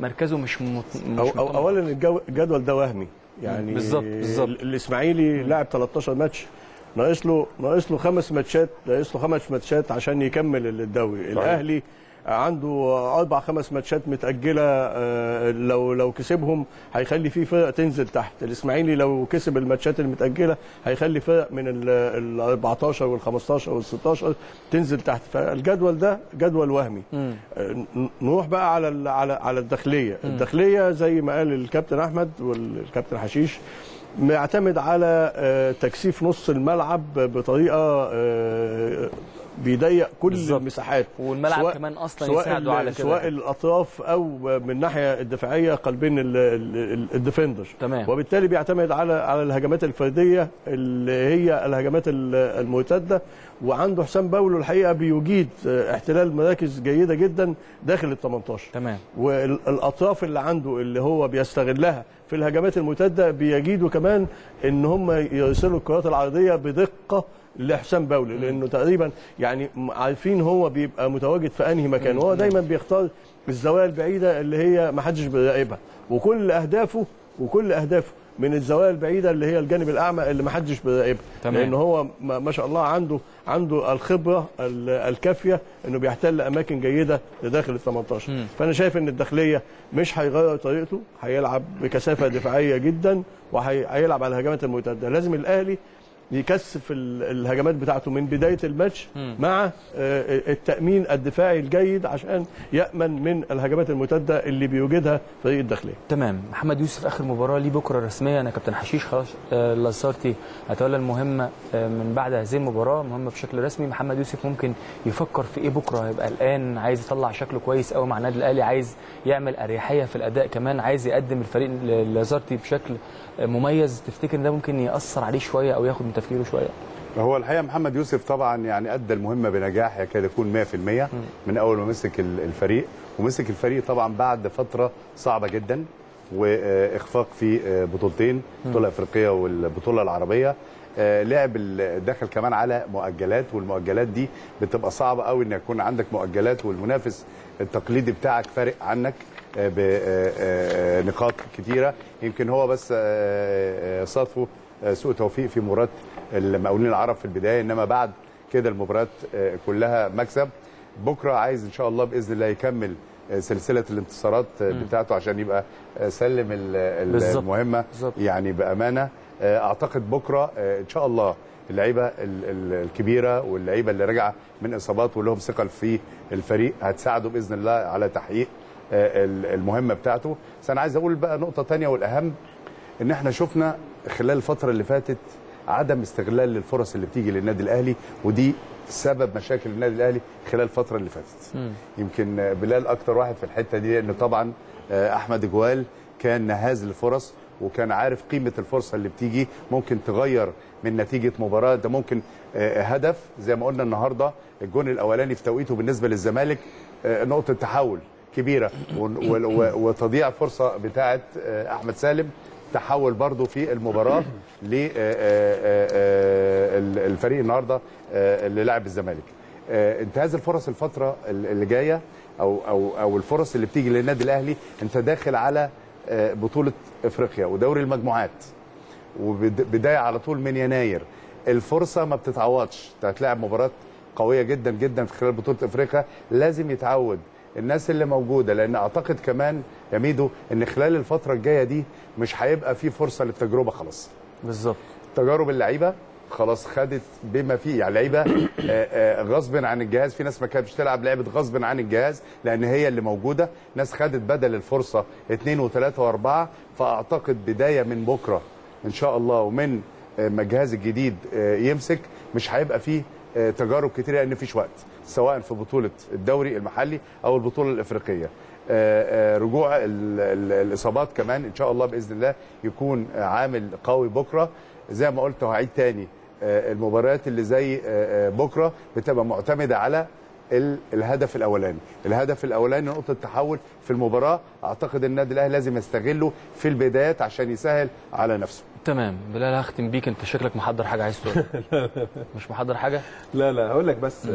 [SPEAKER 1] مركزه مش مط... مش
[SPEAKER 2] أو أو
[SPEAKER 1] مطمن.
[SPEAKER 2] اولا الجو- الجدول ده وهمي. يعني
[SPEAKER 1] بالظبط، بالظبط.
[SPEAKER 2] ال- الإسماعيلي لعب 13 ماتش ناقص له ناقص له خمس ماتشات ناقص له خمس ماتشات عشان يكمل الدوري. الأهلي عنده أربع خمس ماتشات متأجلة آه، لو لو كسبهم هيخلي في فرق تنزل تحت. الإسماعيلي لو كسب الماتشات المتأجلة هيخلي فرق من ال ال 14 وال 15 وال 16 تنزل تحت. فالجدول ده جدول وهمي. آه، ن- نروح بقى على على على الداخلية. الداخلية زي ما قال الكابتن أحمد والكابتن حشيش معتمد على آه، تكثيف نص الملعب بطريقة آه، بيضيق كل
[SPEAKER 1] بالظبط.
[SPEAKER 2] المساحات.
[SPEAKER 1] والملعب
[SPEAKER 2] سواء-
[SPEAKER 1] كمان أصلا
[SPEAKER 2] سواء
[SPEAKER 1] يساعده على كده.
[SPEAKER 2] سواء الأطراف أو من الناحيه الدفاعية قلبين ال- ال- ال- الديفندر.
[SPEAKER 1] تمام.
[SPEAKER 2] وبالتالي بيعتمد على على الهجمات الفردية اللي هي الهجمات ال- المرتدة. وعنده حسام باولو الحقيقة بيجيد احتلال مراكز جيدة جدا داخل ال 18
[SPEAKER 1] تمام.
[SPEAKER 2] والأطراف اللي عنده اللي هو بيستغلها في الهجمات المرتدة بيجيدوا كمان إن هم يرسلوا الكرات العرضية بدقة لحسام باولي لأنه تقريبا يعني عارفين هو بيبقى متواجد في أنهي مكان. وهو دايما بيختار الزوايا البعيدة اللي هي ما حدش بيراقبها. وكل أهدافه وكل أهدافه من الزوايا البعيدة اللي هي الجانب الأعمى اللي ما حدش بيراقبها. لأن هو ما شاء الله عنده عنده الخبرة ال- الكافية إنه بيحتل أماكن جيدة لداخل ال 18 فأنا شايف إن الداخلية مش هيغير طريقته هيلعب بكثافة دفاعية جدا وهيلعب على الهجمات المرتدة. لازم الأهلي يكثف ال- الهجمات بتاعته من بداية الماتش مع آه، التأمين الدفاعي الجيد عشان يأمن من الهجمات المرتدة اللي بيوجدها فريق الداخليه
[SPEAKER 1] تمام. محمد يوسف آخر مباراة ليه بكرة رسميا أنا كابتن حشيش خلاص آه، لاسارتي. هتولى المهمه آه، من بعد هذه المباراة مهمة بشكل رسمي. محمد يوسف ممكن يفكر في إيه بكرة؟ هيبقى قلقان عايز يطلع شكله كويس قوي مع النادي الأهلي عايز يعمل أريحية في الأداء كمان عايز يقدم الفريق ل- لازارتي بشكل آه، مميز تفتكر إن ده ممكن يأثر عليه شوية أو ياخد من تفكيره شوية؟
[SPEAKER 3] هو الحقيقة محمد يوسف طبعا يعني أدى المهمة بنجاح يكاد يكون 100% من أول ما مسك ال- الفريق. ومسك الفريق طبعا بعد فترة صعبة جدا وإخفاق في بطولتين البطوله الافريقيه والبطولة العربية. آه، لعب دخل كمان على مؤجلات والمؤجلات دي بتبقى صعبة قوي إن يكون عندك مؤجلات والمنافس التقليدي بتاعك فارق عنك. بنقاط كتيرة يمكن هو بس آه، آه، صادفه آه، سوء توفيق في مباراة المقاولين العرب في البداية إنما بعد كده المباريات آه، كلها مكسب بكرة عايز إن شاء الله بإذن الله يكمل آه، سلسلة الانتصارات آه، بتاعته عشان يبقى آه، سلم.
[SPEAKER 1] المهمة.
[SPEAKER 3] يعني بأمانة آه، أعتقد بكرة آه، إن شاء الله اللعيبة ال- ال- الكبيرة واللعيبة اللي راجعة من إصابات ولهم ثقل في الفريق هتساعده بإذن الله على تحقيق آه، المهمة بتاعته. بس أنا عايز أقول بقى نقطة تانية والأهم إن إحنا شفنا خلال الفترة اللي فاتت عدم استغلال للفرص اللي بتيجي للنادي الأهلي ودي سبب مشاكل النادي الأهلي خلال الفترة اللي فاتت. يمكن آه، بلال أكتر واحد في الحتة دي لأن طبعا آه، أحمد جوال كان نهاز الفرص وكان عارف قيمة الفرصة اللي بتيجي. ممكن تغير من نتيجة مباراة ده ممكن آه، هدف. زي ما قلنا النهارده الجون الأولاني في توقيته بالنسبة للزمالك آه، نقطة تحول. كبيرة. وتضييع فرصة بتاعه آه، أحمد سالم تحول برضو في المباراة للفريق النهارده آه، اللي لعب الزمالك. آه، انتهاز الفرص الفترة اللي جاية أو أو أو الفرص اللي بتيجي للنادي الأهلي انت داخل على آه، بطولة إفريقيا ودوري المجموعات وبدايه على طول من يناير. الفرصة ما بتتعوضش. انت هتلاعب مباراة قوية جدا جدا في خلال بطولة إفريقيا. لازم يتعود الناس اللي موجودة لأن أعتقد كمان يا ميدو إن خلال الفترة الجاية دي مش هيبقى في فرصة للتجربة خلاص.
[SPEAKER 1] بالظبط.
[SPEAKER 3] تجارب اللعيبة خلاص خدت بما فيه يعني لعيبه آه، آه، غصب عن الجهاز في ناس ما كانتش تلعب لعبة غصب عن الجهاز لأن هي اللي موجودة. ناس خدت بدل الفرصة اثنين وثلاثه وأربعة فأعتقد بداية من بكرة إن شاء الله ومن آه، ما الجهاز الجديد يمسك مش هيبقى فيه تجارب كتير لأن مفيش وقت. سواء في بطولة الدوري المحلي أو البطولة الإفريقية. آه، آه، رجوع ال- ال- الإصابات كمان إن شاء الله بإذن الله يكون عامل قوي بكرة. زي ما قلت وهعيد تاني آه، المباريات اللي زي بكرة بتبقى معتمدة على ال- الهدف الأولاني. الهدف الأولاني نقطة تحول في المباراة. أعتقد النادي الأهلي لازم يستغله في البدايات عشان يسهل على نفسه.
[SPEAKER 1] تمام. بلال هختم بيك. أنت شكلك محضر حاجة عايز تقولها مش محضر حاجة؟
[SPEAKER 4] لا لا. هقول لك بس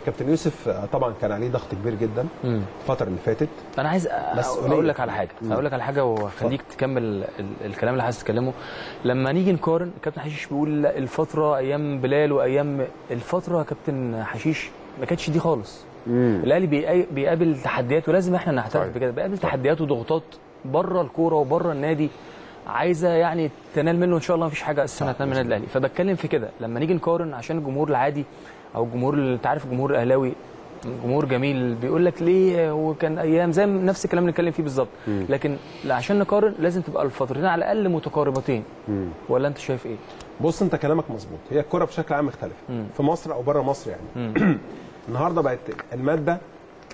[SPEAKER 4] كابتن يوسف آه، طبعا كان عليه ضغط كبير جدا الفترة اللي فاتت.
[SPEAKER 1] أنا عايز
[SPEAKER 4] بس
[SPEAKER 1] أقول
[SPEAKER 4] قليل.
[SPEAKER 1] لك على حاجة هقول لك على حاجة وخليك تكمل ال- الكلام اللي عايز تتكلمه. لما نيجي نقارن كابتن حشيش بيقول لا، الفترة أيام بلال وأيام الفترة يا كابتن حشيش ما كانتش دي خالص. الأهلي بيقا- بيقابل تحديات ولازم إحنا نعترف. بكده بيقابل تحديات وضغوطات بره الكورة وبره النادي عايزة يعني تنال منه إن شاء الله مفيش حاجة أساسا هتنال من النادي الاهلي فبتكلم في كده لما نيجي نقارن عشان الجمهور العادي أو الجمهور أنت عارف الجمهور الأهلاوي جمهور جميل بيقول لك ليه وكان أيام زي نفس الكلام اللي بنتكلم فيه بالظبط. لكن عشان نقارن لازم تبقى الفترتين على الأقل متقاربتين. ولا أنت شايف إيه؟
[SPEAKER 4] بص أنت كلامك مظبوط. هي الكرة بشكل عام مختلفة. في مصر أو بره مصر يعني. النهارده بقت المادة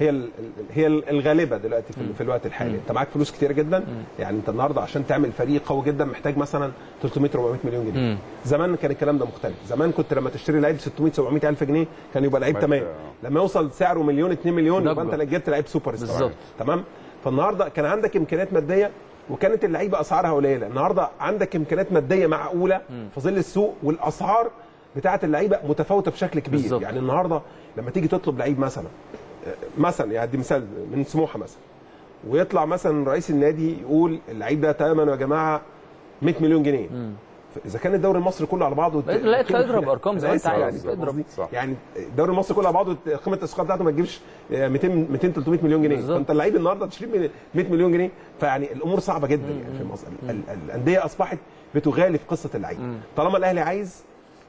[SPEAKER 4] هي ال- هي ال- الغالبة دلوقتي في, في الوقت الحالي. انت معاك فلوس كتير جدا. يعني انت النهارده عشان تعمل فريق قوي جدا محتاج مثلا 300 400 مليون جنيه. زمان كان الكلام ده مختلف. زمان كنت لما تشتري لعيب 600 700 ألف جنيه كان يبقى لعيب تمام. لما يوصل سعره مليون 2 مليون يبقى. انت جبت لعيب سوبر ستار.
[SPEAKER 1] بالظبط.
[SPEAKER 4] تمام؟ فالنهاردة كان عندك إمكانيات مادية وكانت اللعيبة أسعارها قليلة. النهارده عندك إمكانيات مادية معقولة في ظل السوق والأسعار بتاعة اللعيبة متفاوتة بشكل كبير.
[SPEAKER 1] بالظبط.
[SPEAKER 4] يعني النهارده لما تيجي تطلب لعيب مثلا آه، مثلا يعني دي مثال من سموحة مثلا. ويطلع مثلا رئيس النادي يقول اللعيب ده ثمنه يا جماعة 100 مليون جنيه. إذا كان الدوري المصري كله على بعضه
[SPEAKER 1] لا، لا، اضرب أرقام زي ما
[SPEAKER 4] يعني
[SPEAKER 1] عايز،.
[SPEAKER 3] صح.
[SPEAKER 4] يعني الدوري المصري كله على بعضه قيمه التسويقيه بتاعته ما تجيبش 200 200 300 مليون جنيه.
[SPEAKER 1] بالظبط.
[SPEAKER 4] فأنت اللعيب النهارده تشتري 100 مليون جنيه. فيعني الأمور صعبة جدا يعني في مصر ال- ال- الأندية أصبحت بتغالي في قصة اللعيب. طالما الأهلي عايز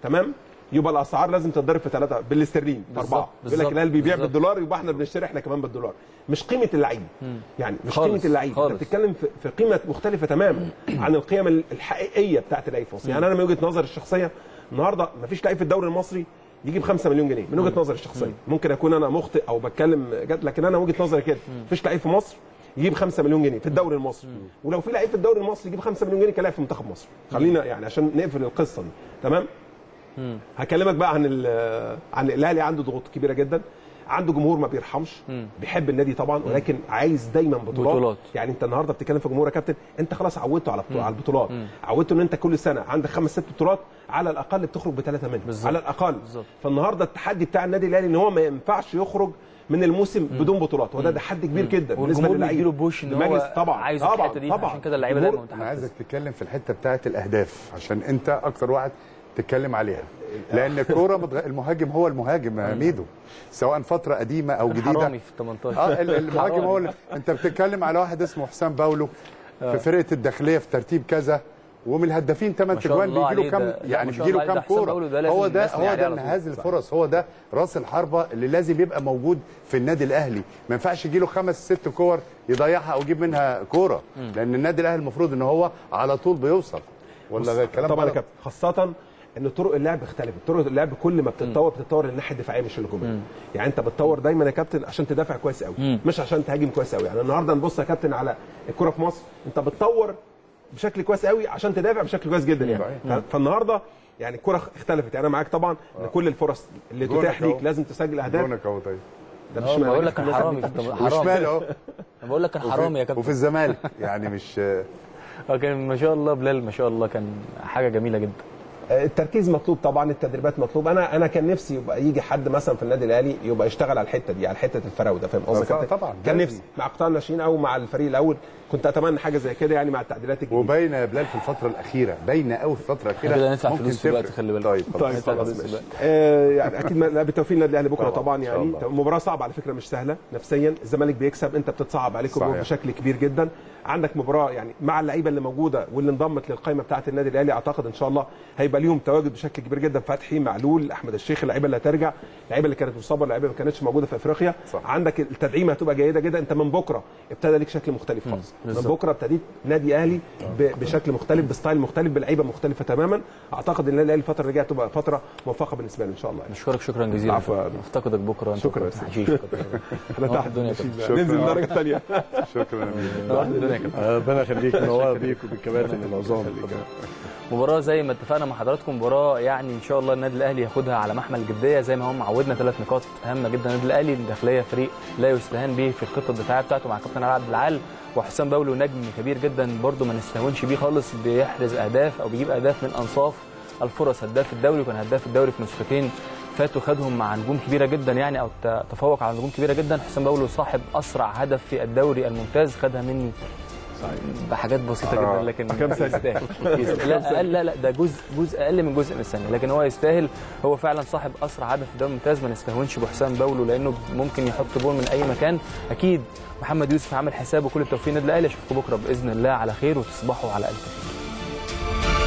[SPEAKER 4] تمام؟ يبقى الأسعار لازم تتضرب في ثلاثة بالاسترلين في
[SPEAKER 1] بالظبط،
[SPEAKER 4] اربعه يقول لك الاهلي بيبيع. بالدولار يبقى إحنا بنشتري إحنا كمان بالدولار. مش قيمة اللعيب. يعني مش
[SPEAKER 1] خالص،
[SPEAKER 4] قيمة اللعيب. أنت بتتكلم في, قيمة مختلفة تماما عن القيم ال- الحقيقية بتاعت اللعيب في مصر يعني أنا من وجهة نظري الشخصية النهارده ما فيش لعيب في الدوري المصري يجيب 5 مليون جنيه. من وجهة نظري الشخصية. ممكن أكون أنا مخطئ أو بتكلم جد لكن أنا وجهة نظري كده. مفيش لعيب في مصر يجيب 5 مليون جنيه في الدوري المصري. ولو في لعيب في الدوري المصري يجيب 5 مليون جنيه كلاعب في منتخب مصر. خلينا يعني عشان نقفل القصة دي. تمام؟ هكلمك بقى عن ال- عن الأهلي عنده ضغوط كبيرة جدا. عنده جمهور ما بيرحمش. بيحب النادي طبعا ولكن عايز دايما بطولات,
[SPEAKER 1] بطولات.
[SPEAKER 4] يعني انت النهارده بتتكلم في جمهور يا كابتن انت خلاص عودته على على البطولات. عودته ان انت كل سنة عندك خمس ست بطولات على الأقل بتخرج بثلاثه منهم.
[SPEAKER 1] بالظبط.
[SPEAKER 4] على الأقل.
[SPEAKER 1] بالظبط.
[SPEAKER 4] فالنهارده التحدي بتاع النادي الأهلي إن هو ما ينفعش يخرج من الموسم بدون بطولات. وده تحدي كبير جدا بالنسبة
[SPEAKER 1] للعيبة. بوش
[SPEAKER 4] إن
[SPEAKER 1] هو
[SPEAKER 4] طبعا.
[SPEAKER 1] عايز
[SPEAKER 4] طبعا
[SPEAKER 1] الحته دي
[SPEAKER 4] طبعا.
[SPEAKER 1] عشان كده
[SPEAKER 4] اللعيبة
[SPEAKER 1] دايما
[SPEAKER 3] أنا
[SPEAKER 1] متحفزة.
[SPEAKER 3] عايزك تتكلم في الحتة بتاعه الأهداف عشان أنت أكتر واحد تتكلم عليها. لأن الكوره متغ... المهاجم هو المهاجم يا ميدو. سواء فترة قديمة أو جديدة.
[SPEAKER 1] حرامي في 18
[SPEAKER 3] آه ال- المهاجم. هو اللي... أنت بتتكلم على واحد اسمه حسام باولو في فرقة الداخلية في ترتيب كذا. ومن الهدافين ثمان
[SPEAKER 1] ما شاء
[SPEAKER 3] تجوان
[SPEAKER 1] الله
[SPEAKER 3] بيجي له كام يعني بيجي له كام
[SPEAKER 1] كورة.
[SPEAKER 3] هو ده هو ده. انهاز الفرص. هو ده راس الحربة اللي لازم يبقى موجود في النادي الأهلي. ما ينفعش يجي له خمس ست كور يضيعها أو يجيب منها كورة. لأن النادي الأهلي المفروض إن هو على طول بيوصل. ولا الكلام
[SPEAKER 4] طبعا يا؟ كابتن خاصة إن طرق اللعب اختلفت. طرق اللعب كل ما بتتطور بتتطور للناحية الدفاعية مش الهجومية. يعني أنت بتطور دايما يا كابتن عشان تدافع كويس قوي مش عشان تهاجم كويس قوي يعني النهارده نبص يا كابتن على الكرة في مصر. أنت بتطور بشكل كويس قوي عشان تدافع بشكل كويس جدا يعني فالنهاردة يعني الكرة اختلفت. يعني أنا معاك طبعا إن كل الفرص اللي تتاح. ليك لازم تسجل أهداف.
[SPEAKER 3] جونك أهو طيب.
[SPEAKER 4] ده
[SPEAKER 1] آه بقول لك كان حرامي حرامي
[SPEAKER 3] وشمال
[SPEAKER 1] أهو. بقول لك كان حرامي يا كابتن.
[SPEAKER 3] وفي الزمالك. يعني مش
[SPEAKER 1] آه كان ما شاء الله بلال ما شاء الله كان حاجة جميلة جدا.
[SPEAKER 4] التركيز مطلوب طبعا التدريبات مطلوب أنا أنا كان نفسي يبقى يجي حد مثلا في النادي الأهلي يبقى يشتغل على الحتة دي على حتة الفراوده فاهم قصدي
[SPEAKER 3] طبعاً،
[SPEAKER 4] كان. نفسي مع قطاع الناشئين أو مع الفريق الأول كنت أتمنى حاجة زي كده يعني مع التعديلات الجديدة
[SPEAKER 3] وباينه يا بلال في الفترة الأخيرة باينه قوي في الفترة الأخيرة
[SPEAKER 1] كده ندفع
[SPEAKER 3] ممكن
[SPEAKER 1] فلوس في الوقت،
[SPEAKER 3] تفرق.
[SPEAKER 1] خلي بالك.
[SPEAKER 3] طيب
[SPEAKER 4] طيب
[SPEAKER 3] خلاص.
[SPEAKER 1] بقى.
[SPEAKER 4] آه يعني أكيد بالتوفيق النادي الأهلي بكرة
[SPEAKER 3] طبعاً،
[SPEAKER 4] يعني. مباراة صعبة على فكرة مش سهلة نفسيا الزمالك بيكسب أنت بتصعب عليك الأمور
[SPEAKER 3] صحيح.
[SPEAKER 4] بشكل كبير جدا عندك مباراة يعني مع اللعيبة اللي موجودة واللي انضمت للقائمه بتاعة النادي الأهلي أعتقد إن شاء الله هيبقى ليهم تواجد بشكل كبير جدا. فتحي معلول أحمد الشيخ اللعيبة اللي هترجع اللعيبة اللي كانت مصابة اللعيبة اللي ما كانتش موجودة في إفريقيا.
[SPEAKER 3] صح.
[SPEAKER 4] عندك التدعيم هتبقى جيدة جدا. أنت من بكرة ابتدى ليك شكل مختلف خالص. من. بكرة ابتديت نادي أهلي ب- بشكل مختلف بستايل مختلف بلعيبة مختلفة تماما. أعتقد إن النادي الأهلي الفترة اللي جاية تبقى فترة موفقة بالنسبة لنا إن شاء الله. يعني.
[SPEAKER 1] نشكرك شكرا جزيلا. أفتقدك بكرة أنت
[SPEAKER 4] شكرا.
[SPEAKER 1] إحنا
[SPEAKER 4] تحت
[SPEAKER 1] الدنيا.
[SPEAKER 4] ننزل درجه ثانية
[SPEAKER 3] شكرا.
[SPEAKER 2] ربنا يخليك. منور بيك وبالكباتن العظام.
[SPEAKER 1] مباراة زي ما اتفقنا مع حضراتكم مباراة يعني إن شاء الله النادي الأهلي ياخدها على محمل الجدية. زي ما هو معودنا ثلاث نقاط هامة جدا. النادي الأهلي الداخلية فريق لا يستهان به في الخطة الدفاعية بتاعته مع كابتن علي عبد العال وحسام باولو نجم كبير جدا برده ما نستهونش بيه خالص. بيحرز أهداف أو بيجيب أهداف من أنصاف الفرص. هداف الدوري وكان هداف الدوري في نسختين فاتوا خدهم مع نجوم كبيرة جدا يعني أو تفوق على نجوم كبيرة جدا. حسام باولو صاحب أسرع هدف في الدوري الممتاز خدها مني بحاجات بسيطة جدا لكن
[SPEAKER 4] كام ثانية؟
[SPEAKER 1] يستاهل. لا لا لا ده جزء جزء أقل من جزء من الثانية لكن هو يستاهل. هو فعلا صاحب أسرع هدف في الدوري الممتاز ما نستهونش بحسام باولو لأنه ممكن يحط جول من أي مكان. أكيد محمد يوسف عامل حسابه. كل التوفيق للنادي الاهلي أشوفكم بكرة بإذن الله على خير وتصبحوا على ألف خير.